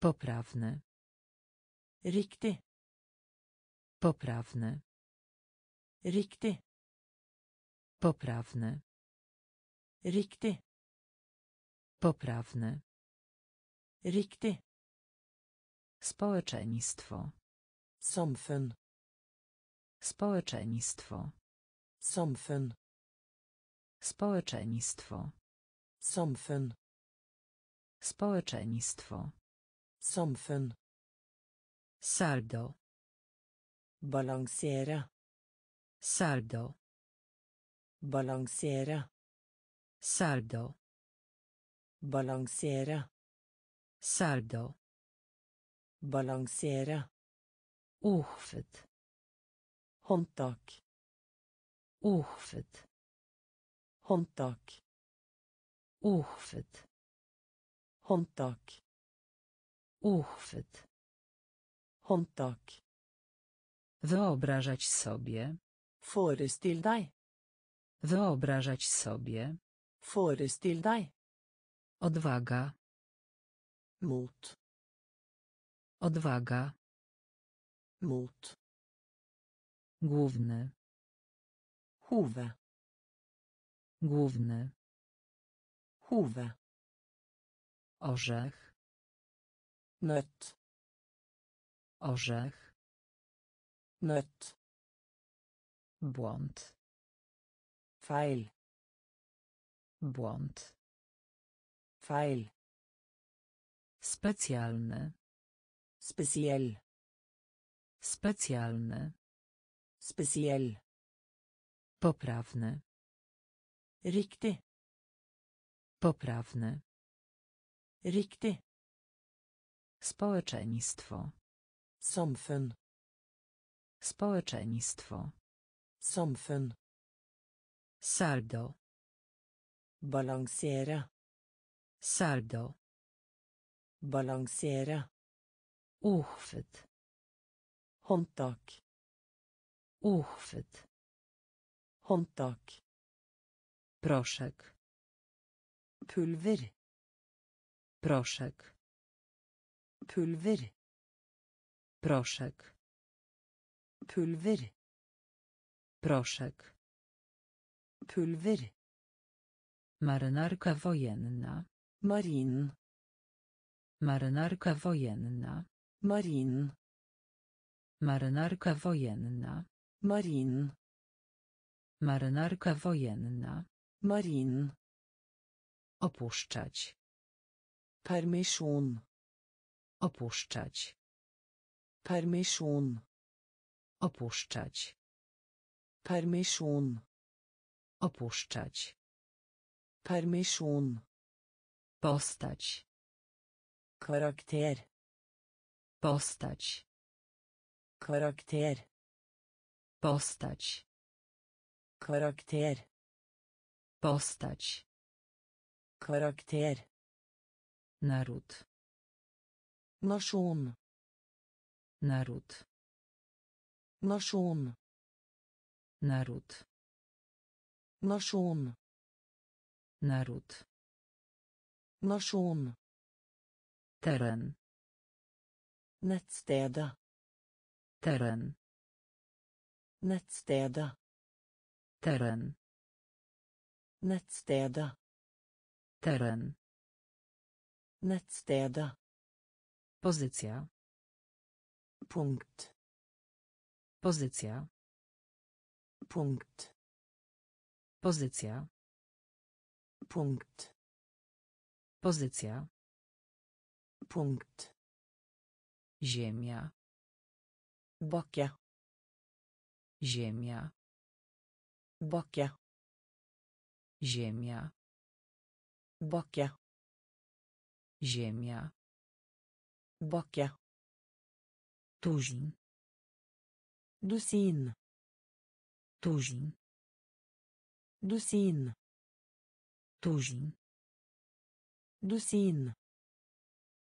Poprawny. Riktig. Poprawny. Riktig. Poprawny. Riktig. Poprawny. Riktig. Społeczeństwo. Samfunn. Społeczeństwo. Samfunn. Społeczeństwo. Samfunn. Społeczeństwo. Samfunn. Saldo. Balansere. Saldo. Balansere. Saldo. Balansere. Saldo. Balansere. Uchwyt. Håndtak. Uchwyt. Håndtak. Uchwyt. Håndtak. Uchwyt. Håndtak. Wyobrażać sobie. Forestill deg. Wyobrażać sobie. Forestill deg. Odwaga. Mot. Odwaga. Mot. Główny. Hove. Główny. Hove. Orzech. Nøtt. Orzech. Nøtt. Błąd. Feil. Błąd. Feil. Specjalny. Spesiell. Specjalny. Spesiell. Poprawny. Riktig. Poprawny. Riktig. Społeczeństwo. Samfunn. Społeczeństwo. Samfunn. Saldo. Balansere. Saldo. Balansere. Uchwyt. Håndtak. Uchwyt. Håndtak. Proszek. Pulver. Proszek. Pulver. Proszek. Pulver. Proszek. Pulver. Marynarka wojenna. Marin. Marynarka wojenna. Marin. Marynarka wojenna. Marin. Marynarka wojenna. Marin. Opuszczać. Permisjon. Opuszczać. Permisjon. Opuszczać. Permisjon. Opuszczać. Permisjon. Postać. Karakter. Postać. Karakter. Postać. Karakter. Postać. Karakter. Naród. Nasjon. Naród. Nasjon. Naród. Nasjon. Naród. Nasjon. Teren. Nettstedet. Teren. Nettstedet. Teren. Nettstedet. Teren. Nettstedet. Pozycja. Punkt. Pozycja. Punkt. Pozycja. Punkt. Pozycja. Punkt. Ziemia. Bakke. Ziemia. Bakke. Ziemia. Bakke. Ziemia. Bakke. Tuzin. Dusin. Tuzin. Dusin. Tuzin. Dusin.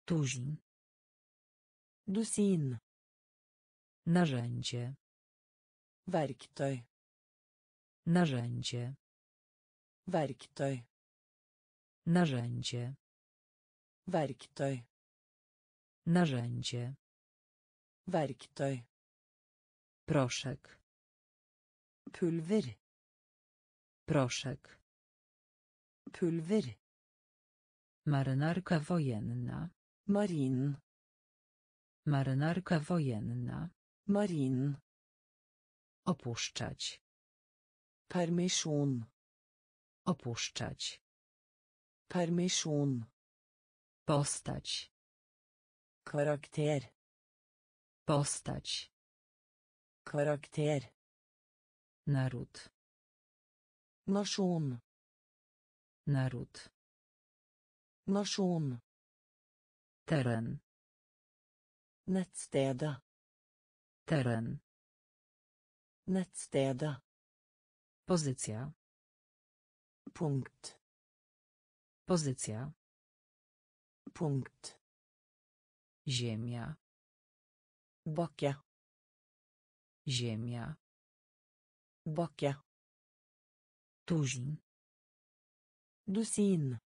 Tuzin. Dusin. Narzędzie. Verktøy. Narzędzie. Verktøy. Narzędzie. Verktøy. Narzędzie. Verktøy. Proszek. Pulver. Proszek. Pulver. Marynarka wojenna. Marin. Marynarka wojenna. Marin. Opuszczać. Permisjon. Opuszczać. Permisjon. Postać. Karakter. Postać. Karakter. Naród. Nasjon. Naród. Nasjon. Teren. Nettstedet. Teren. Nettstedet. Pozycja. Punkt. Pozycja. Punkt. Ziemia. Bakke. Ziemia. Bakke. Tuzin. Dusin.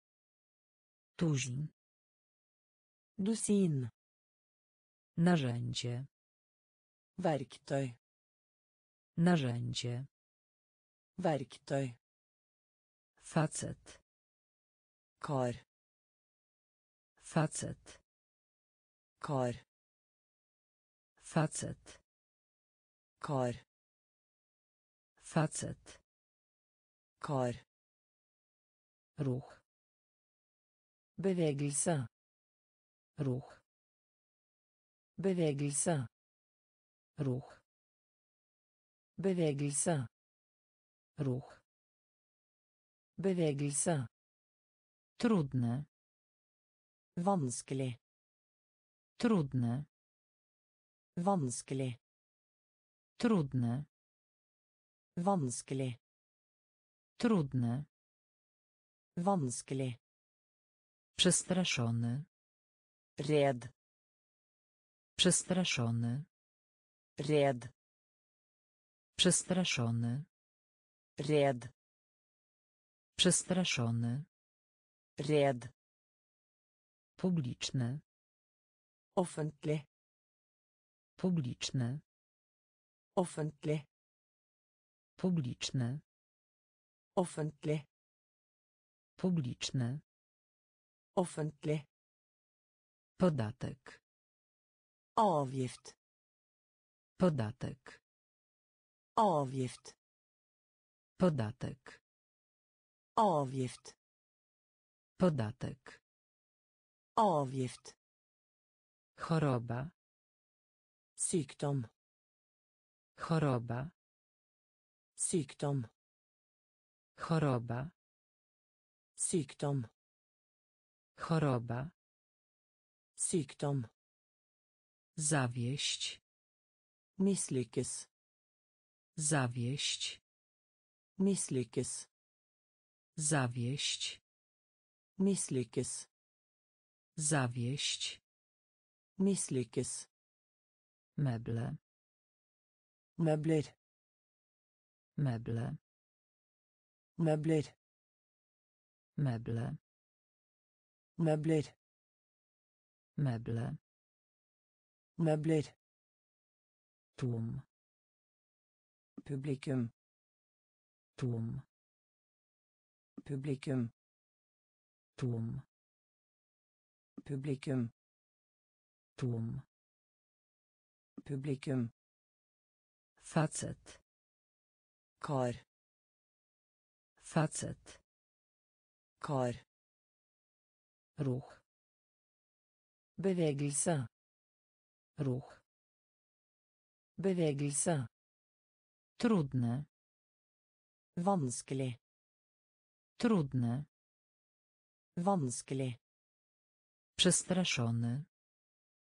Tuzin. Dusin. Narzędzie. Verktøy. Narzędzie. Verktøy. Facet. Kar. Facet. Kar. Facet. Kar. Facet. Kar. Ruch. Bevegelse. Ruch. Bevegelse. Ruch. Bevegelse. Ruch. Bevegelse. Trudne. Vanskelig. Trudne. Vanskelig. Trudne. Vanskelig. Trudne. Vanskelig. Przestraszony. Red. Przestraszony. Red. Przestraszony. Red. Przestraszony. Red. Publiczny. Offentlig. Publiczny. Offentlig. Publiczny. Offentlig. Publiczny. Offentlig. Podatek. Avgift. Podatek. Avgift. Podatek. Avgift. Podatek. Avgift. Choroba. Sykdom. Choroba. Sykdom. Choroba. Sykdom. Choroba. Sykdom. Zawieść. Misslyckes. Zawieść. Misslyckes. Zawieść. Misslyckes. Zawieść. Misslyckes. Meble. Möbler. Meble. Möbler. Meble. Möbler. Meble. Möbler. Tłum. Publikum. Tłum. Publikum. Tom. Publikum. Tom. Publikum. Facet. Kar. Facet. Kar. Ruch. Bevegelse. Ruch. Bevegelse. Trudne. Vanskelig. Trudne. Vanskelig. Przestraszony.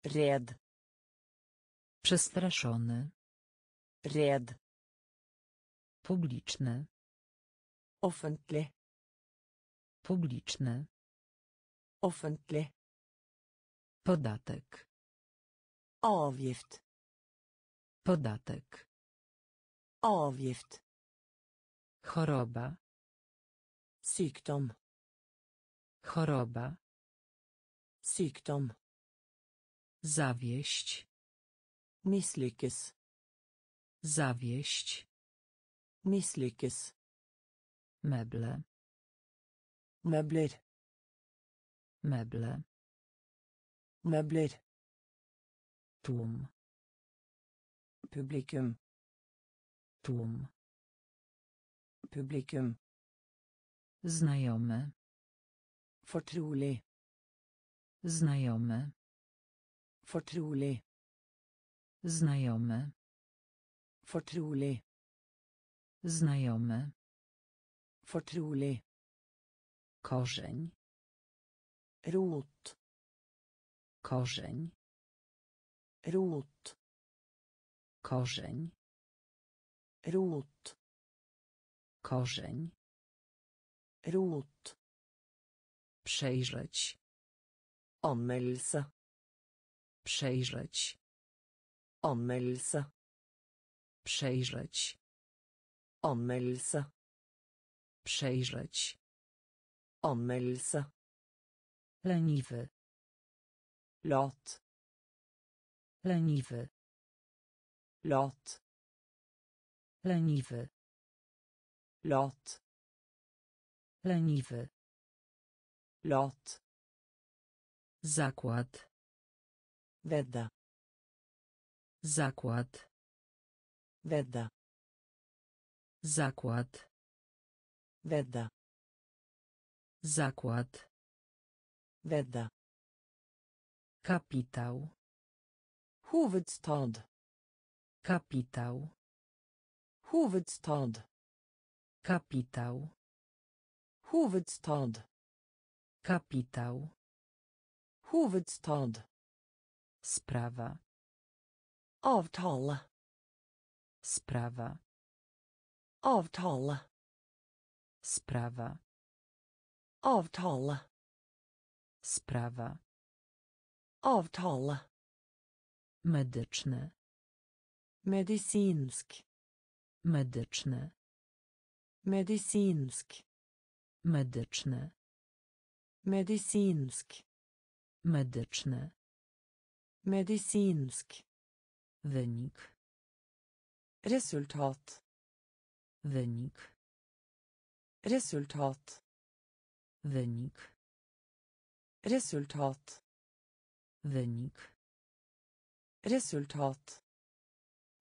Red. Przestraszony. Red. Publiczne. Offentlig. Publiczne. Offentlig. Podatek. Avgift. Podatek. Avgift. Choroba. Sykdom. Choroba. Sykdom. Zawieść. Misslyckas. Zawieść. Misslyckas. Meble. Möbler. Meble. Möbler. Tłum. Publikum. Tłum. Publikum. Znajomy. Fortrolig. Znajomy. Fortrolig. Znajomy. Fortrolig. Znajomy. Fortrolig. Korzeń. Rot. Korzeń. Rot. Korzeń. Rot. Korzeń. Rot. Przejrzeć. Anmeldelse. Przejrzeć. Anmeldelse. Przejrzeć. Anmeldelse. Przejrzeć. Anmeldelse. Leniwy. Lat. Leniwy. Lat. Leniwy. Lat. Leniwy. Lat. Zakład. Vedda. Zakład. Vedda. Zakład. Vedda. Zakład. Vedda. Kapitał. Hovedstad. Kapitał. Hovedstad. Kapitał. Hovedstad. Kapitał. Hovedstad. Sprawa. Avtale. Sprawa. Avtale. Sprawa. Avtale. Sprawa. Avtale. Medyczne. Medisinsk. Medyczne. Medisinsk. Medyczne. Medisinsk. Medyczne. Medisinsk. Wynik. Resultat. Wynik. Resultat. Wynik. Resultat. Wynik. Resultat.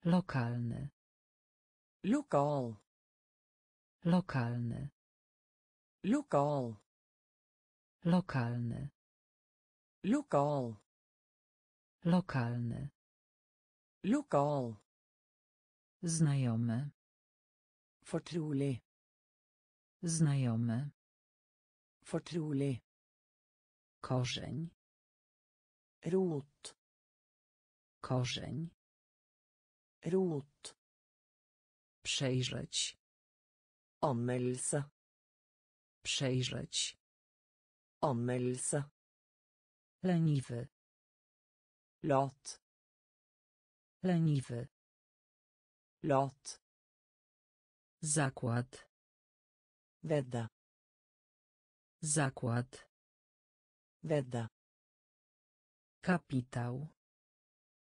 Lokalny. Lokal. Lokalny. Lokal. Lokalny. Lokal. Lokalny. Lokal. Znajomy. Fortrolig. Znajomy. Fortrolig. Korzeń. Rot. Korzeń. Rot. Przejrzeć. Anmeldelse. Przejrzeć. Anmeldelse. Leniwy. Lat. Leniwy. Lat. Zakład. Vedda. Zakład. Vedda. Kapitał.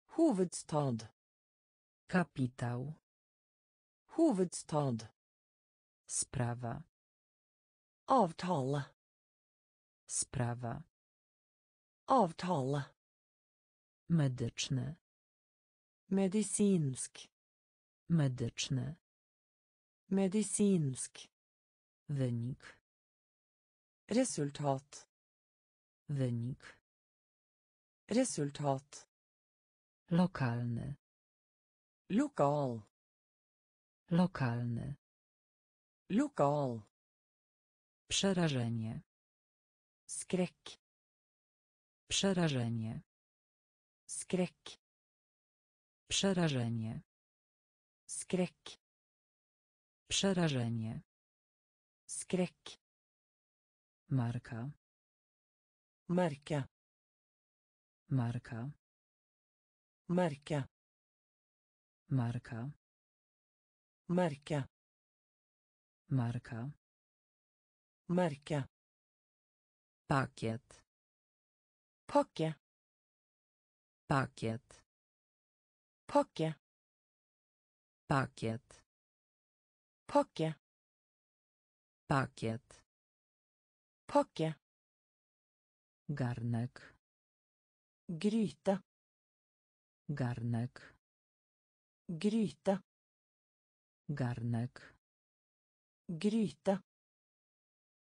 Hovedstad. Kapitał. Hovedstad. Sprawa. Avtale. Sprawa. Avtale. Medyczne. Medisinsk. Medyczne. Medisinsk. Wynik. Resultat. Wynik. Resultat. Lokalny. Lokal. Lokalny. Lokal. Przerażenie. Skräck. Przerażenie. Skräck. Przerażenie. Skräck. Przerażenie. Skräck. Marka. Märka. Marka. Märka. Marka. Märka. Marka. Märka. Pakiet. Pakke. Pakiet. Pakke. Pakiet. Pakke. Pakiet. Pakke. Garnek. Gryta. Garnek. Gryta. Garnek. Gryta.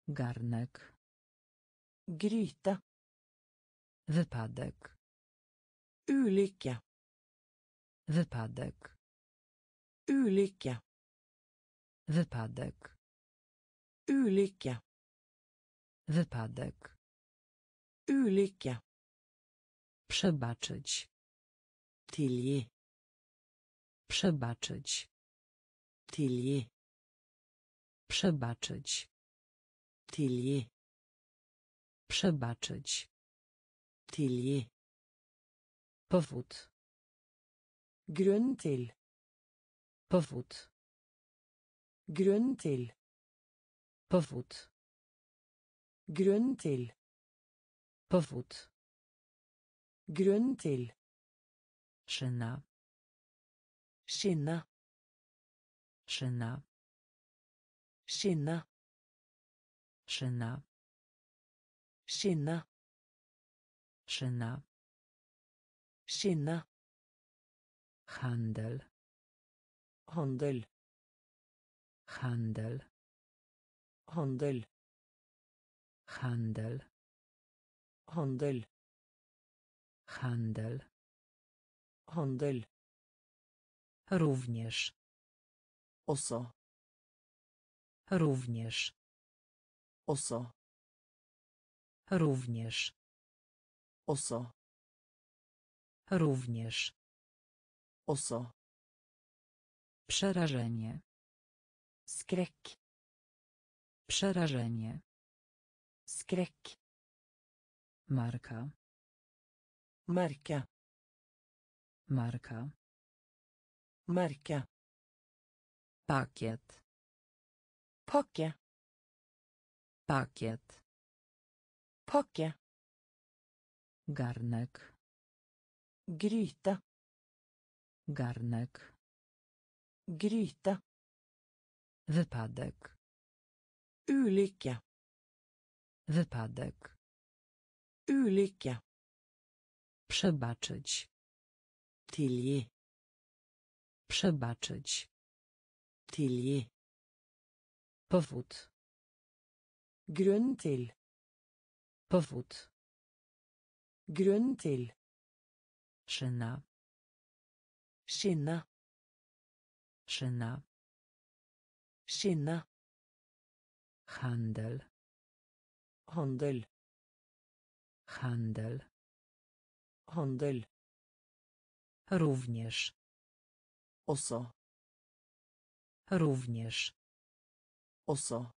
Garnek. Gryta. Wypadek. Ulycka. Wypadek. Ulycka. Wypadek. Ulycka. Wypadek. Ulycka. Przebaczyć. Tillge. Przebaczyć. Tillge. Przebaczyć. Tillge. Przebaczyć. Tillge. Powód. Grunn til. Powód. Grunn til. Powód. Grunn til. Powód. Grunn til. Szyna. Skinne. Szyna. Skinne. Szyna. Skinne. Szyna. Skinne. Handel. Handel. Handel. Handel. Handel. Handel. Handel. Handel. Również. Også. Również. Oso. Również. Oso. Również. Oso. Przerażenie. Skrek. Przerażenie. Skrek. Marka. Marka. Marka. Marka. Pakiet. Pakie. Pakiet. Pakke. Garnek. Gryta. Garnek. Gryta. Wypadek. Ulycka. Wypadek. Ulycka. Przebaczyć. Tillge. Przebaczyć. Tillge. Powód. Grunn til. Powód. Grunn til. Szyna. Skinne. Szyna. Skinne. Handel. Handel. Handel. Handel. Również. Også. Również. Også.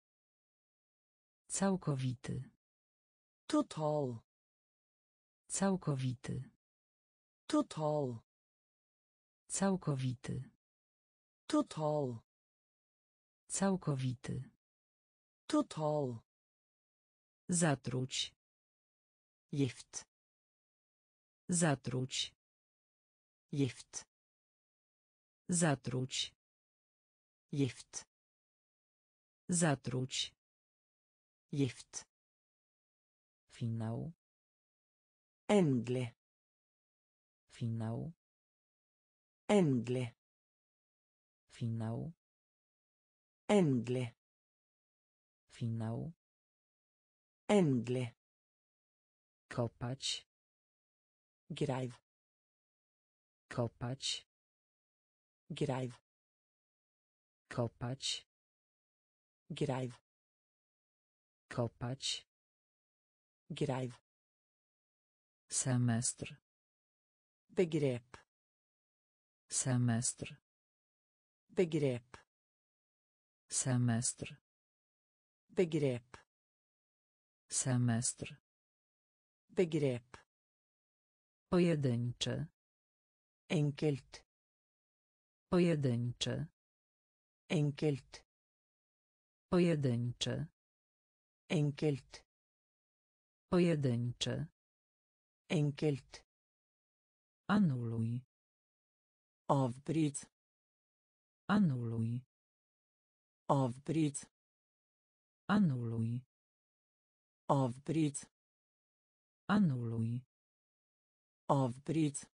Całkowity. Total. Całkowity. Total. Całkowity. Total. Całkowity. Total. Zatruć. Gift. Zatruć. Gift. Zatruć. Gift. Zatruć. Gift. Finał. Endelig. Finał. Endelig. Finał. Endelig. Finał. Endelig. Kopać. Greiv. Kopać. Greiv. Kopać. Greiv. Kopać. Greiv. Semestr. Begrep. Semestr. Begrep. Semestr. Begrep. Semestr. Begrep. Pojedynczy. Enkelt. Pojedynczy. Enkelt. Pojedynczy. Enkelt. Pojedynczy. Enkelt. Anuluj. Avbryt. Anuluj. Avbryt. Anuluj. Avbryt. Anuluj. Avbryt.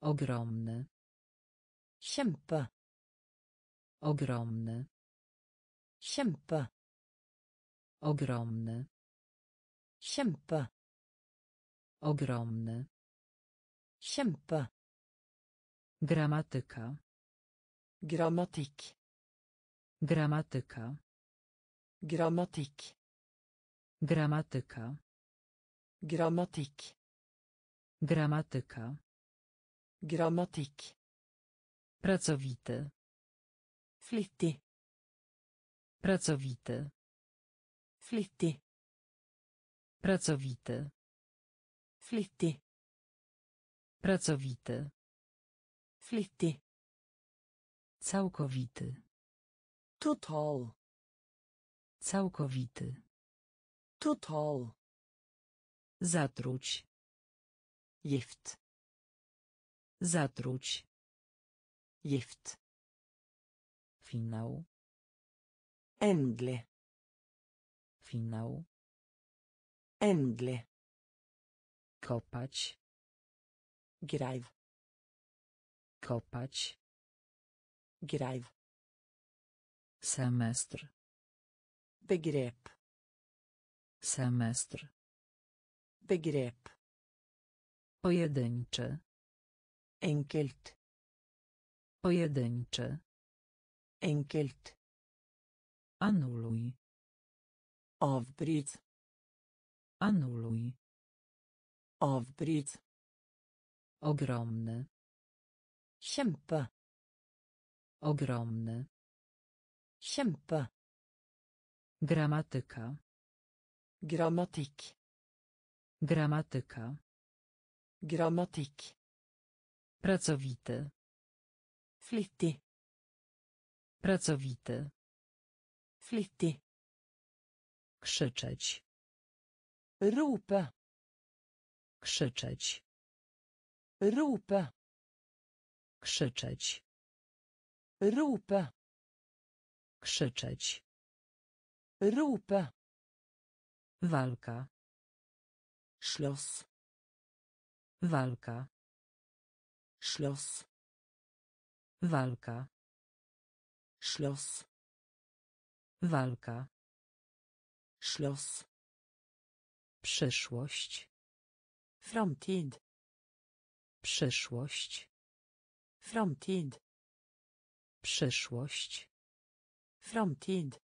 Ogromny. Kjempe. Ogromny. Kjempe. Ogromny. Kjempe. Ogromny. Kjempe. Gramatyka. Grammatikk. Gramatyka. Grammatikk. Gramatyka. Grammatikk. Gramatyka. Grammatikk. Pracowity. Flittig. Pracowity. Flittig. Pracowity. Flittig. Pracowity. Flittig. Całkowity. Total. Całkowity. Total. Zatruć. Gift. Zatruć. Gift. Finał. Endelig. Finał. Endelig. Kopać. Greiv. Kopać. Greiv. Semestr. Begrep. Semestr. Begrep. Pojedynczy. Enkelt. Pojedynczy. Enkelt. Anuluj. Avbryt. Anuluj. Avbryt. Ogromny. Kjempe. Ogromny. Kjempe. Gramatyka. Grammatikk. Gramatyka. Grammatikk. Pracowity. Flittig. Pracowity. Flittig. Krzyczeć. Rope. Krzyczeć. Rope. Krzyczeć. Rope. Krzyczeć. Rope. Walka. Slåss. Walka. Slåss. Walka. Slåss. Walka. Slåss. Przyszłość. Framtid. Przyszłość. Framtid. Przyszłość. Framtid.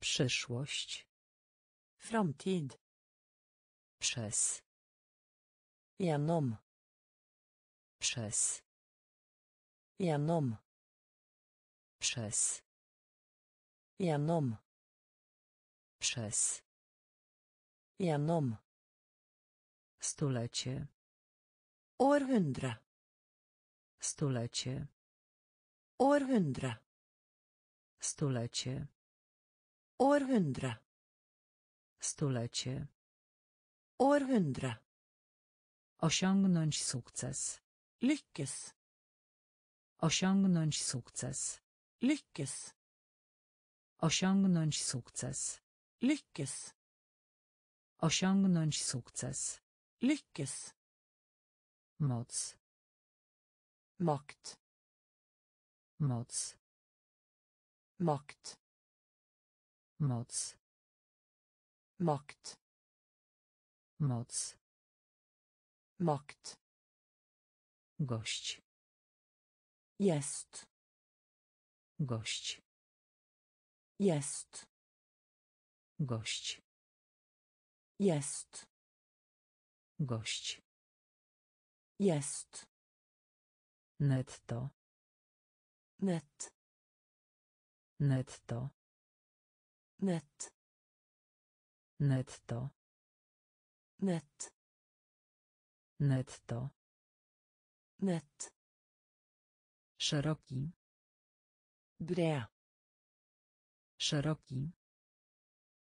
Przyszłość. Framtid. Przez. Gjennom. Przez. Gjennom. Przez. Gjennom. Przez. Gjennom. Stulecie. Århundre. Stulecie. Århundre. Stulecie. Århundre. Stulecie. Århundre. Osiągnąć sukces. Lykkes. Osiągnąć sukces. Lykkes. Osiągnąć sukces. Lykkes. Osiągnąć sukces. Lykkes. Moc. Makt. Moc. Makt. Moc. Makt. Moc. Makt. Gość. Gjest. Gość. Gjest. Gość. Gjest. Gość. Gjest. Netto. Nett. Netto. Nett. Netto. Nett. Netto. Nett. Szeroki. Bred. Szeroki.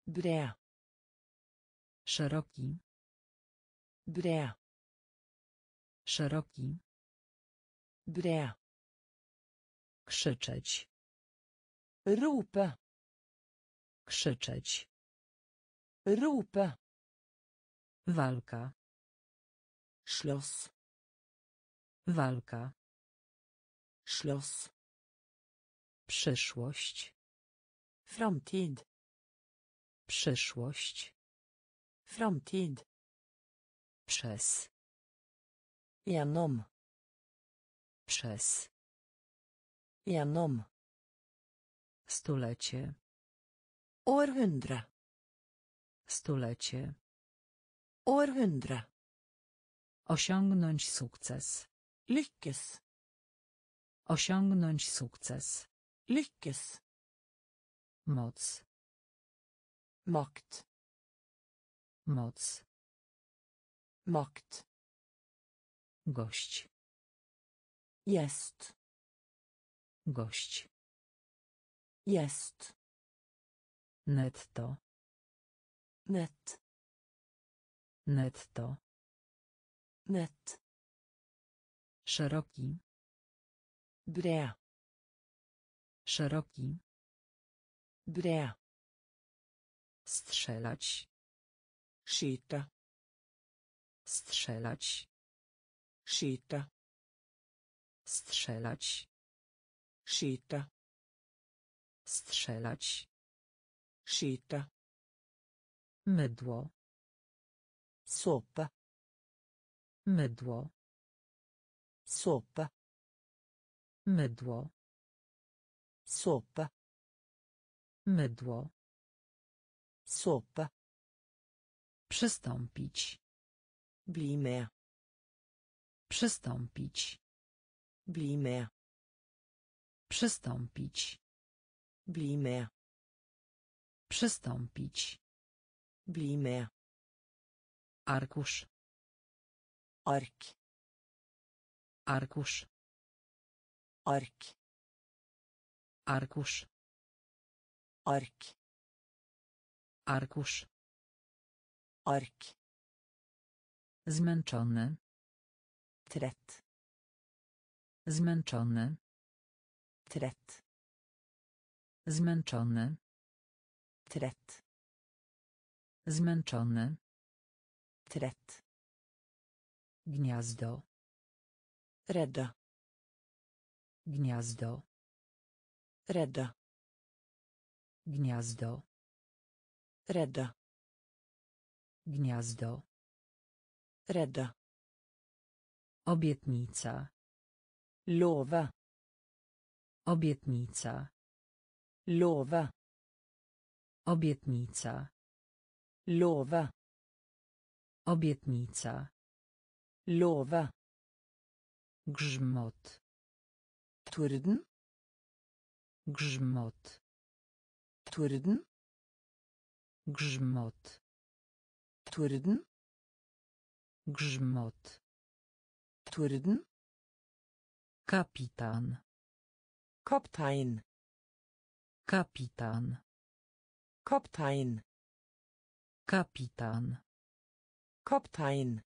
Bred. Szeroki. Bred. Szeroki. Bred. Krzyczeć. Rope. Krzyczeć. Rope. Walka. Slåss. Walka. Slåss. Przyszłość. Framtid. Przyszłość. Framtid. Przez. Gjennom. Przez. Gjennom. Stulecie. Århundre. Stulecie. Århundre. Osiągnąć sukces. Lykkes. Osiągnąć sukces. Lykkes. Moc. Makt. Moc. Makt. Gość. Gjest. Gość. Gjest. Netto. Nett. Netto. Nett. Szeroki. Bred. Szeroki. Bred. Strzelać. Skyte. Strzelać. Skyte. Strzelać. Skyte. Strzelać. Skyte. Mydło. Såpe. Mydło. Såpe. Mydło. Såpe. Mydło. Såpe. Przystąpić. Bli med. Przystąpić. Bli med. Przystąpić. Bli med. Przystąpić. Bli med. Arkusz. Ark. Arkusz. Ark. Arkusz. Ark. Arkusz. Ark. Zmęczony. Trett. Zmęczony. Trett. Zmęczony. Trett. Zmęczony. Trett. Gniazdo. Redde. Gniazdo. Redde. Gniazdo. Redde. Gniazdo. Redde. Obietnica. Love. Obietnica. Love. Obietnica. Love. Obietnica. Love. Grzmot. Torden. Grzmot. Torden. Grzmot. Torden. Grzmot. Torden. Kapitan. Kaptein. Kapitan. Kaptein. Kapitan. Kaptein.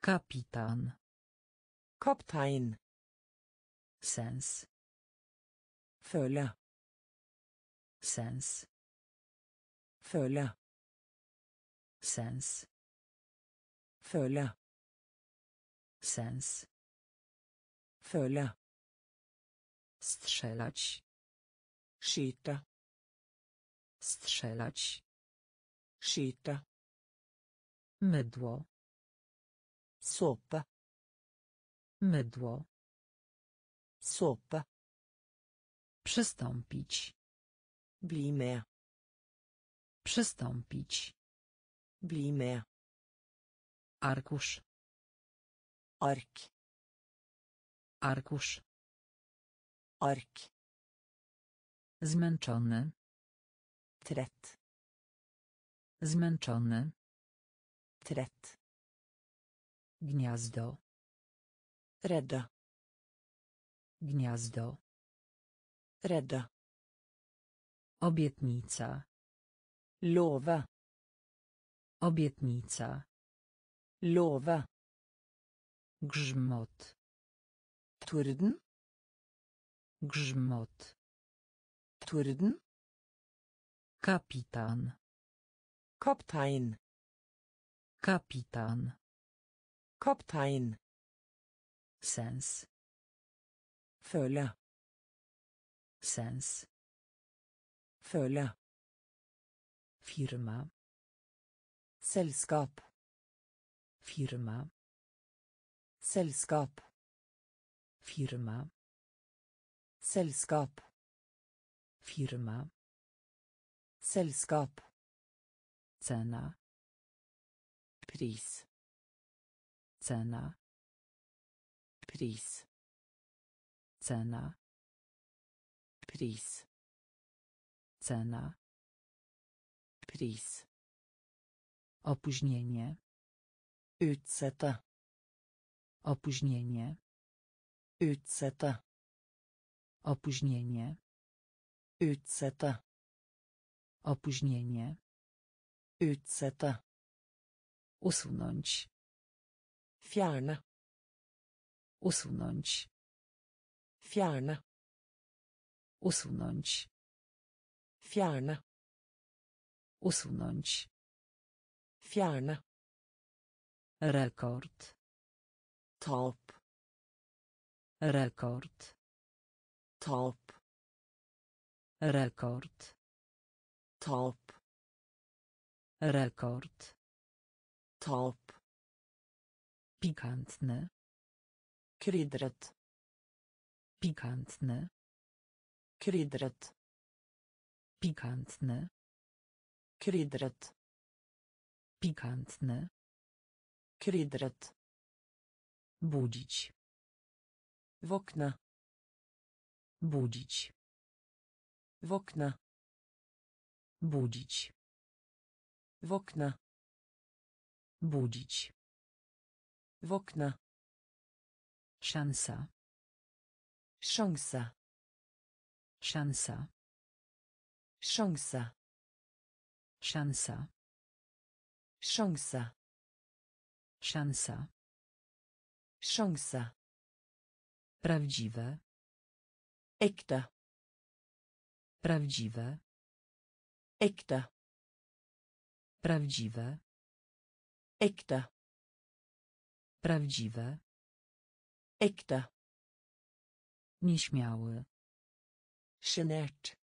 Kapitan. Kaptein. Sens. Føle. Sens. Føle. Sens. Føle. Sens. Føle. Strzelać. Skyte. Strzelać. Skyte. Mydło. Såpe. Mydło. Såpe. Przystąpić. Bli med. Przystąpić. Bli med. Arkusz. Ark. Arkusz. Ark. Zmęczony. Trett. Zmęczony. Trett. Gniazdo. Rädda. Gniazdo. Rädda. Obietnica. Lova. Obietnica. Lova. Grzmot. Torden. Grzmot. Torden. Kapitan. Kaptein. Kapitan. Kaptein. Sens. Føle. Sens. Føle. Firma. Selskap. Firma. Selskap. Firma. Selskap. Firma. Selskap. Cena. Pris. Cena. Pris. Cena. Pris. Cena. Pris. Opóźnienie. Utsette. Opóźnienie. Utsette. Opóźnienie. Utsette. Opóźnienie. Utsette. Usunąć. Fjerne. Usunąć. Fjerne. Usunąć. Fjerne. Usunąć. Fjerne. Rekord. Tap. Rekord. Tap. Rekord. Tap. Rekord. Tap. Pikantny. Krydret. Pikantny. Krydret. Pikantny. Krydret. Pikantny. Krydret. Budzić. Våkne. Budzić. Våkne. Budzić. Våkne. Budzić. Våkne. Szansa. Sjanse. Szansa. Sjanse. Szansa. Sjanse. Szansa. Sjanse. Prawdziwe. Ekte. Prawdziwe. Ekte. Prawdziwe. Ekte. Prawdziwe. Ekte. Nieśmiały. Sjenert.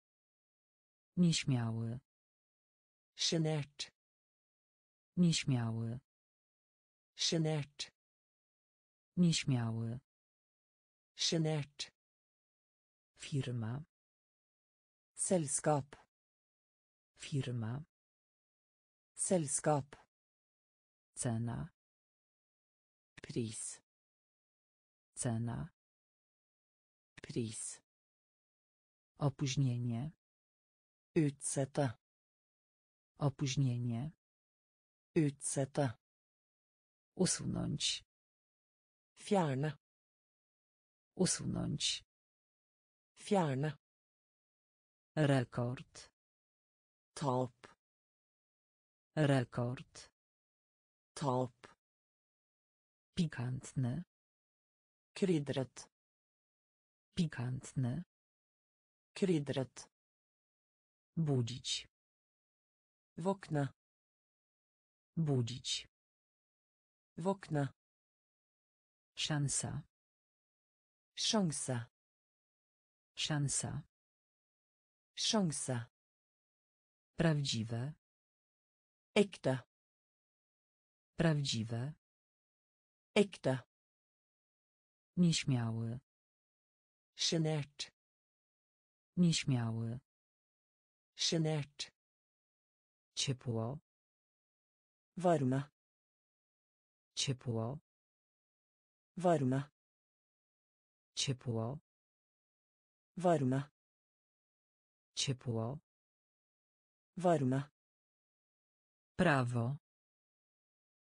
Nieśmiały. Sjenert. Nieśmiały. Sjenert. Nieśmiały. Sjenert. Firma. Selskap. Firma. Selskap. Cena. Pris. Cena. Pris. Opóźnienie. Utsette. Opóźnienie. Utsette. Usunąć. Fjerne. Usunąć. Fjerne. Rekord. Tap. Rekord. Tap. Pikantny. Krydret. Pikantny. Krydret. Budzić. Våkne. Budzić. Våkne. Szansa. Sjanse. Szansa. Sjanse. Prawdziwe. Ekte. Prawdziwe. Ekte. Nieśmiały. Sjenert. Nieśmiały. Sjenert. Ciepło. Varme. Ciepło. Varme. Ciepło. Varme. Ciepło. Varme. Prawo.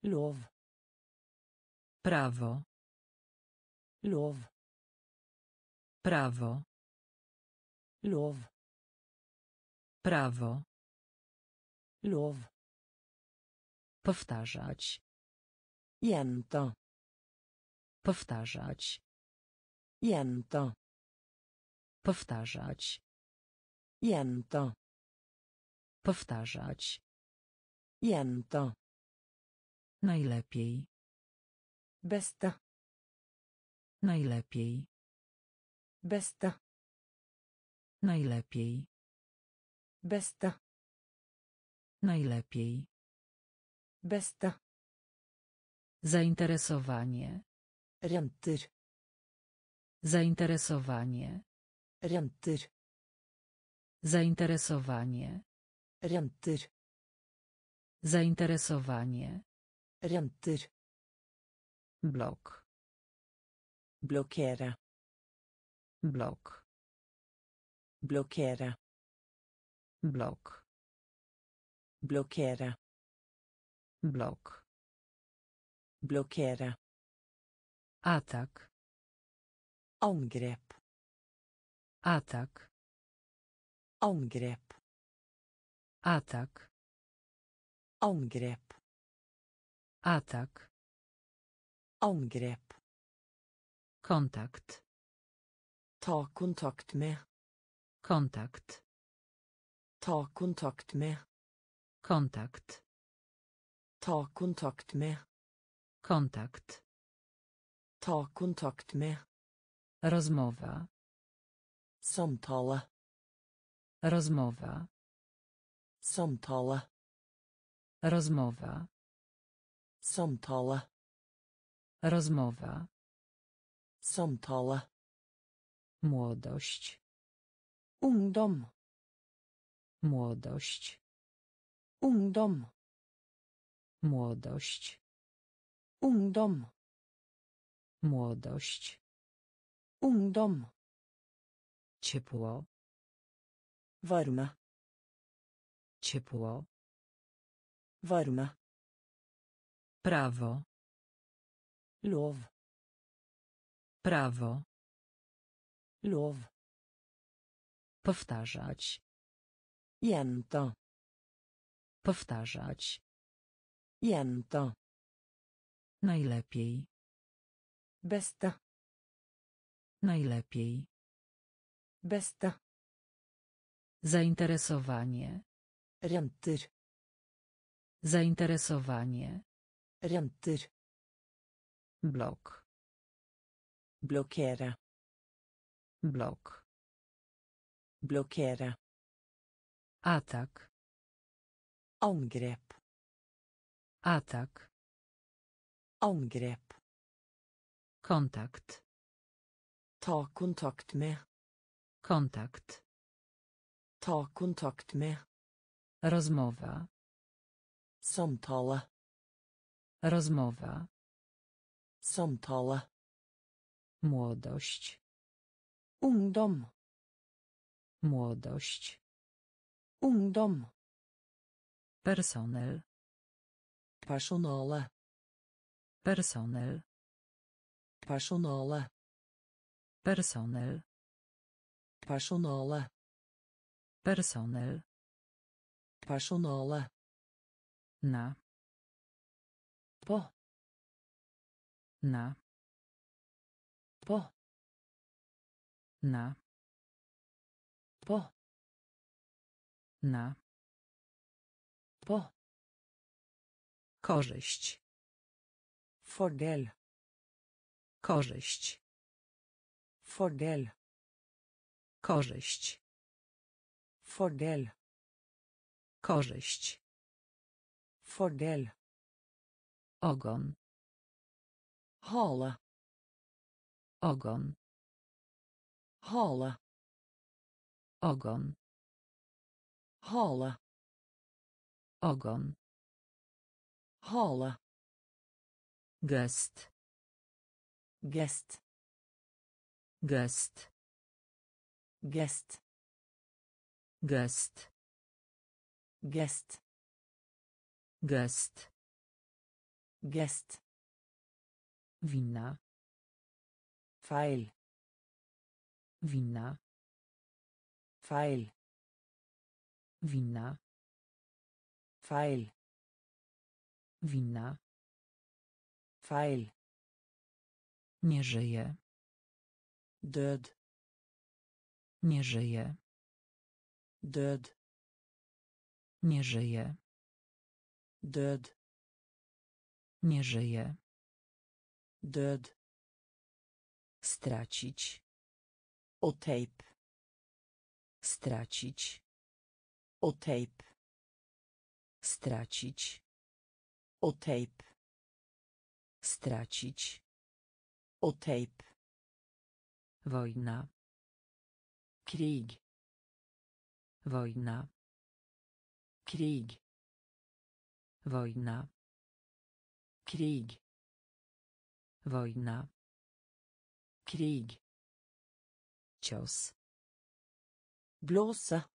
Lov. Prawo. Lov. Prawo. Lov. Prawo. Lov. Powtarzać. Gjenta. Powtarzać. Gjenta. Powtarzać. Gjenta. Powtarzać. Gjenta. Najlepiej. Bästa. Najlepiej. Bästa. Najlepiej. Bästa. Najlepiej. Bästa. Zainteresowanie. Renter. Zainteresowanie. Renter. Zainteresowanie. Renter. Zainteresowanie. Renter. Blok. Blockera. Blok. Blockera. Blok. Blockera. Blok. Blockera. Atak. Angrepp. Atak. Angrepp. Atak. Angrepp. Atak. Angrepp. Kontakt. Ta kontakt med. Kontakt. Ta kontakt med. Kontakt. Ta kontakt med. Kontakt. Ta kontakt med. Rozmowa. Samtale. Rozmowa. Samtale. Rozmowa. Samtale. Rozmowa. Samtale. Młodość. Ungdom. Młodość. Ungdom. Młodość. Ungdom. Młodość. Ungdom. Ciepło. Varme. Ciepło. Varme. Prawo. Lov. Prawo. Lov. Powtarzać. Gjenta. Powtarzać. Gjenta. Najlepiej. Bästa. Najlepiej. Bästa. Zainteresowanie. Renter. Zainteresowanie. Renter. Blok. Blockera. Blok. Blockera. Atak. Angrepp. Atak. Angrepp. Kontakt. Ta kontakt med. Kontakt. Ta kontakt med. Rozmowa. Samtale. Rozmowa. Samtale. Młodość. Ungdom. Młodość. Ungdom. Personel. Personale. Personel. Personale. Personel. Personale. Personel. Personale. Na. På. Na. På. Na. På. Na. På. Korzyść. Fordel. Korzyść. Fordel. Korzyść. Fordel. Korzyść. Fordel. Ogon. Hale. Ogon. Hale. Ogon. Hale. Ogon. Hale. Gest. Gest. Gest. Gest. Gest. Gest. Gest. Gest. Winna. Feil. Winna. Feil. Winna. Feil. Winna. Feil. Nie żyje. Død. Nie żyje. Død. Nie żyje. Død. Nie żyje. Død. Stracić. Å tape. Stracić. Å tape. Stracić. Otejp. Stracić. Otejp. Wojna. Krieg. Wojna. Krieg. Wojna. Krieg. Wojna. Krieg. Cios. Blåsa.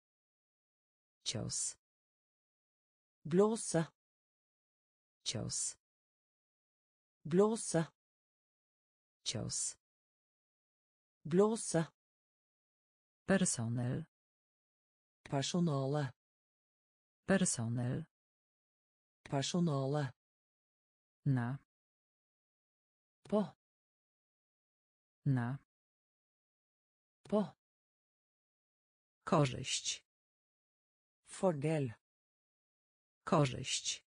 Cios. Blåse. Cios. Blåse. Cios. Blåse. Personel. Personale. Personel. Personale. Na. På. Na. På. Korzyść. Fordel. Korzyść.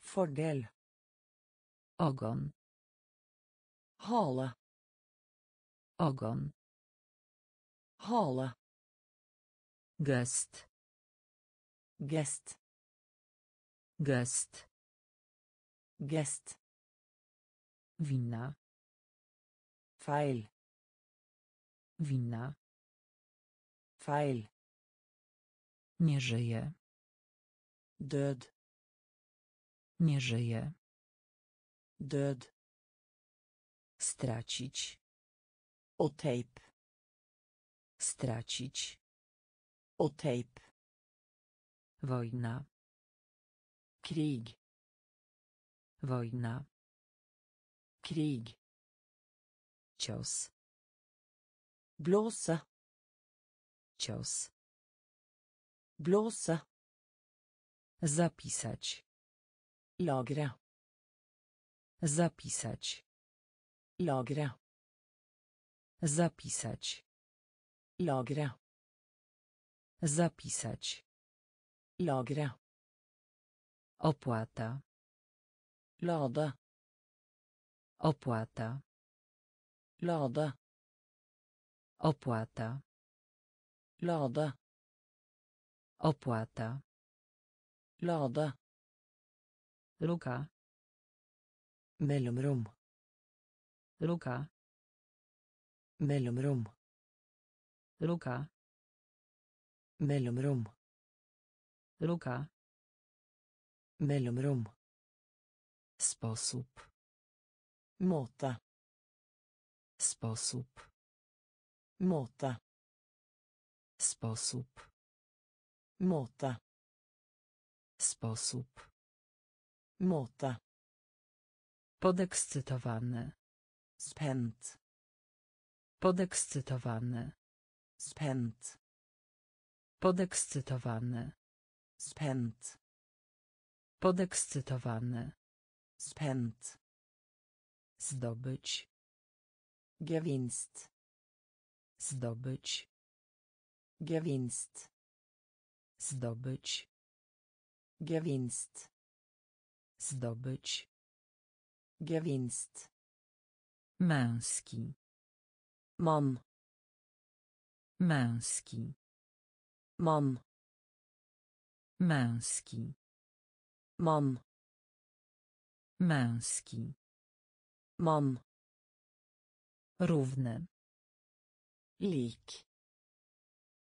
Fordel. Ogon. Hale. Ogon. Hale. Gest. Gest. Gest. Gest. Winna. Feil. Winna. Feil. Nie żyje. Död. Nie żyje. Död. Stracić. Otejp. Stracić. Otejp. Wojna. Krig. Wojna. Krig. Cios. Blåsa. Cios. Blåsa. Zapisać. logra. Zapisać. logra. Zapisać. logra. Zapisać. logra. Opłata. loda. Opłata. loda. Opłata. Lada. Opłata. Lade. Luka. Mellomrom. Luka. Mellomrom. Luka. Mellomrom. Luka. Mellomrom. Sposób. Måte. Sposób. Måte. Sposób. Måte. Sposób. Mota. Podekscytowany. Spęd. Podekscytowany. Spęd. Podekscytowany. Spęd. Podekscytowany. Spęd. Zdobyć. Gewinst. Zdobyć. Gewinst. Zdobyć. Gevinst. Zdobyć. Gevinst. Męski. Man. Męski. Man. Męski. Man. Męski. Man. Równy. Lik.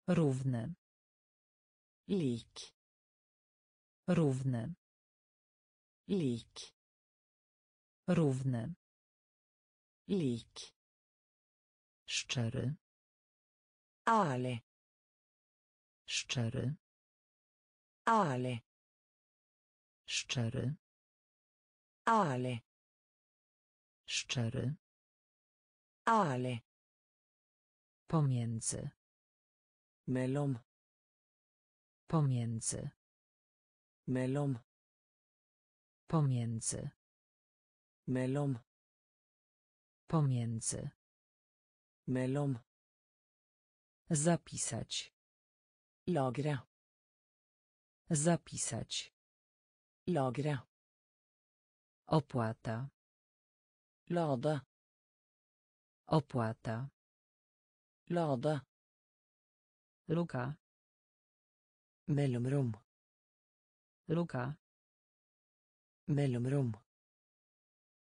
Równy. Lik. Równy. lik Równy. lik Szczery. ærlig Szczery. ærlig Szczery. ærlig Szczery. ærlig Pomiędzy. mellom Pomiędzy. Mellom Pomiędzy. mellom Pomiędzy. mellom Zapisać. lagre Zapisać. lagre Opłata. lade Opłata. lade Luka. mellomrom Luka. mellomrom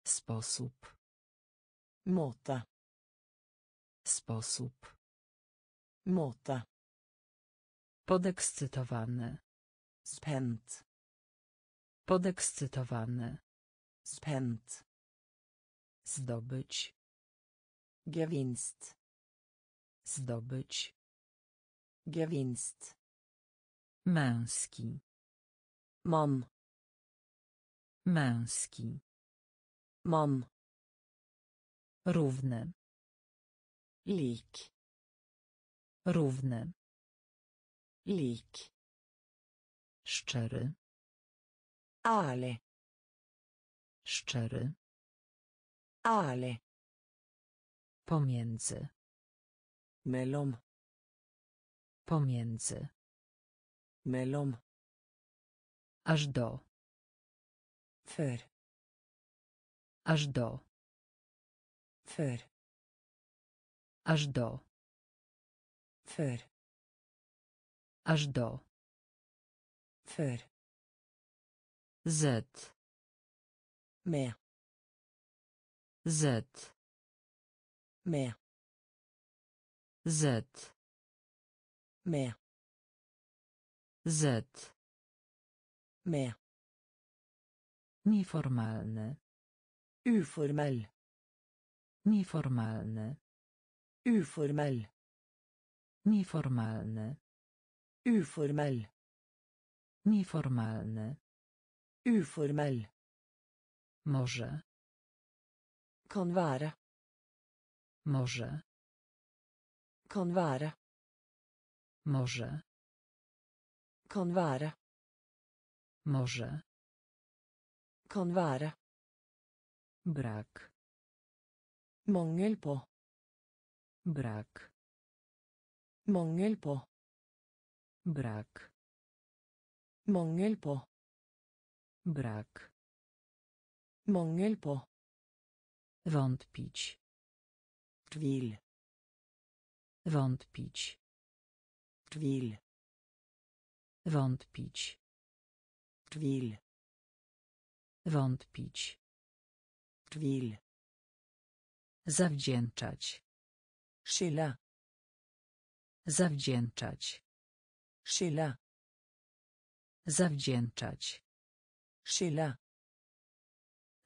Sposób. måte Sposób. måte Podekscytowany. spent Podekscytowany. spent Zdobyć. gevinst Zdobyć. gevinst Męski. Mann Męski. mann Równy. lik Równy. lik Szczery. ærlig Szczery. ærlig Pomiędzy. mellom Pomiędzy. mellom Aż do. før Aż do. før Aż do. før Aż do. før Z. med Z. med Z. med Z. med Nieformalny. uformell Nieformalny. uformell Nieformalny. uformell Nieformalny. uformell Może. kan være Może. kan være Może. kan være Może. kan være Brak. mangel på Brak. mangel på Brak. mangel på Brak. mangel på Wątpić. tvil Wątpić. tvil Wątpić. Tvil Wątpić. tvil Zawdzięczać. skylde Zawdzięczać. skylde Zawdzięczać. skylde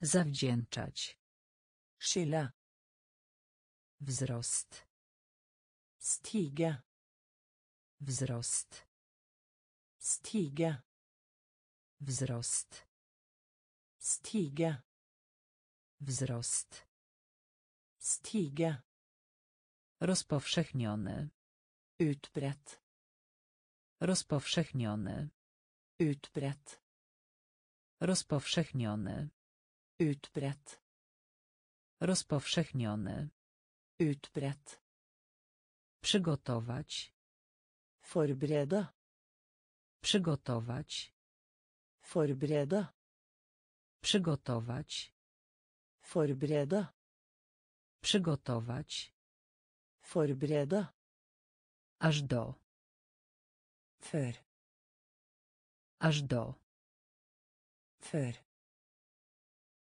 Zawdzięczać. skylde Wzrost. stige Wzrost. stige Wzrost. stige Wzrost. stige Rozpowszechniony. utbrett Rozpowszechniony. utbrett Rozpowszechniony. utbrett Rozpowszechniony. utbrett Przygotować. forberede Przygotować. Forberede Przygotować. forberede Przygotować. forberede Aż do. før Aż do. før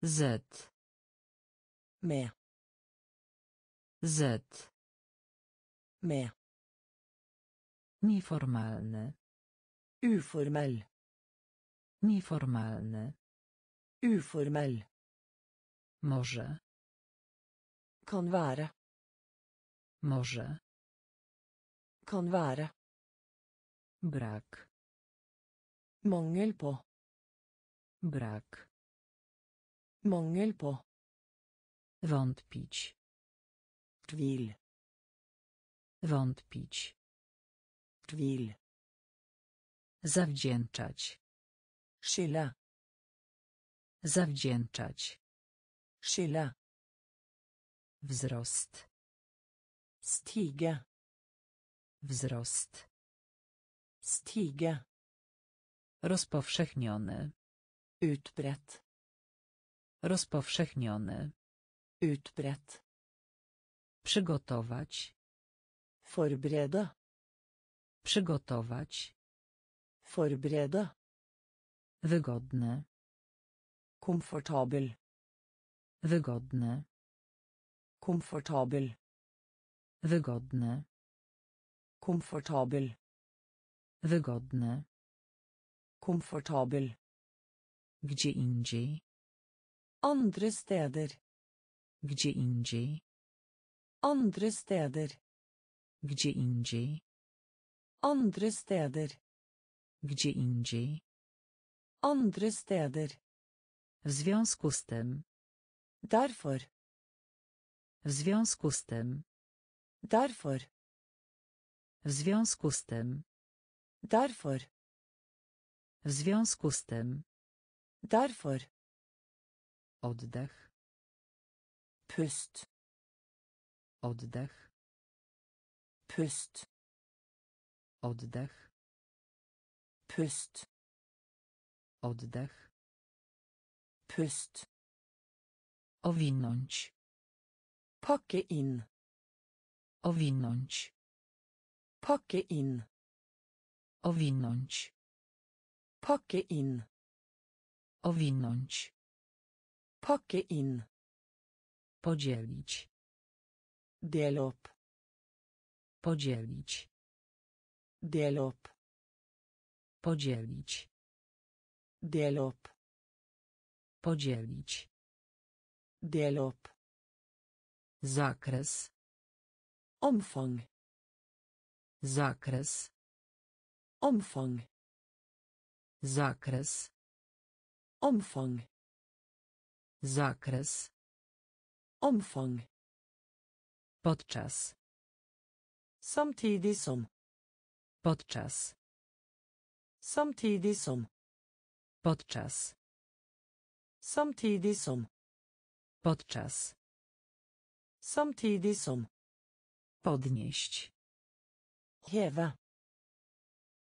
Z. med Z. med Nieformalny. uformell Nieformalny. Uformell. Może. Kan være. Może. Kan være. Brak. Mangel på. Brak. Mangel på. Wątpić. Tvil. Wątpić. Tvil. Zawdzięczać. Skylde. Zawdzięczać. Skylde. Wzrost. Stige. Wzrost. Stige. Rozpowszechniony. Utbredt. Rozpowszechniony. Utbredt. Przygotować. Forberede. Przygotować. Forberede. Wygodne. Komfortabel. Wygodne. Komfortabel. Wygodne. Komfortabel. Wygodne. Komfortabel. Gdzie indziej. Andre steder. Gdzie indziej. Andre steder. Gdzie indziej. Andre steder. Gdzie indziej. Andre steder. W związku z tym. Derfor. W związku z tym. Derfor. W związku z tym. Derfor. W związku z tym. Derfor. Oddech. Pust. Oddech. Pust. Oddech. Pust. Oddech. Pust. Owinąć. Pakke inn. Owinąć. Pakke inn. Owinąć. Pakke inn. Owinąć. Pakke inn. Podzielić. Del opp. Podzielić. Del opp. Podzielić. Del opp. Podzielić. Del opp. Zakres. Omfang. Zakres. Omfang. Zakres. Omfang. Zakres. Omfang. Podczas. Samtidig som. Podczas. Samtidig som. Podczas. Samtidig som. Podczas. Samtidig som. Podnieść. Heve.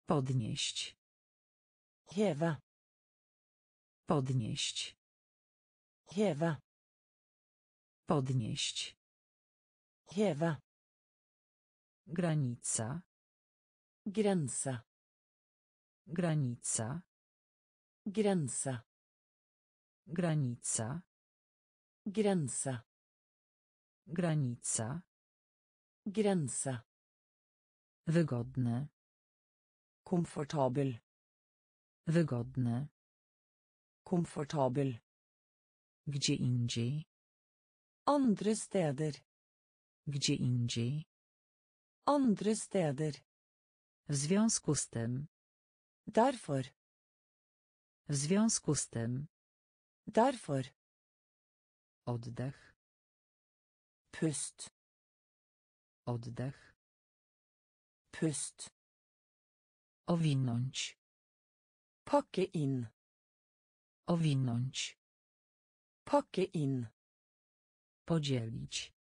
Podnieść. Heve. Podnieść. Heve. Podnieść. Heve. Granica. Grense. Granica. Grense. Granica. Grense. Granica. Grense. Wygodne. Komfortabel. Wygodne. Komfortabel. Gdzie indziej. Andre steder. Gdzie indziej. Andre steder. W związku z tym. Derfor. W związku z tym. Derfor. Oddech. Pust. Oddech. Pust. Owinąć. Pakke inn. Owinąć. Pakke inn. Podzielić.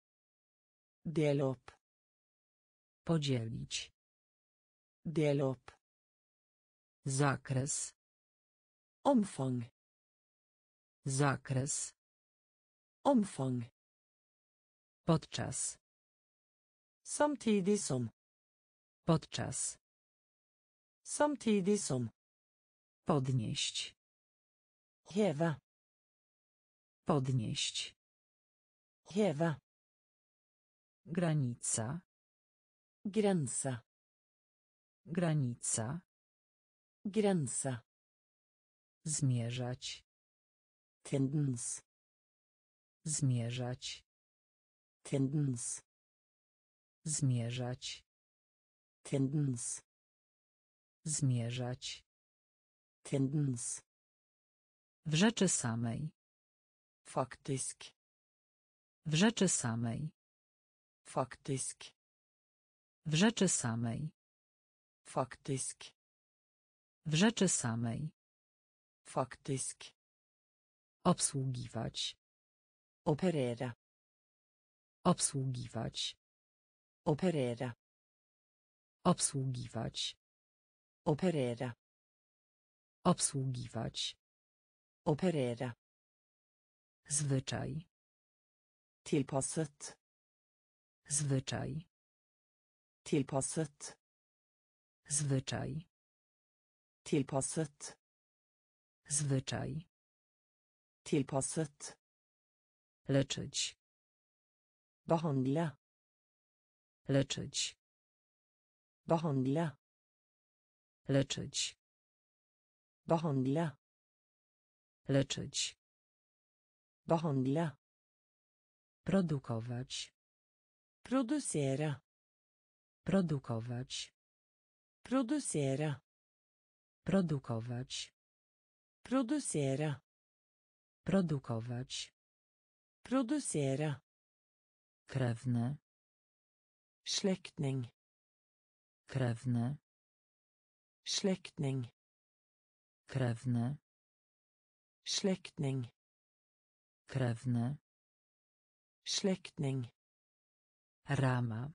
Del opp. Podzielić. Del opp. Zakres. Omfang. Zakres. Omfang. Podczas. Samtidig som. Podczas. Samtidig som. Podnieść. Heve. Podnieść. Heve. Granica. Grense. Granica. Grense. Zmierzać. Tendens. Zmierzać. Tendens. Zmierzać. Tendens. Zmierzać. Tendens. W rzeczy samej. Faktisk. W rzeczy samej. Faktisk. W rzeczy samej. Faktisk. W rzeczy samej. Faktisk. Obsługiwać. Operera. Obsługiwać. Operera. Obsługiwać. Operera. Obsługiwać. Operera. Zwyczaj. Tilpasset. Zwyczaj. Tilpasset. Zwyczaj. Tilpasset. Zwyczaj. Tilpasset. Leczyć. Behandle. Leczyć. Behandle. Leczyć. Behandle. Leczyć. Behandle. Produkować. Producera. Produkować. Producera. Produkować. Producera. Produkować. Producera. Krewny. Släktning. Krewny. Släktning. Krewny. Släktning. Krewny. Släktning. Rama.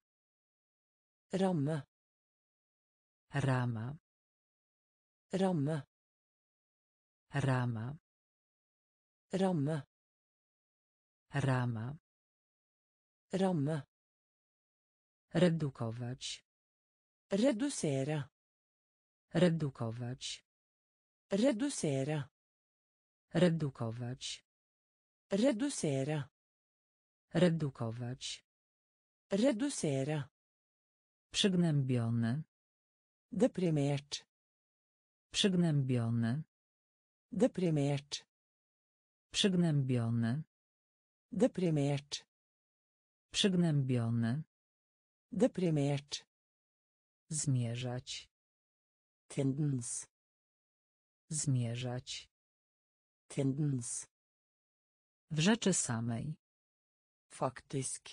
Ramme. Rama. Ramme. Rama. Ramme. Rama. Ramme. Redukować. Reducera. Redukować. Reducera. Redukować. Reducera. Redukować. Reducera. Przygnębiony. Deprimert. Przygnębiony. Deprimert. Przygnębiony. Deprimert. Przygnębiony. Deprimert. Zmierzać. Tendens. Zmierzać. Tendens. W rzeczy samej. Faktisk.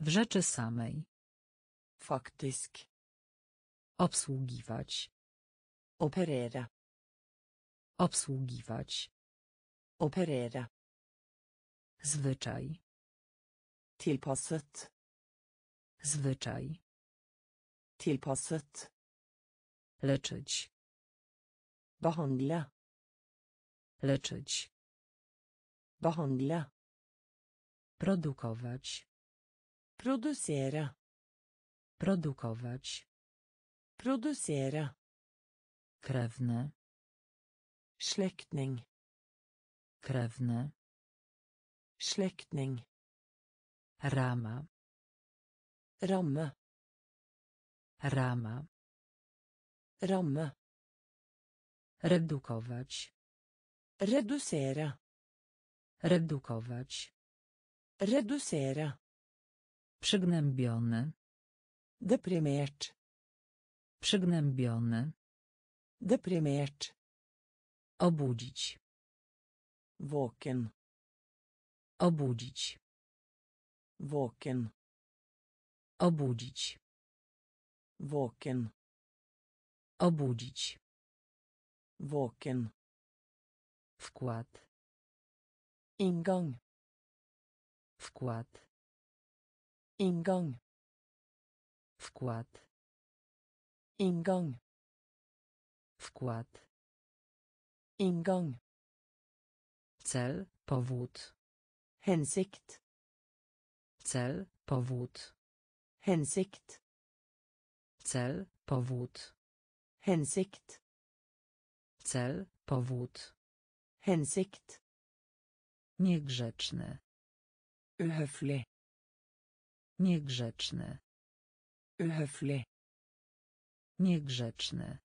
W rzeczy samej. Faktisk. Obsługiwać. Operera. Obsługiwać. Operera. Zwyczaj. Tilpasset. Zwyczaj. Tilpasset. Leczyć. Behandle. Leczyć. Behandle. Produkować. Producera. Produkować. Producera. Krewny. Släktning. Krewny. Släktning. Rama. Ramme. Rama. Ramme. Redukować. Reducera. Redukować. Reducera. Przygnębiony. Deprimert. Przygnębiony. Deprimert. Obudzić. Våken. Obudzić. Våken. Obudzić. Våken. Obudzić. Våken. Wkład. Inngang. Wkład. Inngang. Wkład. Inngang. Wkład. Inngang. Cel. Powód. Hensikt. Cel. Powód. Hensikt. Cel. Powód. Hensikt. Cel. Powód. Hensikt. Niegrzeczny. Uhøflig. Niegrzeczny. Uhøflig. Niegrzeczny.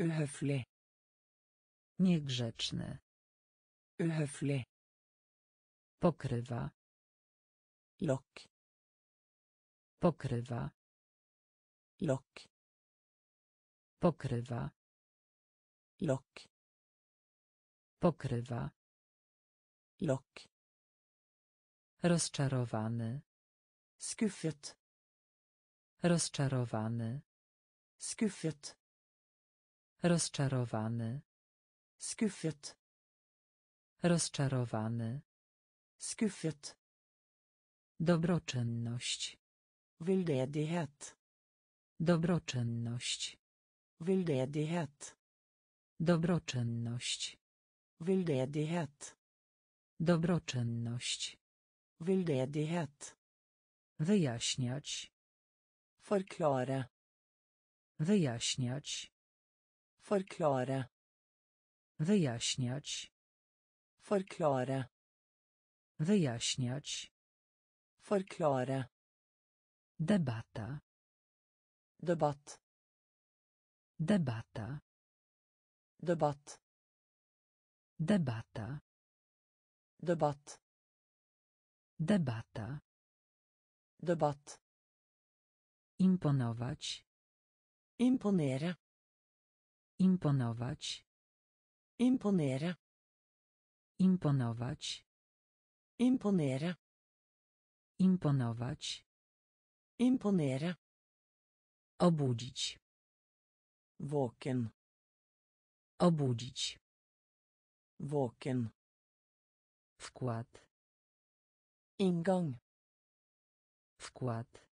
Uhøflig. Niegrzeczny. Uhøflig. Pokrywa. Lokk. Pokrywa. Lokk. Pokrywa. Lokk. Pokrywa. Lokk. Rozczarowany. Skuffet. Rozczarowany. Skuffet. Rozczarowany. Skuffet. Rozczarowany. Skuffet. Dobroczynność. Veldedighet. Dobroczynność. Veldedighet. Dobroczynność. Veldedighet. Dobroczynność. Veldedighet. Wyjaśniać. Forklare. Wyjaśniać. Forklare. Wyjaśniać. Forklare. Wyjaśniać. Forklare. Debata. Debatt. Debata. Debatt. Debata. Debatt. Debata. Debatt. Imponować. Imponere. Imponować. Imponere. Imponować. Imponere. Imponować. Imponere. Obudzić. Våken. Obudzić. Våken. Wkład. Inngang. Wkład.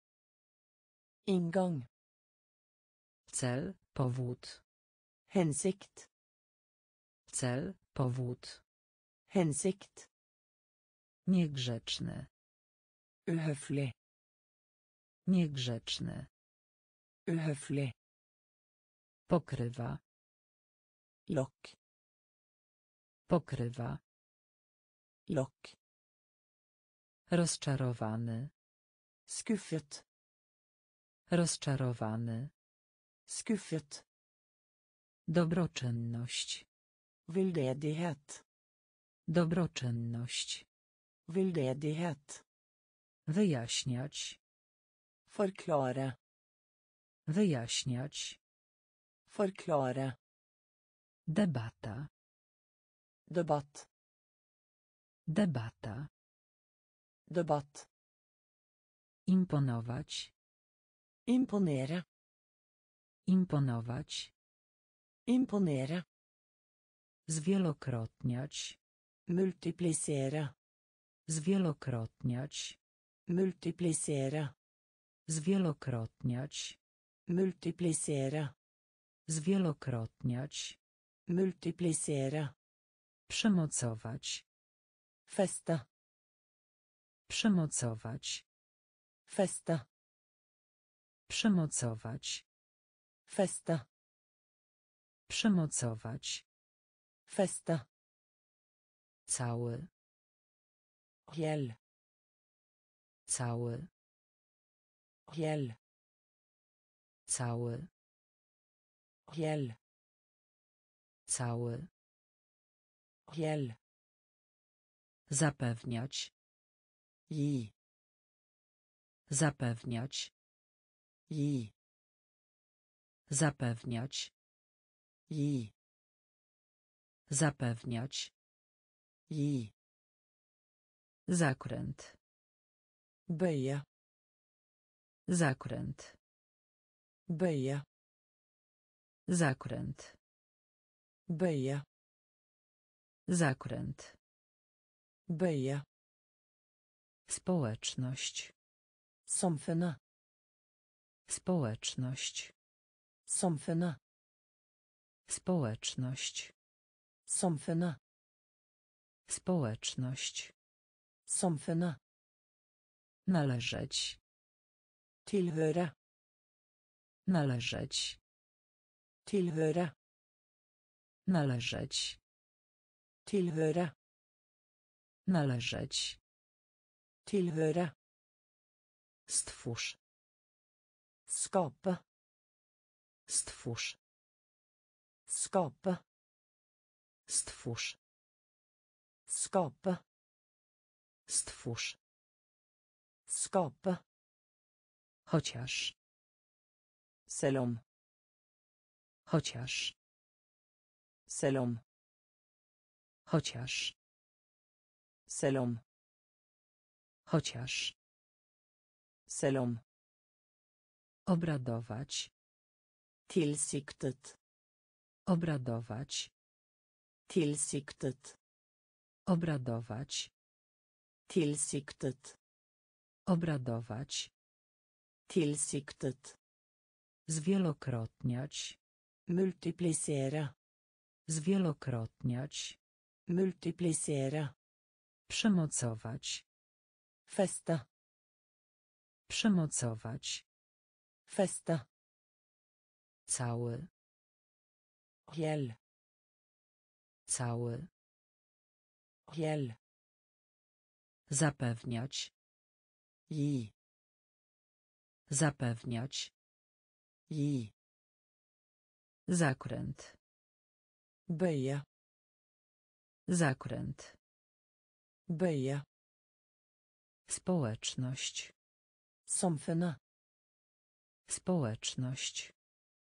Inngang. Cel. Powód. Hensikt. Cel. Powód. Hensikt. Niegrzeczny. Uhøflig. Niegrzeczny. Uhøflig. Pokrywa. Lokk. Pokrywa. Lokk. Rozczarowany. Skuffet. Rozczarowany. Skuffet. Dobroczynność. Veldedighet. Dobroczynność. Veldedighet. Wyjaśniać. Forklare. Wyjaśniać. Forklare. Debata. Debatt. Debata. Debatt. Imponować. Imponere. Imponować. Imponere. Zwielokrotniać. Multiplisere. Zwielokrotniać. Multiplisere. Zwielokrotniać. Multiplisere. Zwielokrotniać. Multiplisere. Przemocować. Feste. Przemocować. Feste. Przemocować. Feste. Przemocować. Feste. Cały. Hel. Cały. Hel. Cały. Hel. Cały. Hel. Zapewniać. Gi. Zapewniać. Gi. Zapewniać. Gi. Zapewniać. Gi. Zakręt. Bøye. Zakręt. Bøye. Zakręt. Bøye. Zakręt. Bøye. Społeczność. Samfunnet. Społeczność. Samfunnet. Społeczność. Samfunnet. Społeczność. Samfunnet. Należeć. Tilhøre. Należeć. Tilhøre. Należeć. Tilhøre. Należeć. Tilhøre. Stwórz. Skape. Stwórz. Skape. Stwórz. Skape. Stwórz. Skape. Chociaż. Selv om. Chociaż. Selv om. Chociaż. Selv om. Chociaż. Selv om. Obradować. Tilsiktet. Obradować. Tilsiktet. Obradować. Tilsiktet. Obradować. Tilsiktet. Zwielokrotniać. Multiplisere. Zwielokrotniać. Multiplisere. Przemocować. Feste. Przemocować. Feste. Cały. Hel. Cały. Hel. Zapewniać. Gi. Zapewniać. Gi. Zakręt. Bøye. Zakręt. Bøye. Społeczność. Samfunnet. Społeczność.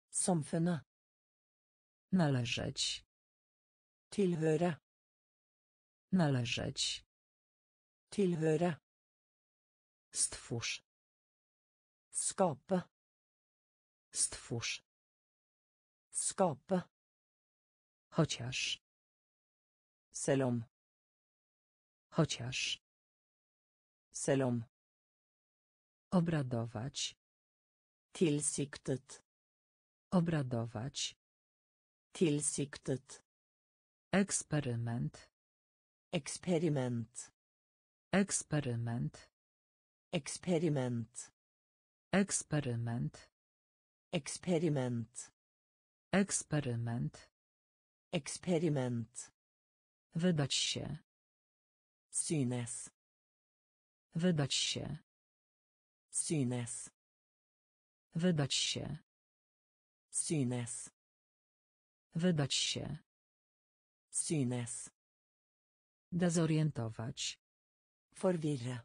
Samfunnet. Należeć. Tilhøre. Należeć. Tilhøre. Stwórz. Skape. Stwórz. Skape. Chociaż. Selv om. Chociaż. Selv om. Obradować. Tilsiktet. Obradować. Tilsiktet. Eksperyment. Eksperiment. Eksperyment. Eksperiment. Eksperyment. Eksperiment. Eksperyment. Eksperiment. Wydać się. Synes. Wydać się. Synes. Wydać się. Synes. Wydać się. Synes. Dezorientować. Forvirre.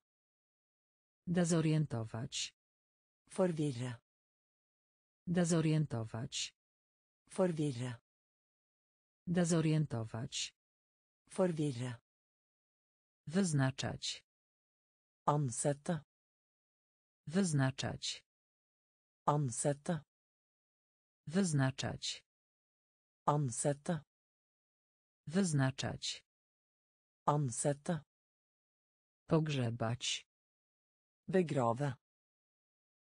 Dezorientować. Forvirre. Dezorientować. Forvirre. Dezorientować. Forvirre. Wyznaczać. Ansette. Wyznaczać. Ansette. Wyznaczać. Ansette. Wyznaczać. Ansette. Pogrzebać. Begrave.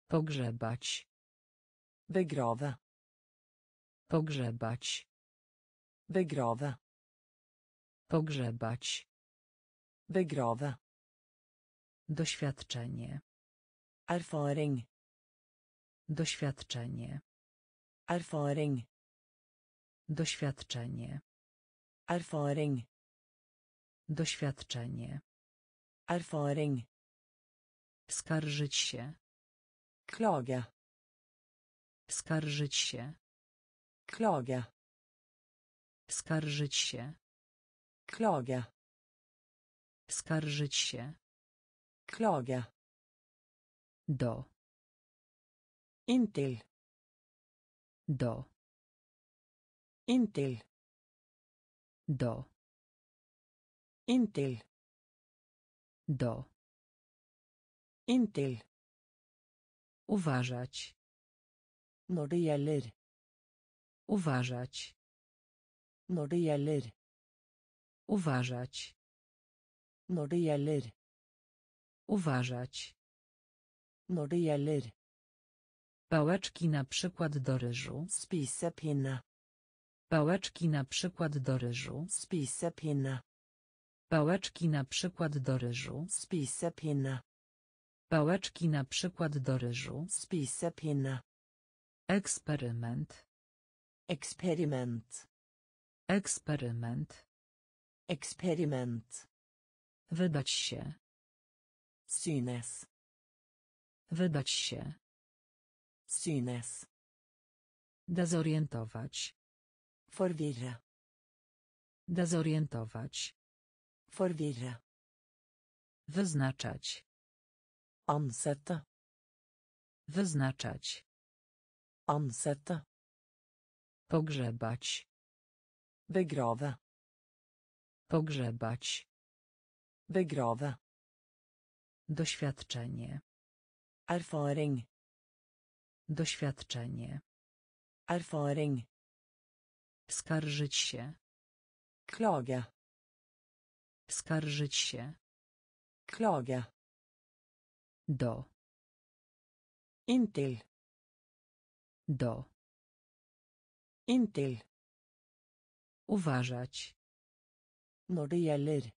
Pogrzebać. Begrave. Pogrzebać. Begrave. Pogrzebać. Begrave. Doświadczenie. Erfaring. Doświadczenie. Erfaring. Doświadczenie. Erfaring. Doświadczenie. Erfaring. Skarżyć się. Klage. Skarżyć się. Klage. Skarżyć się. Klage. Skarżyć się. Klage. Do. Inntil. Do. Inntil. Do. Inntil. Do. Inntil. Uważać. Når det gjelder. Uważać. Når det gjelder. Uważać. Når det gjelder. Uważać. Når det gjelder. Pałeczki na przykład do ryżu. Spisepinne. Pałeczki na przykład do ryżu. Spisepinne. Pałeczki na przykład do ryżu. Spisepinne. Pałeczki na przykład do ryżu. Spisepinne. Eksperyment. Eksperiment. Eksperyment. Eksperiment. Wydać się. Synes. Wydać się. Synes. Dezorientować. Forvirre. Dezorientować. Forvirre. Wyznaczać. Ansette. Wyznaczać. Ansette. Pogrzebać. Begrave. Pogrzebać. Begrave. Doświadczenie. Erfaring. Doświadczenie. Erfaring. Skarżyć się. Klage. Skarżyć się. Klage. Do. Inntil. Do. Inntil. Uważać. Når det gjelder.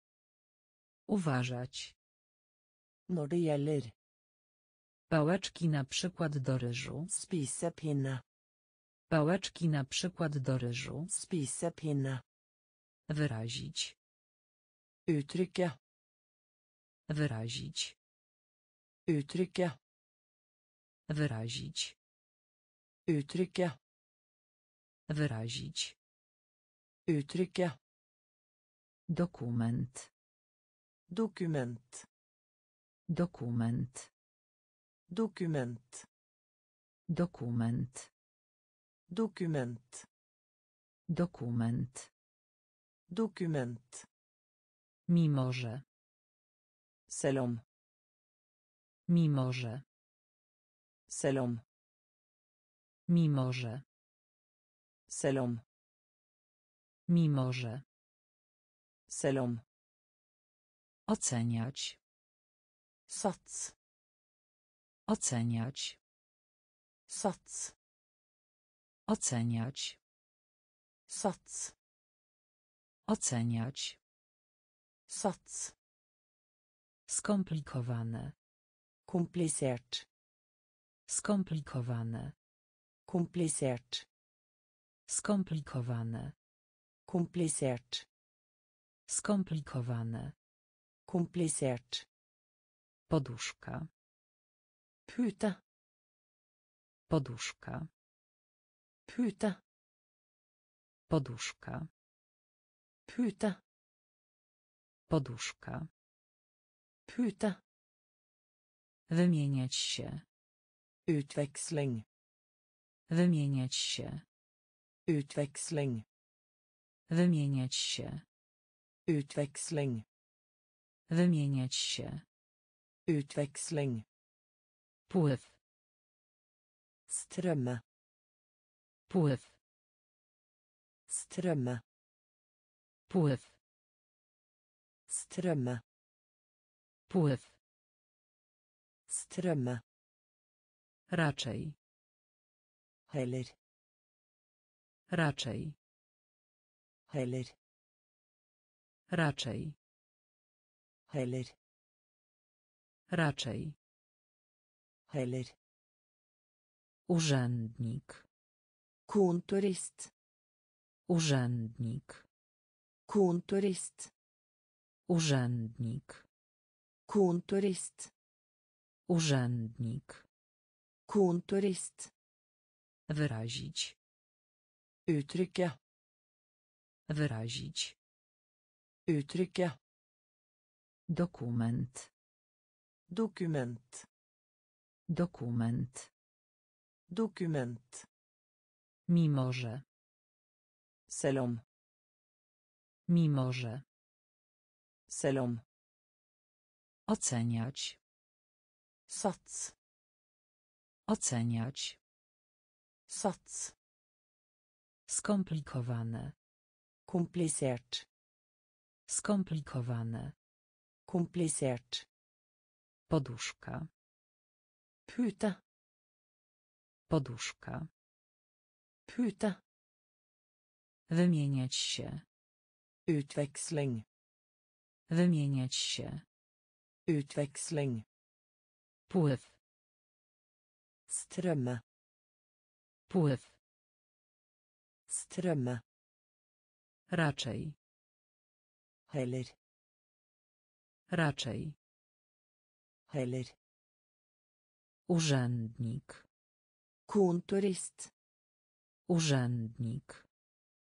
Uważać. Når det gjelder. Pałeczki na przykład do ryżu. Spisepinne. Pałeczki na przykład do ryżu. Spisepinne. Wyrazić. Uttrykke. Wyrazić. Uttrykke. Wyrazić. Uttrykke. Wyrazić. Uttrykke. Dokument. Dokument. Dokument. Dokument. Dokument. Dokument. Dokument. Dokument. Mimo że. Selom. Mimo że. Selom. Mimo że. Selom. Mimo że. Selom. Oceniać. Sac. Oceniać. Sac. Oceniać. Sats. Oceniać. Sats. Skomplikowane. Komplisert. Skomplikowane. Komplisert. Skomplikowane. Komplisert. Skomplikowane. Komplisert. Poduszka. Pute. Poduszka. Puta. Poduszka. Puta. Poduszka. Puta. Wymieniać się. Utväxling. Wymieniać się. Utväxling. Wymieniać się. Utväxling. Wymieniać się. Utväxling. Pływ. Strömme. Pływ. Strømme. Pływ. Strømme. Pływ. Strømme. Raczej. Heller. Raczej. Heller. Raczej. Heller. Raczej. Heller. Urzędnik. Kontorist. Urzędnik. Kontorist. Urzędnik. Kontorist. Urzędnik. Kontorist. Wyrazić. Uttrykke. Wyrazić. Uttrykke. Dokument. Dokument. Dokument. Dokument. Mimo że. Selom. Mimo że. Selom. Oceniać. Sac. Oceniać. Sac. Skomplikowane. Komplicert. Skomplikowane. Komplicert. Poduszka. Puta. Poduszka. Pute. Wymieniać się. Utveksling. Wymieniać się. Utveksling. Pływ. Strømme. Pływ. Strømme. Raczej. Heller. Raczej. Heller. Urzędnik. Kontorist. Urzędnik.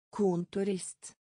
Kontorist.